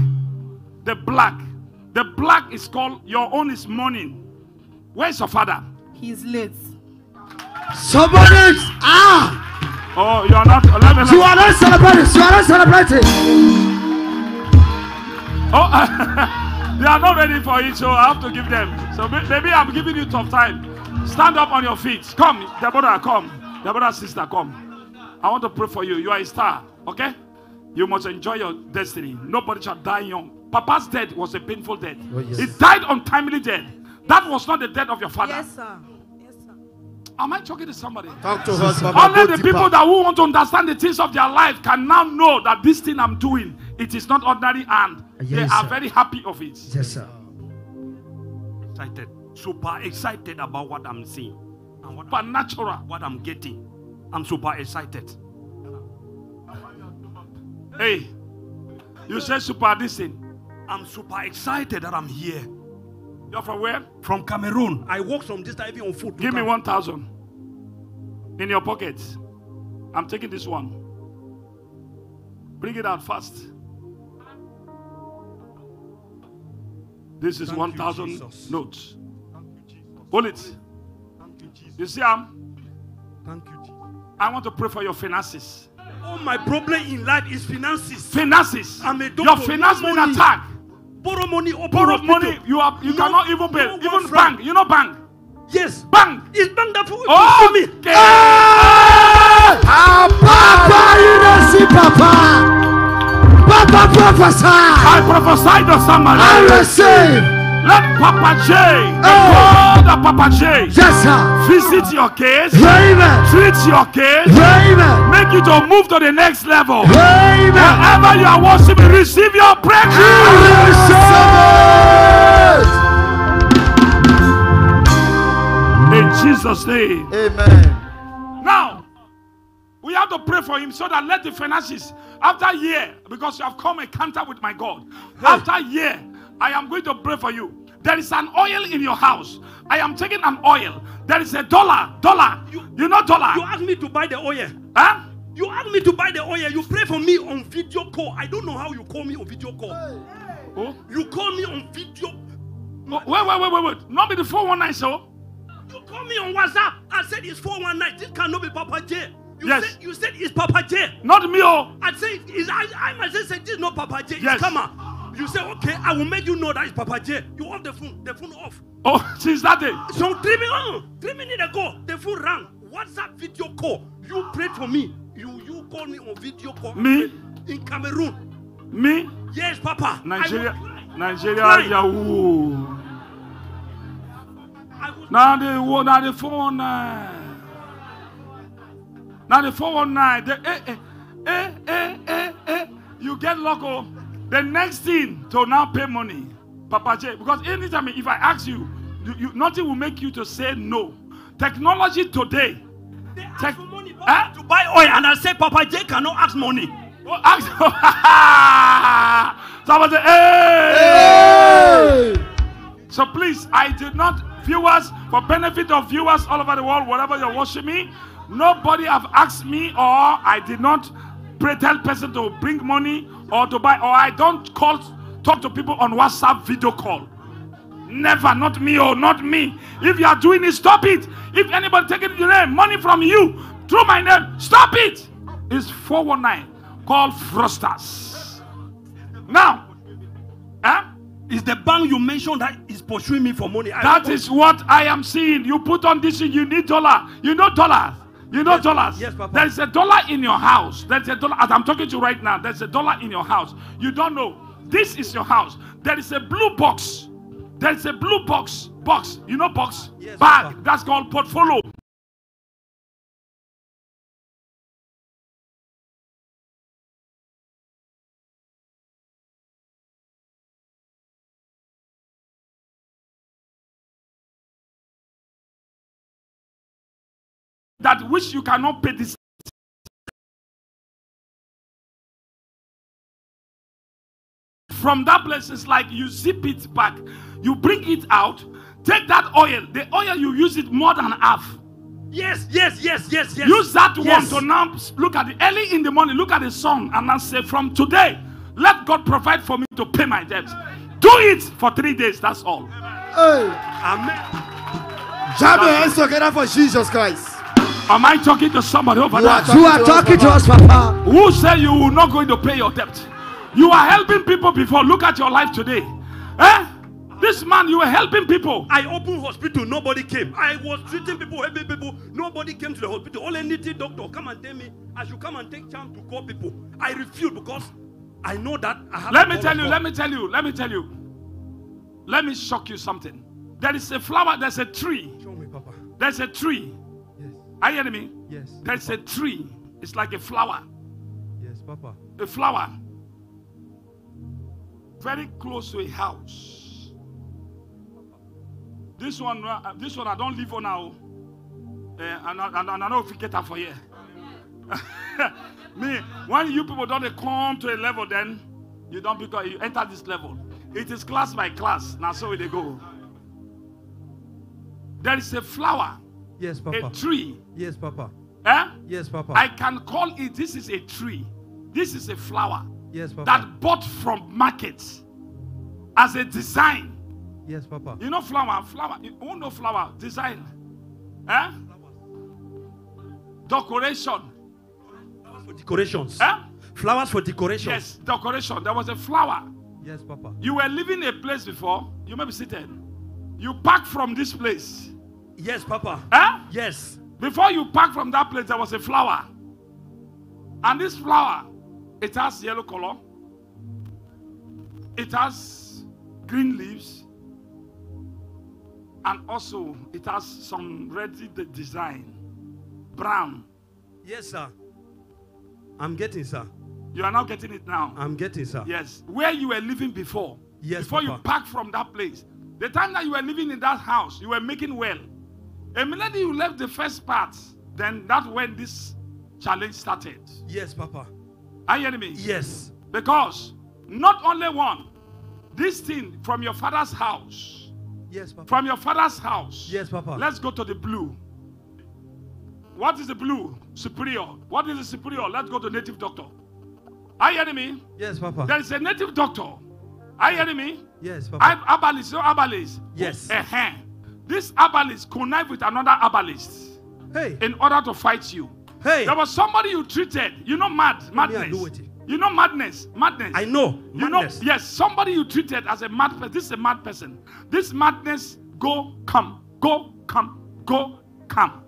The black. The black is called your own is morning. Where's your father? He's late. Somebody, ah, Oh, you're not. Let me you are not celebrating. You are not celebrating. Oh, they are not ready for it, so I have to give them. So maybe I'm giving you tough time. Stand up on your feet. Come, Deborah, come. Deborah, sister, come. I want to pray for you. You are a star, okay? You must enjoy your destiny. Nobody shall die young. Papa's death was a painful death. Oh, yes. He died untimely death. That was not the death of your father. Yes, sir. Yes, sir. Am I talking to somebody? Talk to us, Baba. Only the people that who want to understand the things of their life can now know that this thing I'm doing, it is not ordinary and they Yes, are sir. very happy of it. Yes, sir. excited, super excited about what I'm seeing and what, Supernatural. what I'm getting. I'm super excited. Hey, you say super this thing. I'm super excited that I'm here. You're from where? From Cameroon. I walk from this time on foot. to Give me 1,000 in your pocket. I'm taking this one. Bring it out fast. This is 1,000 notes. Thank you, Hold it. Thank you, Jesus. You see, um, Thank you, Jesus. I want to pray for your finances. All my problem in life is finances. Finances. I'm a doctor. Your finance No been money. attacked. Borrow money, open Borrow hospital. money. You are you No- cannot even pay. no even franc. bank. You know bank. Yes. Bank. It's bank that will Oh, me. okay. Papa, you don't see Papa. Papa prophesy. I prophesy to somebody. I receive. Let Papa J, the Oh. God of Papa J, Yes, sir. visit your case, Amen. treat your case, Amen. make you to move to the next level. Amen. Wherever you are worshiping, receive your breakthrough. Receive it. In Jesus' name. Amen. We have to pray for him so that let the finances, after year, because you have come encounter with my God, after year, I am going to pray for you. There is an oil in your house. I am taking an oil. There is a dollar, dollar. You, know dollar? You asked me to buy the oil. Huh? You asked me to buy the oil. You pray for me on video call. I don't know how you call me on video call. Oh? You call me on video. Wait, wait, wait, wait, wait. Not be the 419, so. You call me on WhatsApp. I said it's 419. This cannot be Papa J. You Yes. said you said it's Papa J. Not me, oh. I say it's, I, I myself said this is not Papa J. Yes. It's Kama. You say okay, I will make you know that it's Papa J. You off the phone. The phone off. Oh, since that day. So three minutes, oh, three minutes ago, the phone rang. WhatsApp video call. You prayed for me. You you called me on video call. Me? in Cameroon. Me? Yes, Papa. Nigeria, Nigeria. Yahoo. Now the now the 419. Uh, Now the 419. The, eh, eh, eh, eh, eh, eh. You get local. The next thing to now pay money, Papa J. Because anytime if I ask you, you, you nothing will make you to say no. Technology today. Tech, eh? to buy oil, and I say Papa J cannot ask money. Oh, ask. Somebody say, hey! So please, I did not, viewers, for benefit of viewers all over the world, wherever you're watching me, nobody have asked me or I did not pray, tell person to bring money or to buy, or I don't call, talk to people on WhatsApp video call. Never, not me, oh, not me. If you are doing it, stop it. If anybody taking your name, money from you through my name, stop it. It's 419 called Frosters. Now, eh? Is the bank you mentioned that is pursuing me for money? I That what I am seeing. You put on this, you need dollar. You know dollars. You know dollars. yes, Papa. There's a dollar in your house. There's a dollar. As I'm talking to you right now, there's a dollar in your house. You don't know. This is your house. There is a blue box. There's a blue box. Box. You know box? Yes, Bag. Papa. That's called portfolio. That which you cannot pay this from that place it's like you zip it back you bring it out take that oil the oil you use it more than half Yes, yes, yes, yes, yes. use that Yes. one to now look at the early in the morning look at the sun and now say from today let god provide for me to pay my debt do it for three days that's all Hey. Amen. Jab your hands together for Jesus Christ. Am i talking to somebody over You there You are talking to us, Papa. who say you will not going to pay your debt you are helping people before look at your life today eh this man you were helping people I opened hospital, nobody came. I was treating people, helping people, nobody came to the hospital. Only native doctor come and tell me I should come and take chance to call people. I refuse because I know that I have. Let me tell you, God. let me tell you, let me tell you. Let me shock you something. There is a flower, there's a tree. Show me, Papa. There's a tree. Are you hearing me? Yes. There's a tree. It's like a flower. Yes, Papa. A flower. Very close to a house. This one, uh, this one I don't live on now. Uh, and, I- and, I- know if you get that for here. Me, when you people don't come to a level, then you don't because you enter this level. It is class by class. Now so they go. There is a flower, Yes, a Papa. tree. Yes, Papa. Eh? Yes, Papa. I can call it. This is a tree. This is a flower Yes, Papa. that bought from markets as a design. Yes, Papa. You know flower, flower. You who know flower design? Eh? Decoration. for decorations. Eh? Flowers for decoration. Yes, decoration. There was a flower. Yes, Papa. You were living a place before. You may be seated. You packed from this place. Yes, Papa. Eh? Yes. Before you packed from that place, there was a flower. And this flower, it has yellow color. It has green leaves. And also, it has some red design. Brown. Yes, sir. I'm getting, sir. You are now getting it now. I'm getting, sir. Yes. Where you were living before. Yes, Before you Papa. packed from that place. The time that you were living in that house, you were making well. Immediately you left the first part, then that's when this challenge started. Yes, Papa. Are you hearing me? Yes. Because not only one, this thing from your father's house, Yes, Papa. from your father's house. Yes, Papa. Let's go to the blue. What is the blue? Superior. What is the superior? Let's go to native doctor. Are you hearing me? Yes, Papa. There is a native doctor. Are you hearing me? Yes, Papa. Ab- Herbalist, no herbalist. Yes. Uh-huh. This herbalist connive with another herbalist Hey. in order to fight you. Hey. There was somebody you treated. You know, mad, madness. You know, madness, madness. I know. You Madness. know, yes, somebody you treated as a mad person. This is a mad person. This madness, go, come, go, come, go, come.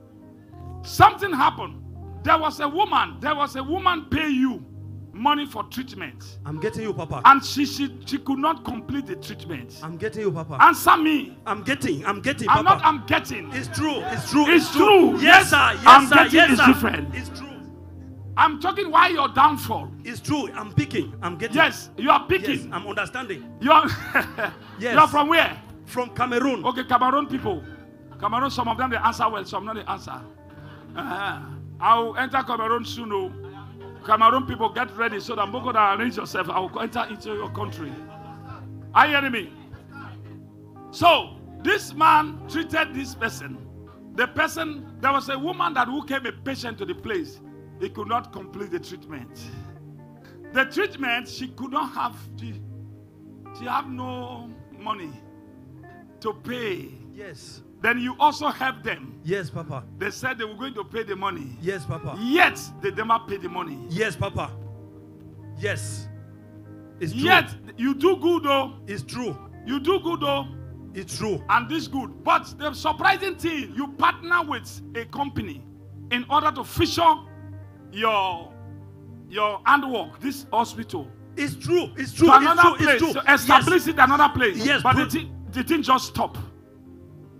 Something happened. There was a woman, there was a woman pay you money for treatment. I'm getting you, Papa. And she, she, she could not complete the treatment. I'm getting you, Papa. Answer me. I'm getting. I'm getting, I'm Papa. not, I'm getting. It's true. It's true. It's true. Yes, sir. Yes, I'm sir. getting yes, is sir. different. It's true. I'm talking why your downfall. It's true. I'm picking. I'm getting. Yes, you are picking. Yes, I'm understanding. You are, Yes. you are from where? From Cameroon. Okay, Cameroon people. Cameroon, some of them they answer well, some not they answer. Uh-huh. I'll enter Cameroon soon. Oh. Cameroon people, get ready so that Moko that arrange yourself. I will enter into your country. Are you hearing me? So this man treated this person. The person, there was a woman that who came a patient to the place. He could not complete the treatment. The treatment she could not have. She, she have no money to pay. Yes. Then you also help them. Yes, Papa. They said they were going to pay the money. Yes, Papa. Yet they never pay the money. Yes, Papa. Yes. It's true. Yet you do good though. It's true. You do good though. It's true. And this good. But the surprising thing, you partner with a company in order to feature your your handwork, this hospital. It's true. It's true. To It's another true. place. It's true. To establish Yes. it another place. Yes, But the, thing, the thing just stop.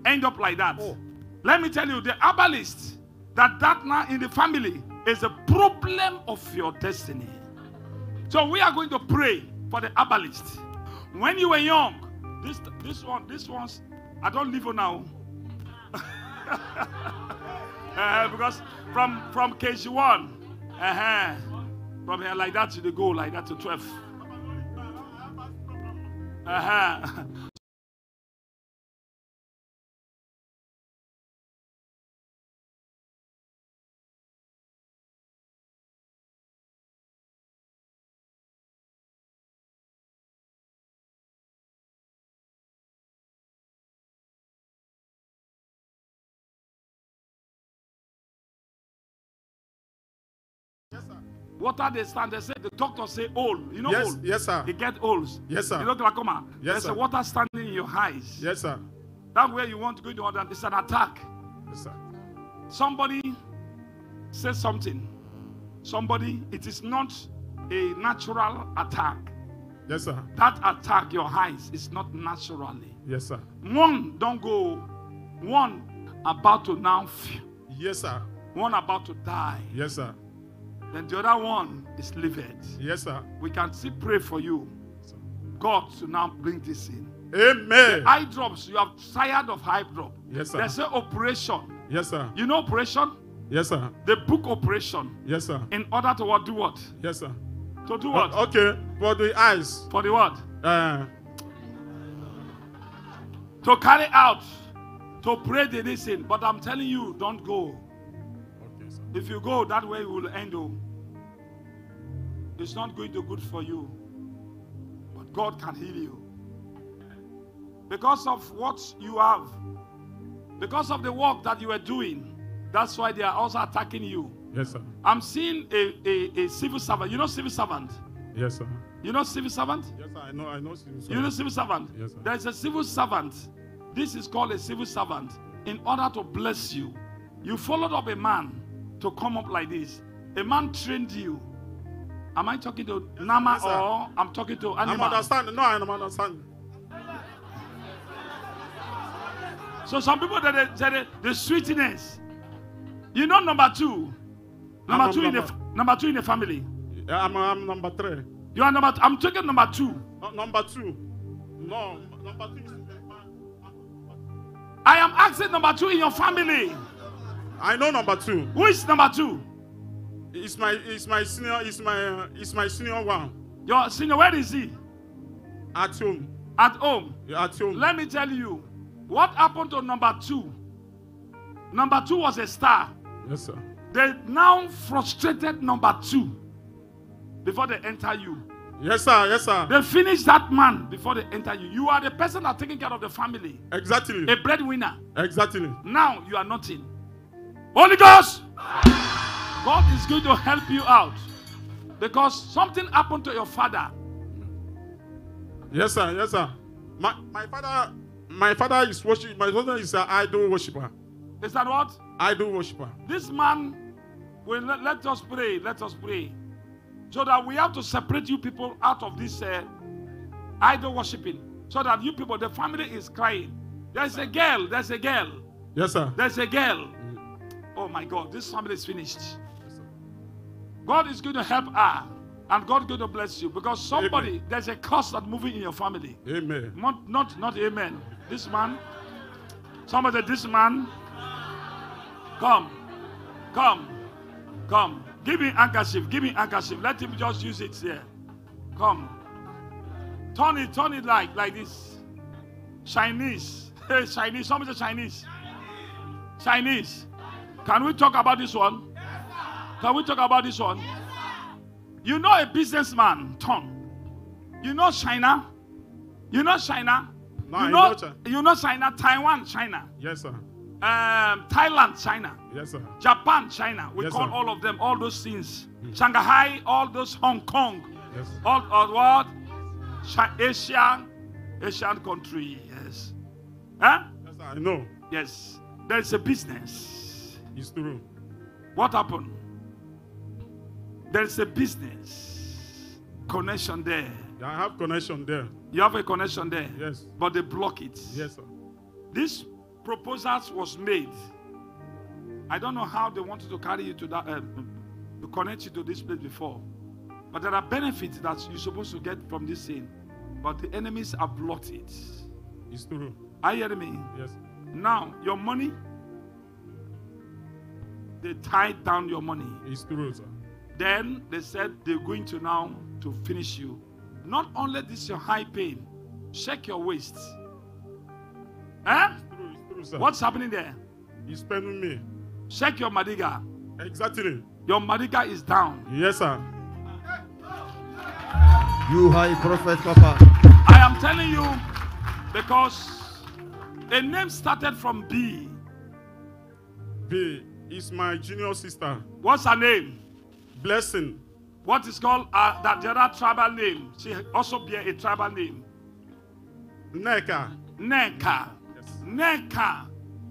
End up like that. Oh. Let me tell you, the herbalist that that now in the family is a problem of your destiny. So we are going to pray for the herbalist. When you were young, this this one, this one's I don't live on now. Uh, because from from KG1, uh-huh, from here like that to the goal, like that to 12. Uh-huh. What are they stand? They say the doctor say old. You know Yes, old. yes, sir. It get old. Yes, sir. You know glaucoma. Yes, There's sir. a water standing in your eyes. Yes, sir. That way you want to go to order. It's an attack. Yes, sir. Somebody says something. Somebody, it is not a natural attack. Yes, sir. That attack, your eyes, is not naturally. Yes, sir. One don't go. One about to now. Yes, sir. One about to die. Yes, sir. Then the other one is livid. Yes, sir. We can still pray for you. God to now bring this in. Amen. Eye drops, you are tired of eye drop. Yes, sir. There's an operation. Yes, sir. You know operation? Yes, sir. The book operation. Yes, sir. In order to what? Do what? Yes, sir. To do what? O- okay. For the eyes. For the what? Uh, To carry out. To pray the listen. But I'm telling you, don't go. If you go, that way it will end. oh. It's not going to good for you. But God can heal you. Because of what you have. Because of the work that you are doing. That's why they are also attacking you. Yes, sir. I'm seeing a, a, a civil servant. You know civil servant? Yes, sir. You know civil servant? Yes, sir. I know. I know. Sir. You know civil servant? Yes, sir. There is a civil servant. This is called a civil servant. In order to bless you, you followed up a man to come up like this. A man trained you. Am I talking to Nama Yes, or I'm talking to I'm animal? understanding. No, I'm understanding. So some people that they say the, the sweetness. You know number two. Number I'm two in the number- number two in the family. Yeah, I'm, I'm number three. You are number. I'm talking number two. No, number two. No, number two is. I am asking number two in your family. I know number two. Who is number two? It's my it's my senior it's my uh, it's my senior one. Your senior, where is he? At home. At home. Yeah, At home. Let me tell you what happened to number two. Number two was a star. Yes, sir. They now frustrated number two before they enter you. Yes, sir. Yes, sir. They finish that man before they enter you. You are the person that taking care of the family, Exactly. a breadwinner. Exactly. Now you are nothing. Holy Ghost, God is going to help you out because something happened to your father. Yes, sir. Yes, sir. My my father my father is worship. My father is an idol worshiper. Is that what? Idol worshiper. This man will let, let us pray. Let us pray. So that we have to separate you people out of this uh, idol worshiping. So that you people, the family is crying. There's a girl. There's a girl. Yes, sir. There's a girl. Oh my God, this family is finished. God is going to help her. And God is going to bless you because somebody, Amen. there's a curse that moving in your family. Amen. Not, not, not amen. This man, somebody, said, this man, come, come, come. Give me handkerchief. Give me handkerchief. Let him just use it here. Come. Turn it, turn it like like this. Chinese. Hey, Chinese. Somebody say Chinese. Chinese. Can we talk about this one? Can we talk about this one? You know a businessman, Tom. You know China. You know China. No, you know, know China. you know China, Taiwan, China, Yes, sir. um, Thailand, China, Yes, sir. Japan, China. We Yes, call sir. all of them, all those things. Shanghai, all those Hong Kong, Yes. all, all what? Asia, Asian country. Yes. Huh? Yes, sir. I know. Yes. There's a business. True. What happened? There's a business connection there. I have connection there. You have a connection there. Yes. But they block it. Yes, sir. This proposals was made. I don't know how they wanted to carry you to that, um, to connect you to this place before. But there are benefits that you're supposed to get from this thing. But the enemies have blocked it. It's true. Are you hearing me? Yes. Now, your money, they tied down your money. It's true, sir. Then they said they're going to now to finish you. Not only this your high pain, check your waist. Huh? It's true, it's true, sir. What's happening there? He's spending me. Check your madiga. Exactly. Your madiga is down. Yes, sir. You high prophet, Papa. I am telling you because a name started from B. B is my junior sister. What's her name? Blessing. What is called uh, that the other tribal name? She also bear a tribal name. Neka. Neka. Yes. Neka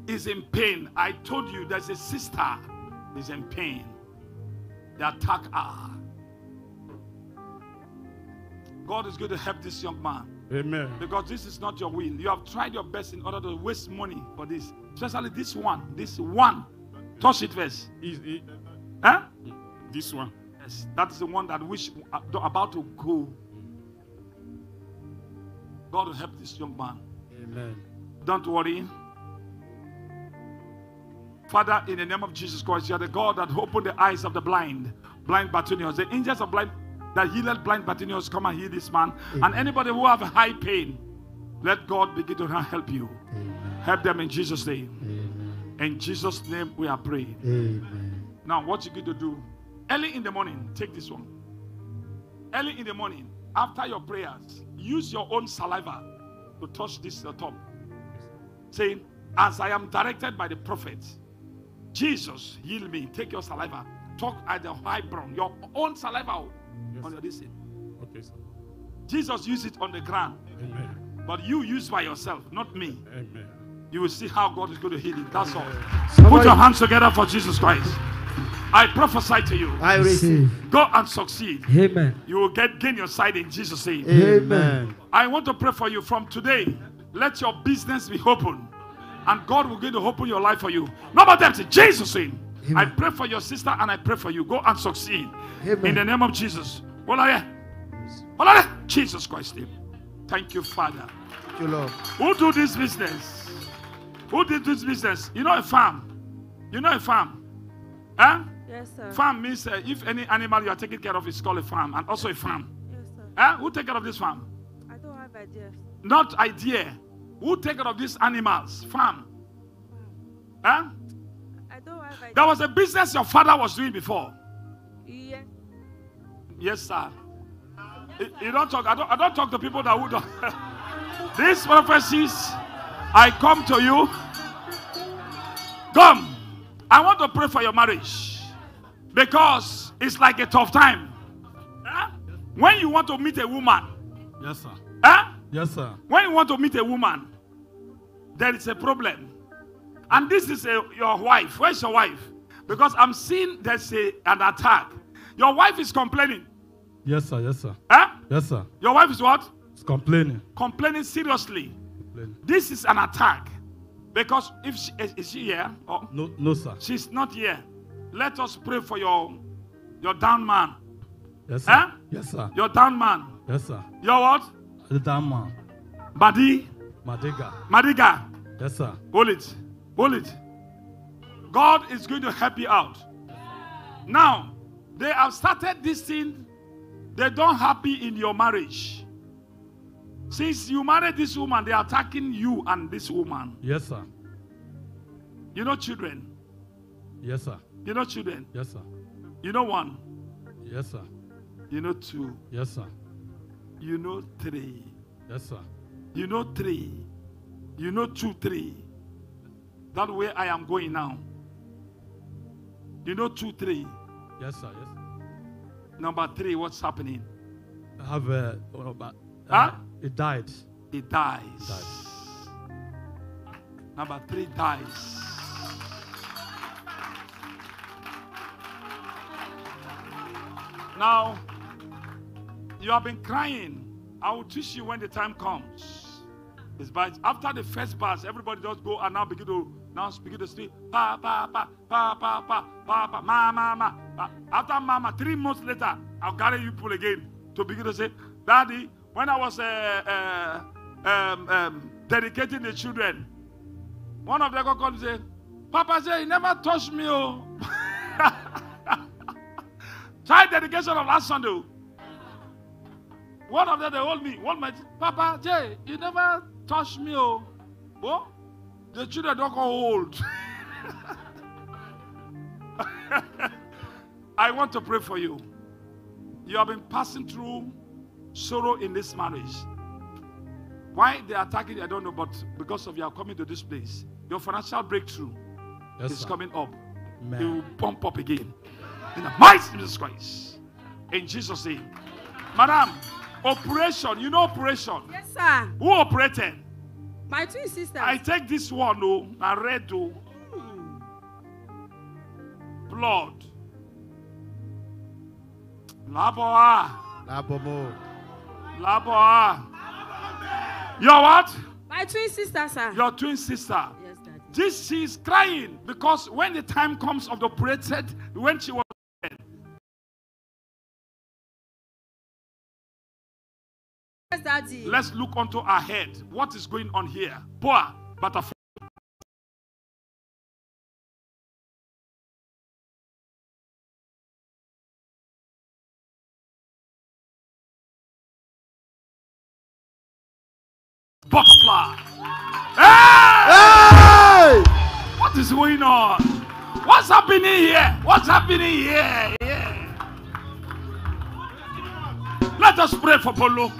is in pain. I told you there's a sister is in pain. They attack her. God is going to help this young man Amen. because this is not your will. You have tried your best in order to waste money for this, especially this one. This one. Touch it first. Is- is- Huh? this one. Yes, that's the one that wish uh, about to go. God will help this young man. Amen. Don't worry. Father, in the name of Jesus Christ, you are the God that opened the eyes of the blind, blind Bartimaeus. The angels of blind that healed blind Bartimaeus come and heal this man. And anybody who have high pain, let God begin to help you. Help them in Jesus' name. In Jesus' name, we are praying. Amen. Now, what you going to do? Early in the morning, take this one. Early in the morning, after your prayers, use your own saliva to touch this uh, top. Saying, As I am directed by the prophet, Jesus, heal me. Take your saliva. Talk at the high brown, your own saliva Yes. on your this thing. Okay, sir. Jesus used it on the ground, Amen. but you use by yourself, not me. Amen. You will see how God is going to heal it. That's all. Put your hands together for Jesus Christ. I prophesy to you. I receive. Go and succeed. Amen. You will get gain your side in Jesus' name. Amen. I want to pray for you from today. Let your business be open. And God will going to open your life for you. Number them say Jesus name. I pray for your sister and I pray for you. Go and succeed. Amen. In the name of Jesus. Olare. Olare. Jesus Christ name. Thank you, Father. Thank you, Lord. Who do this business? Who did this business? You know a farm. You know a farm. Huh? Yes, sir. Farm means uh, if any animal you are taking care of is called a farm and also a farm. Yes, sir. Huh? Who take care of this farm? I don't have idea. Not idea. Who take care of these animals? Farm. Huh? Eh? I don't have idea. There was a business your father was doing before. Yes. Yes, sir. You- You don't talk. I don't. I don't talk to people that would. These prophecies, I come to you. Come. I want to pray for your marriage because it's like a tough time. Huh? When you want to meet a woman, Yes, sir. huh? Yes, sir. when you want to meet a woman, there is a problem. And this is a, your wife. Where's your wife? Because I'm seeing there's a, an attack. Your wife is complaining. Yes, sir. Yes, sir. Huh? Yes, sir. Your wife is what? It's complaining. Complaining seriously. This is an attack. Because if she is, is she here? Oh, No, no, sir. she's not here. Let us pray for your your down man. Yes, sir. Huh? Yes, sir. Your down man. Yes, sir. Your what? The Dama. Badi. Madiga. Madiga. Yes, sir. Hold it. Hold it. God is going to help you out. Now, they have started this thing. They don't happy in your marriage. Since you married this woman, they are attacking you and this woman. Yes, sir. You know children. Yes, sir. You know children. Yes, sir. You know one. Yes, sir. You know two. Yes, sir. You know three. Yes, sir. You know three. You know two, three. That way I am going now. You know two, three. Yes, sir. Yes. Number three, what's happening? I have a. Uh, Huh? uh, It died. It dies. Died. Number three dies. Now, you have been crying. I will teach you when the time comes. It's by after the first verse, everybody just go and now begin to now begin to speak. Pa pa pa pa pa pa pa pa ma ma ma. After mama, three months later, I'll carry you people again to begin to say, Daddy, when I was uh, uh, um, um, dedicating the children, one of them go come and say, Papa say he never touched me. Oh. Child dedication of last Sunday. oh. One of them they hold me. One my Papa Jay, you never touched me. Oh, oh? the children don't go old. I want to pray for you. You have been passing through sorrow in this marriage. Why they are attacking you, I don't know, but because of you are coming to this place, your financial breakthrough Yes, is sir. coming up. Amen. It will bump up again. In the mighty name of Jesus Christ. In Jesus' name. Madam, operation. You know operation. Yes, sir. Who operated? My twin sisters. I take this one, oh, I read, oh. Blood. Laboa. Labomo. Laboa. Ah. Your what? My twin sister, sir. Your twin sister. Yes, Daddy. This she is crying because when the time comes of the operated, when she was Yes, Daddy. let's look onto our head. What is going on here? Boa, butterfly. Butterfly. Hey! What is going on? What's happening here? What's happening here? Yeah. Let us pray for Polo.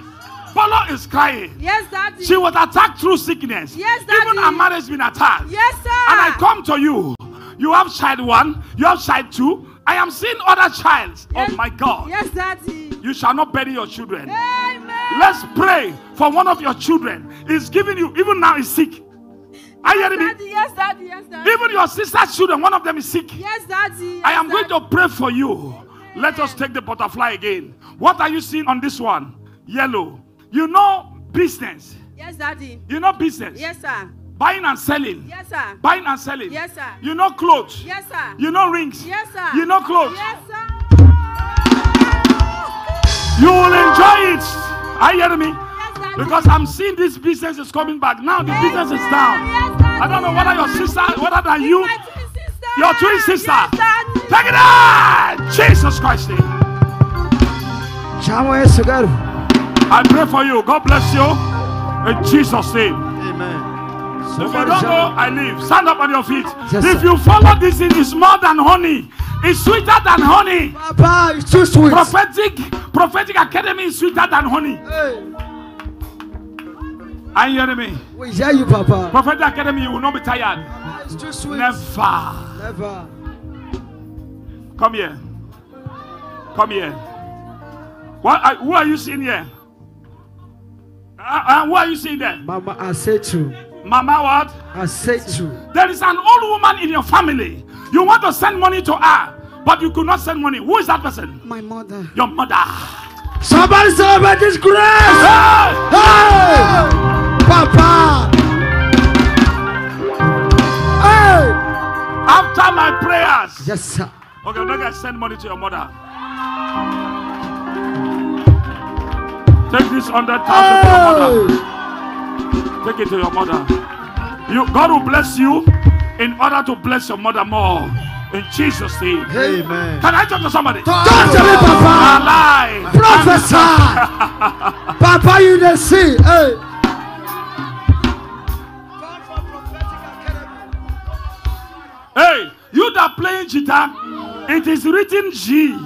Polo is crying. Yes, Daddy. She was attacked through sickness. Yes, Even Daddy. her marriage been attacked. Yes, sir. And I come to you. You have child one, you have child two. I am seeing other child. Oh my God. Yes, Daddy. You shall not bury your children. Amen. Let's pray for one of your children. He's giving you, even now, is sick. Are you hearing me? Daddy, yes, Daddy, yes, Daddy. Even your sister's children, one of them is sick. Yes, Daddy. I yes, am going to pray for you. Let us take the butterfly again. What are you seeing on this one? Yellow. You know business. Yes, Daddy. You know business. Yes, sir. Buying and selling. Yes, sir. Buying and selling. Yes, sir. You know clothes. Yes, sir. You know rings. Yes, sir. You know clothes. Yes, sir. You will enjoy it. Are you hearing me? Because I'm seeing this business is coming back. Now the business is down. I don't know whether your sister, whether than you, your twin sister. Take it out! Jesus Christ. name. Chama esse. I pray for you. God bless you. In Jesus' name. Amen. If you don't know, I leave. Stand up on your feet. Yes, if sir. you follow this, it is more than honey. It's sweeter than honey. Papa, it's too sweet. Prophetic, prophetic academy is sweeter than honey. Hey, Are you hearing me? we hear you, Papa. Prophetic academy, you will not be tired. It's too sweet. Never. Never. Come here. Come here. What? Are, who are you seeing here? Uh, uh, who are you seeing there? Mama, I say true. Mama, what? I say true. There is an old woman in your family. You want to send money to her, but you could not send money. Who is that person? My mother. Your mother. Somebody celebrate this grace. Hey! Hey, Papa. Hey. After my prayers. Yes, sir. Okay, not gonna send money to your mother. Take this hundred thousand to your mother. Take it to your mother. You, God will bless you in order to bless your mother more. In Jesus' name. Amen. Can I talk to somebody? Talk to me, Papa. Alive. Prophesy. Papa, you the see. Hey. Hey, you that playing guitar, it is written G.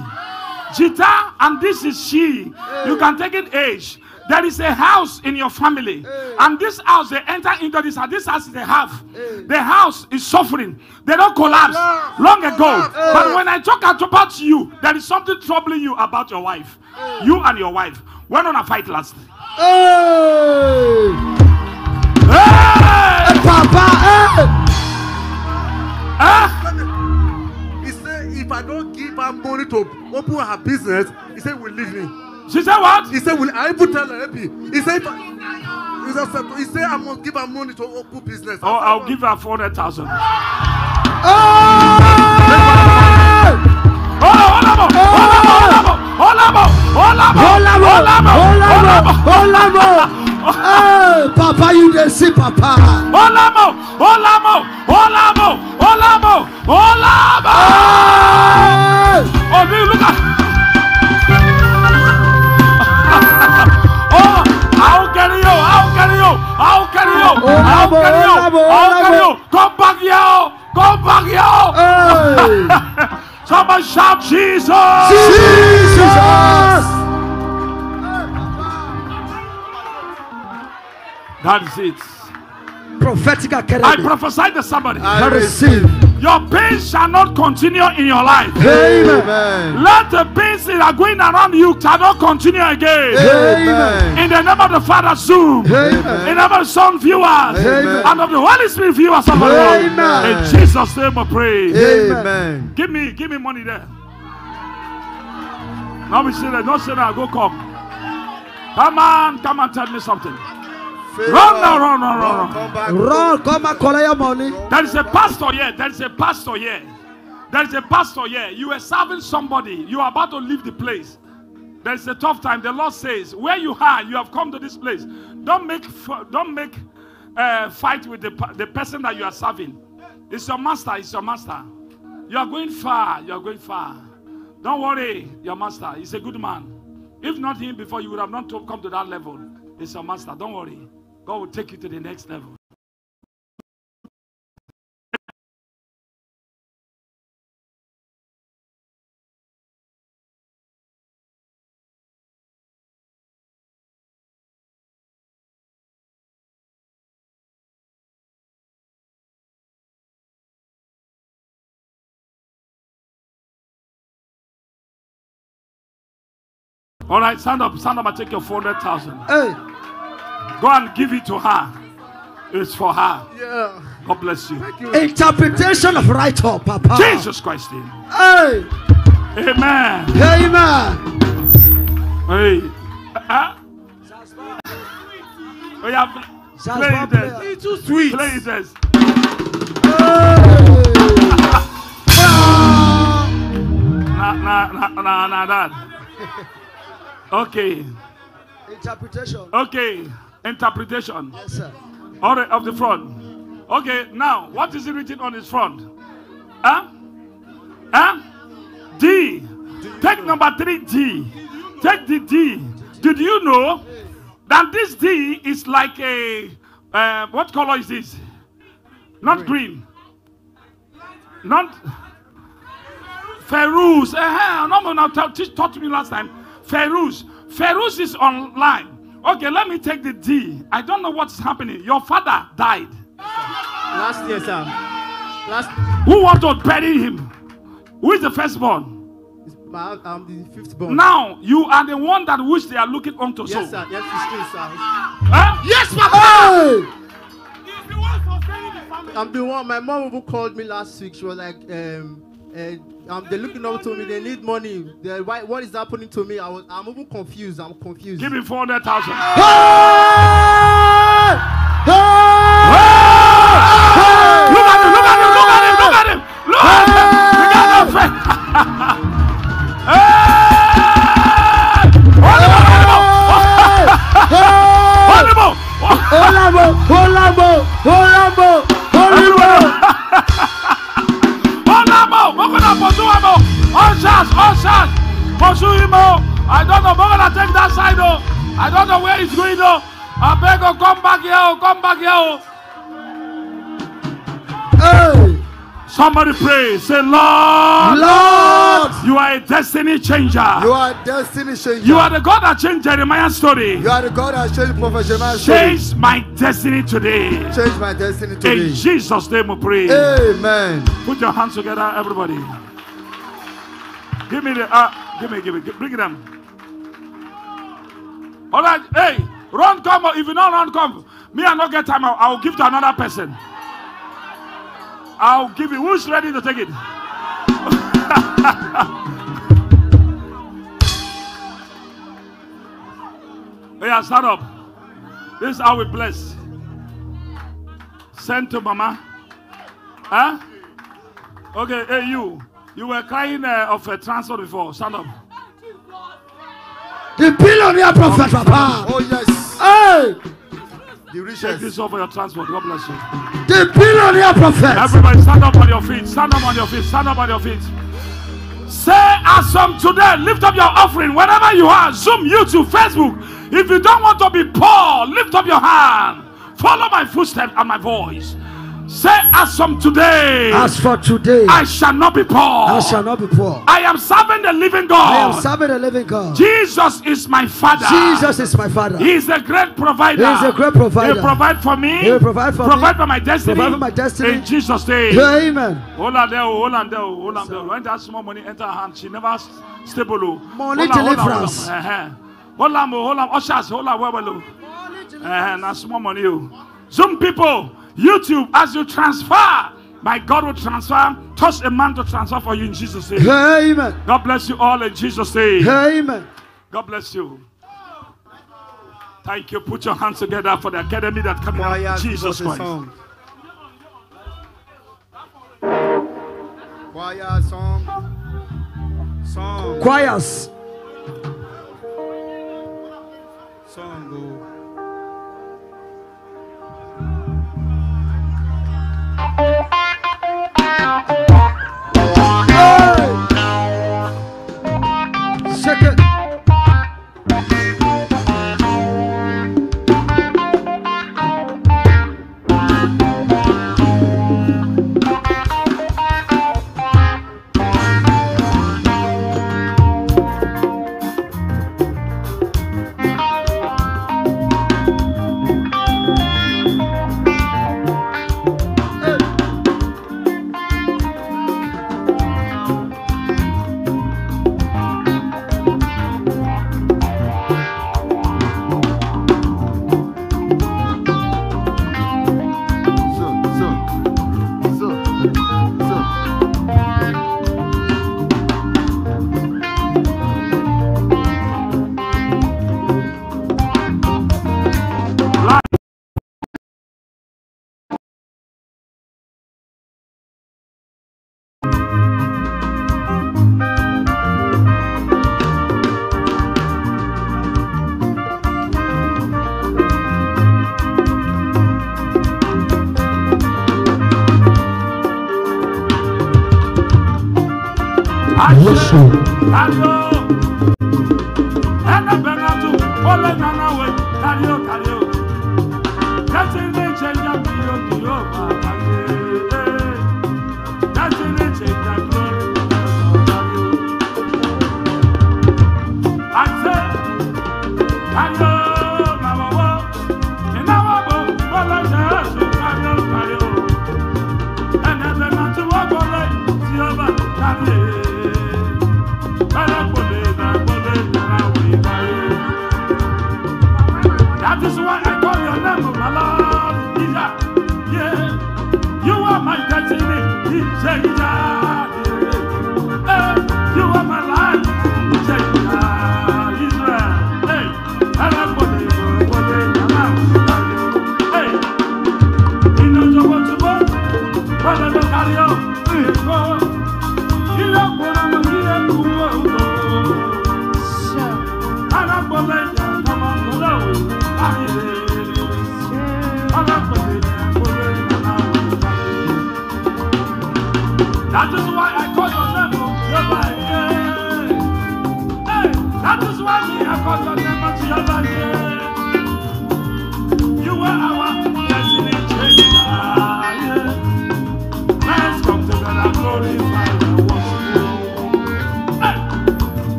Guitar, and this is she. You can take it age. There is a house in your family, and this house they enter into this house. This house is a half. The house is suffering. They don't collapse long ago. But when I talk about you, there is something troubling you about your wife. You and your wife. When on a fight last? Hey. Hey! Hey, Papa. Hey. Huh? He said, if I don't give her money to open her business, he said, will leave me. She said what? He said, will I tell her happy? He said, he said, he said, I must give her money to open business. Oh, I'll give her four hundred thousand. Hey. Olamo, Olamo, Hey, Papa, you the see, Papa. Olamo, Olamo, Olamo, Olamo, Olamo. Oh, look at? I'll carry you, I'll carry you, Olamo, I'll carry Olamo. you. Come back here, come back here. Hey. Somebody shout Jesus. Jesus. That is it. Prophetic I prophesy to somebody. I receive. Your pain shall not continue in your life. Amen. Let the pains that are going around you shall not continue again. Amen. In the name of the Father, Zoom. Amen. In the name of the Son, viewers. Amen. And of the Holy Spirit, viewers of the Lord. Amen. In Jesus' name, I pray. Amen. Give me, give me money there. Now we say that. Don't say that. Go come. Come on, come and tell me something. Run now, run, run, run, run. Come back. Run, come and collect your money. There is a pastor here. There is a pastor here. There is a pastor here. You are serving somebody. You are about to leave the place. There is a tough time. The Lord says, "Where you are, you have come to this place. Don't make, f- don't make uh, fight with the the person that you are serving. It's your master. It's your master. You are going far. You are going far. Don't worry, your master. He's a good man. If not him before, you would have not come to that level. It's your master. Don't worry. God will take you to the next level. All right, stand up, stand up and take your 400,000. Hey. Go and give it to her. It's for her. Yeah. God bless you. Interpretation of right up, Papa. Jesus Christ. name. Hey. Amen. Amen. Hey. Uh, oh, yeah, pl- That's play my it It's too sweet. Play it then. Nah, nah, nah, nah, nah, that. Okay. Interpretation. Okay, interpretation. Yes, sir. All right, of the front. Okay, now what is it written on his front? Huh? Huh? D. Take number three D. Take the D. Did you know that this D is like a uh, what color is this? Not green. Not Ferus. Uh, no, no, no, teach- taught to me last time. Ferus. Ferus is online. Okay, let me take the D. I don't know what's happening. Your father died. Last year, sir. Last. Who want to bury him? Who is the firstborn? My, I'm the fifth born. Now you are the one that which they are looking onto. Yes, so, sir. Yes, it's true, sir. Huh? Yes, Papa. I'm the one. My mom even called me last week. She was like, um, uh, um, they're looking up to me. They need money. Why, what is happening to me? I was, I'm even confused. I'm confused. Give me four hundred thousand. Look at him! Look at him! Look at him! Look at him! Look at him! Hey! Hold him up. Olabo, Olabo, Olabo, Olabo. Pursue him. oh. I don't know. We're gonna take that side. Oh, I don't know where he's going. Oh, I beg you, come back here. Oh, come back here. Oh. Hey, Somebody pray. Say, Lord, Lord, you are a destiny changer. you are a destiny changer. You are the God that changed Jeremiah's story. You are the God that changed Prophet Jeremiah's story. Change my destiny today. Change my destiny today. In. Jesus' name we pray. Amen. Put your hands together, everybody. Give me the, uh, give me, give me, give, bring it them. All right, hey, run, come. If you don't run, come. Me, I not get time. I'll, I'll give to another person. I'll give you. Who's ready to take it? yeah, stand up. This is how we bless. Send to mama. Huh? Okay, hey you. You were crying uh, of a transfer before. Stand up. The billionaire prophet, Papa. Oh, yes. Hey, The Take richest. this off for your transport. God bless you. the billionaire prophet. Everybody stand up on your feet. Stand up on your feet. Stand up on your feet. Say as from today, lift up your offering wherever you are. Zoom, YouTube, Facebook. If you don't want to be poor, lift up your hand. Follow my footsteps and my voice. Say as from today, As for today, I shall not be poor. I shall not be poor. I am serving the living God. I am serving the living God. Jesus is my father. Jesus is my father. He is a great provider. He is a great provider. He will provide for me. He will provide for me. Provide for my destiny. Provide for my destiny. In Jesus' name. Amen. Hold on there, hold on there, hold on there. When that small money enter her hand, she never stable. oh. Money deliverance. Hold on, oh, hold on. Ushers, hold on, well, well, oh. Now small money. Oh. Zoom people, YouTube, as you transfer, my God will transfer. Touch a man to transfer for you in Jesus' name. Amen. God bless you all in Jesus' name. Amen. God bless you. Thank you. Put your hands together for the academy that coming up. Choirs, Jesus Christ. song. Choir song. Song. Choirs. Shake Kario. Ene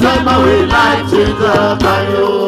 take my way, life change the mind.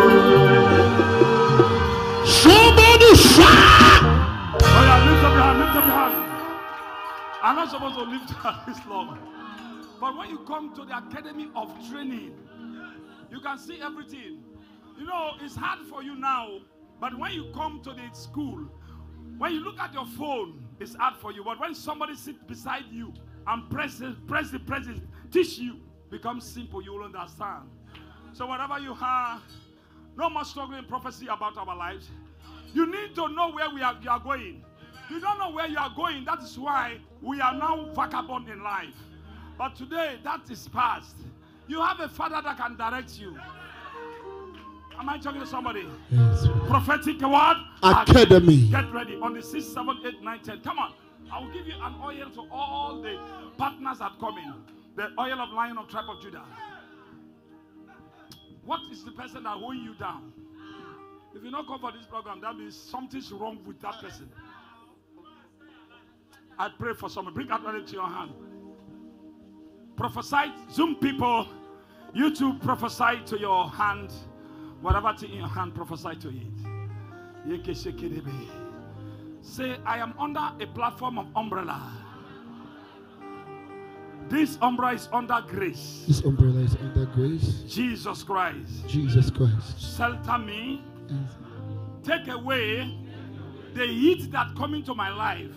your this long. But when you come to the academy of training, you can see everything. You know, it's hard for you now, but when you come to the school, when you look at your phone, it's hard for you. But when somebody sits beside you and press it, press press teach you, becomes simple, you will understand. So whatever you have, no more struggling prophecy about our lives. You need to know where we are, you are going. You don't know where you are going. That is why we are now vagabond in life. But today, that is past. You have a father that can direct you. Am I talking to somebody? Yes. Prophetic word. Academy. Get ready on the 6, 7, 8, 9, 10. Come on. I will give you an oil to all the partners that come in. The oil of Lion of Tribe of Judah. What is the person that holding you down? If you not come for this program, that means something's wrong with that person. I pray for someone. Bring that oil to your hand. Prophesy, Zoom people. You too prophesy to your hand. Whatever thing in your hand, prophesy to it. Say, I am under a platform of umbrella. This umbrella is under grace. This umbrella is under grace. Jesus Christ. Jesus Christ. Shelter me. Take away the heat that come into my life.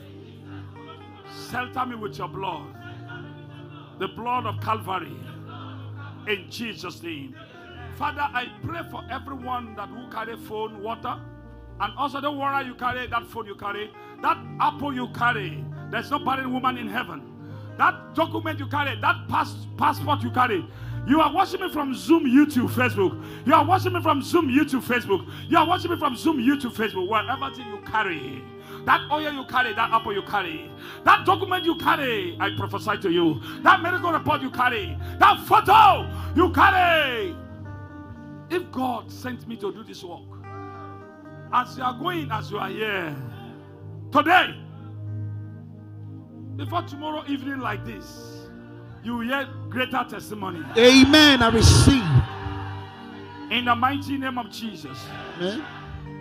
Shelter me with your blood. The blood of Calvary. In Jesus' name. Father, I pray for everyone that will carry phone, water, and also the water you carry, that phone you carry, that apple you carry. There's no barren woman in heaven. That document you carry, that pass, passport you carry. You are watching me from Zoom, YouTube, Facebook. You are watching me from Zoom, YouTube, Facebook. You are watching me from Zoom, YouTube, Facebook. Whatever thing you carry, that oil you carry, that apple you carry, that document you carry, I prophesy to you. That medical report you carry, that photo you carry. If God sent me to do this work, as you are going, as you are here, today, before tomorrow evening like this, you will hear greater testimony. Amen. I receive. In the mighty name of Jesus. Amen.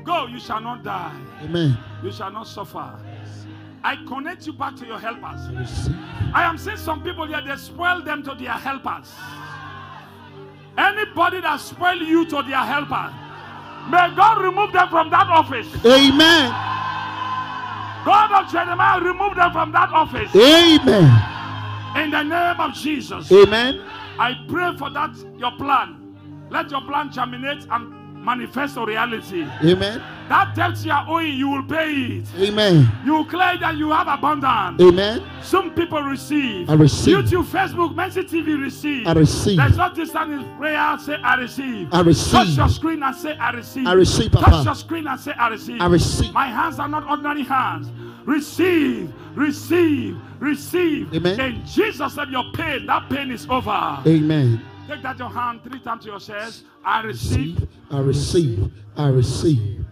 Go, you shall not die. Amen. You shall not suffer. I connect you back to your helpers. I am seeing some people here, they spoil them to their helpers. Anybody that spoil you to their helper, may God remove them from that office. Amen. God of Jeremiah, remove them from that office. Amen. In the name of Jesus. Amen. I pray for that, your plan. Let your plan germinate and manifest a reality. Amen. That debt you are owing, you will pay it. Amen. You clear that you have abundance. Amen. Some people receive. I receive. YouTube, Facebook, Mercy TV receive. I receive. There's not distance in prayer. Say I receive. I receive. Touch your screen and say I receive. I receive, Touch your screen and say I receive. I receive. My hands are not ordinary hands. Receive, receive, receive. Amen. In Jesus' name, your pain, that pain is over. Amen. Take that your hand three times to your chest. I receive. I receive. I receive.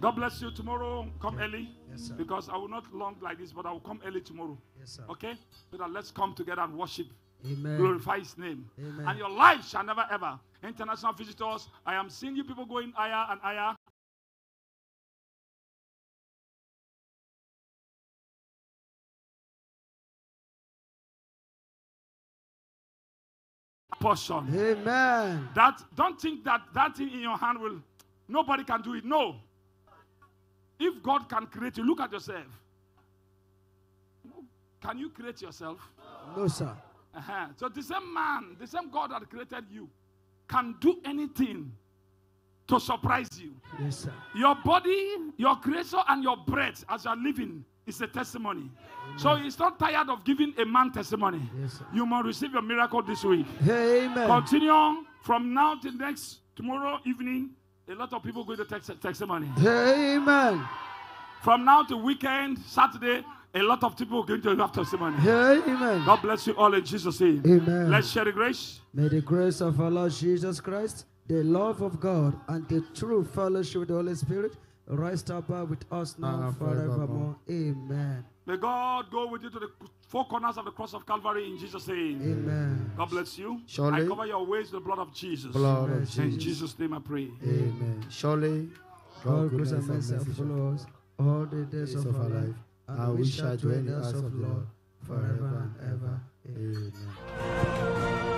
God bless you. Tomorrow, come early. Because I will not long like this, but I will come early tomorrow. Yes, sir. Okay? So that let's come together and worship. Amen. Glorify his name. Amen. And your life shall never ever. International visitors, I am seeing you people going higher and higher. Portion. Amen. That don't think that that thing in your hand will nobody can do it. No. If God can create you, look at yourself. Can you create yourself? No, sir. Uh-huh. So the same man, the same God that created you, can do anything to surprise you. Yes, sir. Your body, your creation, and your breath as you are living is a testimony. So he's not tired of giving a man testimony. Yes, sir. You must receive your miracle this week. Amen. Continue on from now till next tomorrow evening. A lot of people going to text testimony. Amen. From now to weekend, Saturday, a lot of people are going to have testimony. Amen. God bless you all in Jesus' name. Amen. Let's share the grace. May the grace of our Lord Jesus Christ, the love of God, and the true fellowship with the Holy Spirit rest up with us now ah, and forevermore. Amen. May God go with you to the four corners of the cross of Calvary in Jesus' name. Amen. God bless you. Surely- I cover your ways with the blood of Jesus. Blood of Jesus. In Jesus. Jesus' name I pray. Amen. Surely, God, grace and mercy shall follow us all the days of our life, and we shall dwell in the house of the Lord forever and ever. Amen.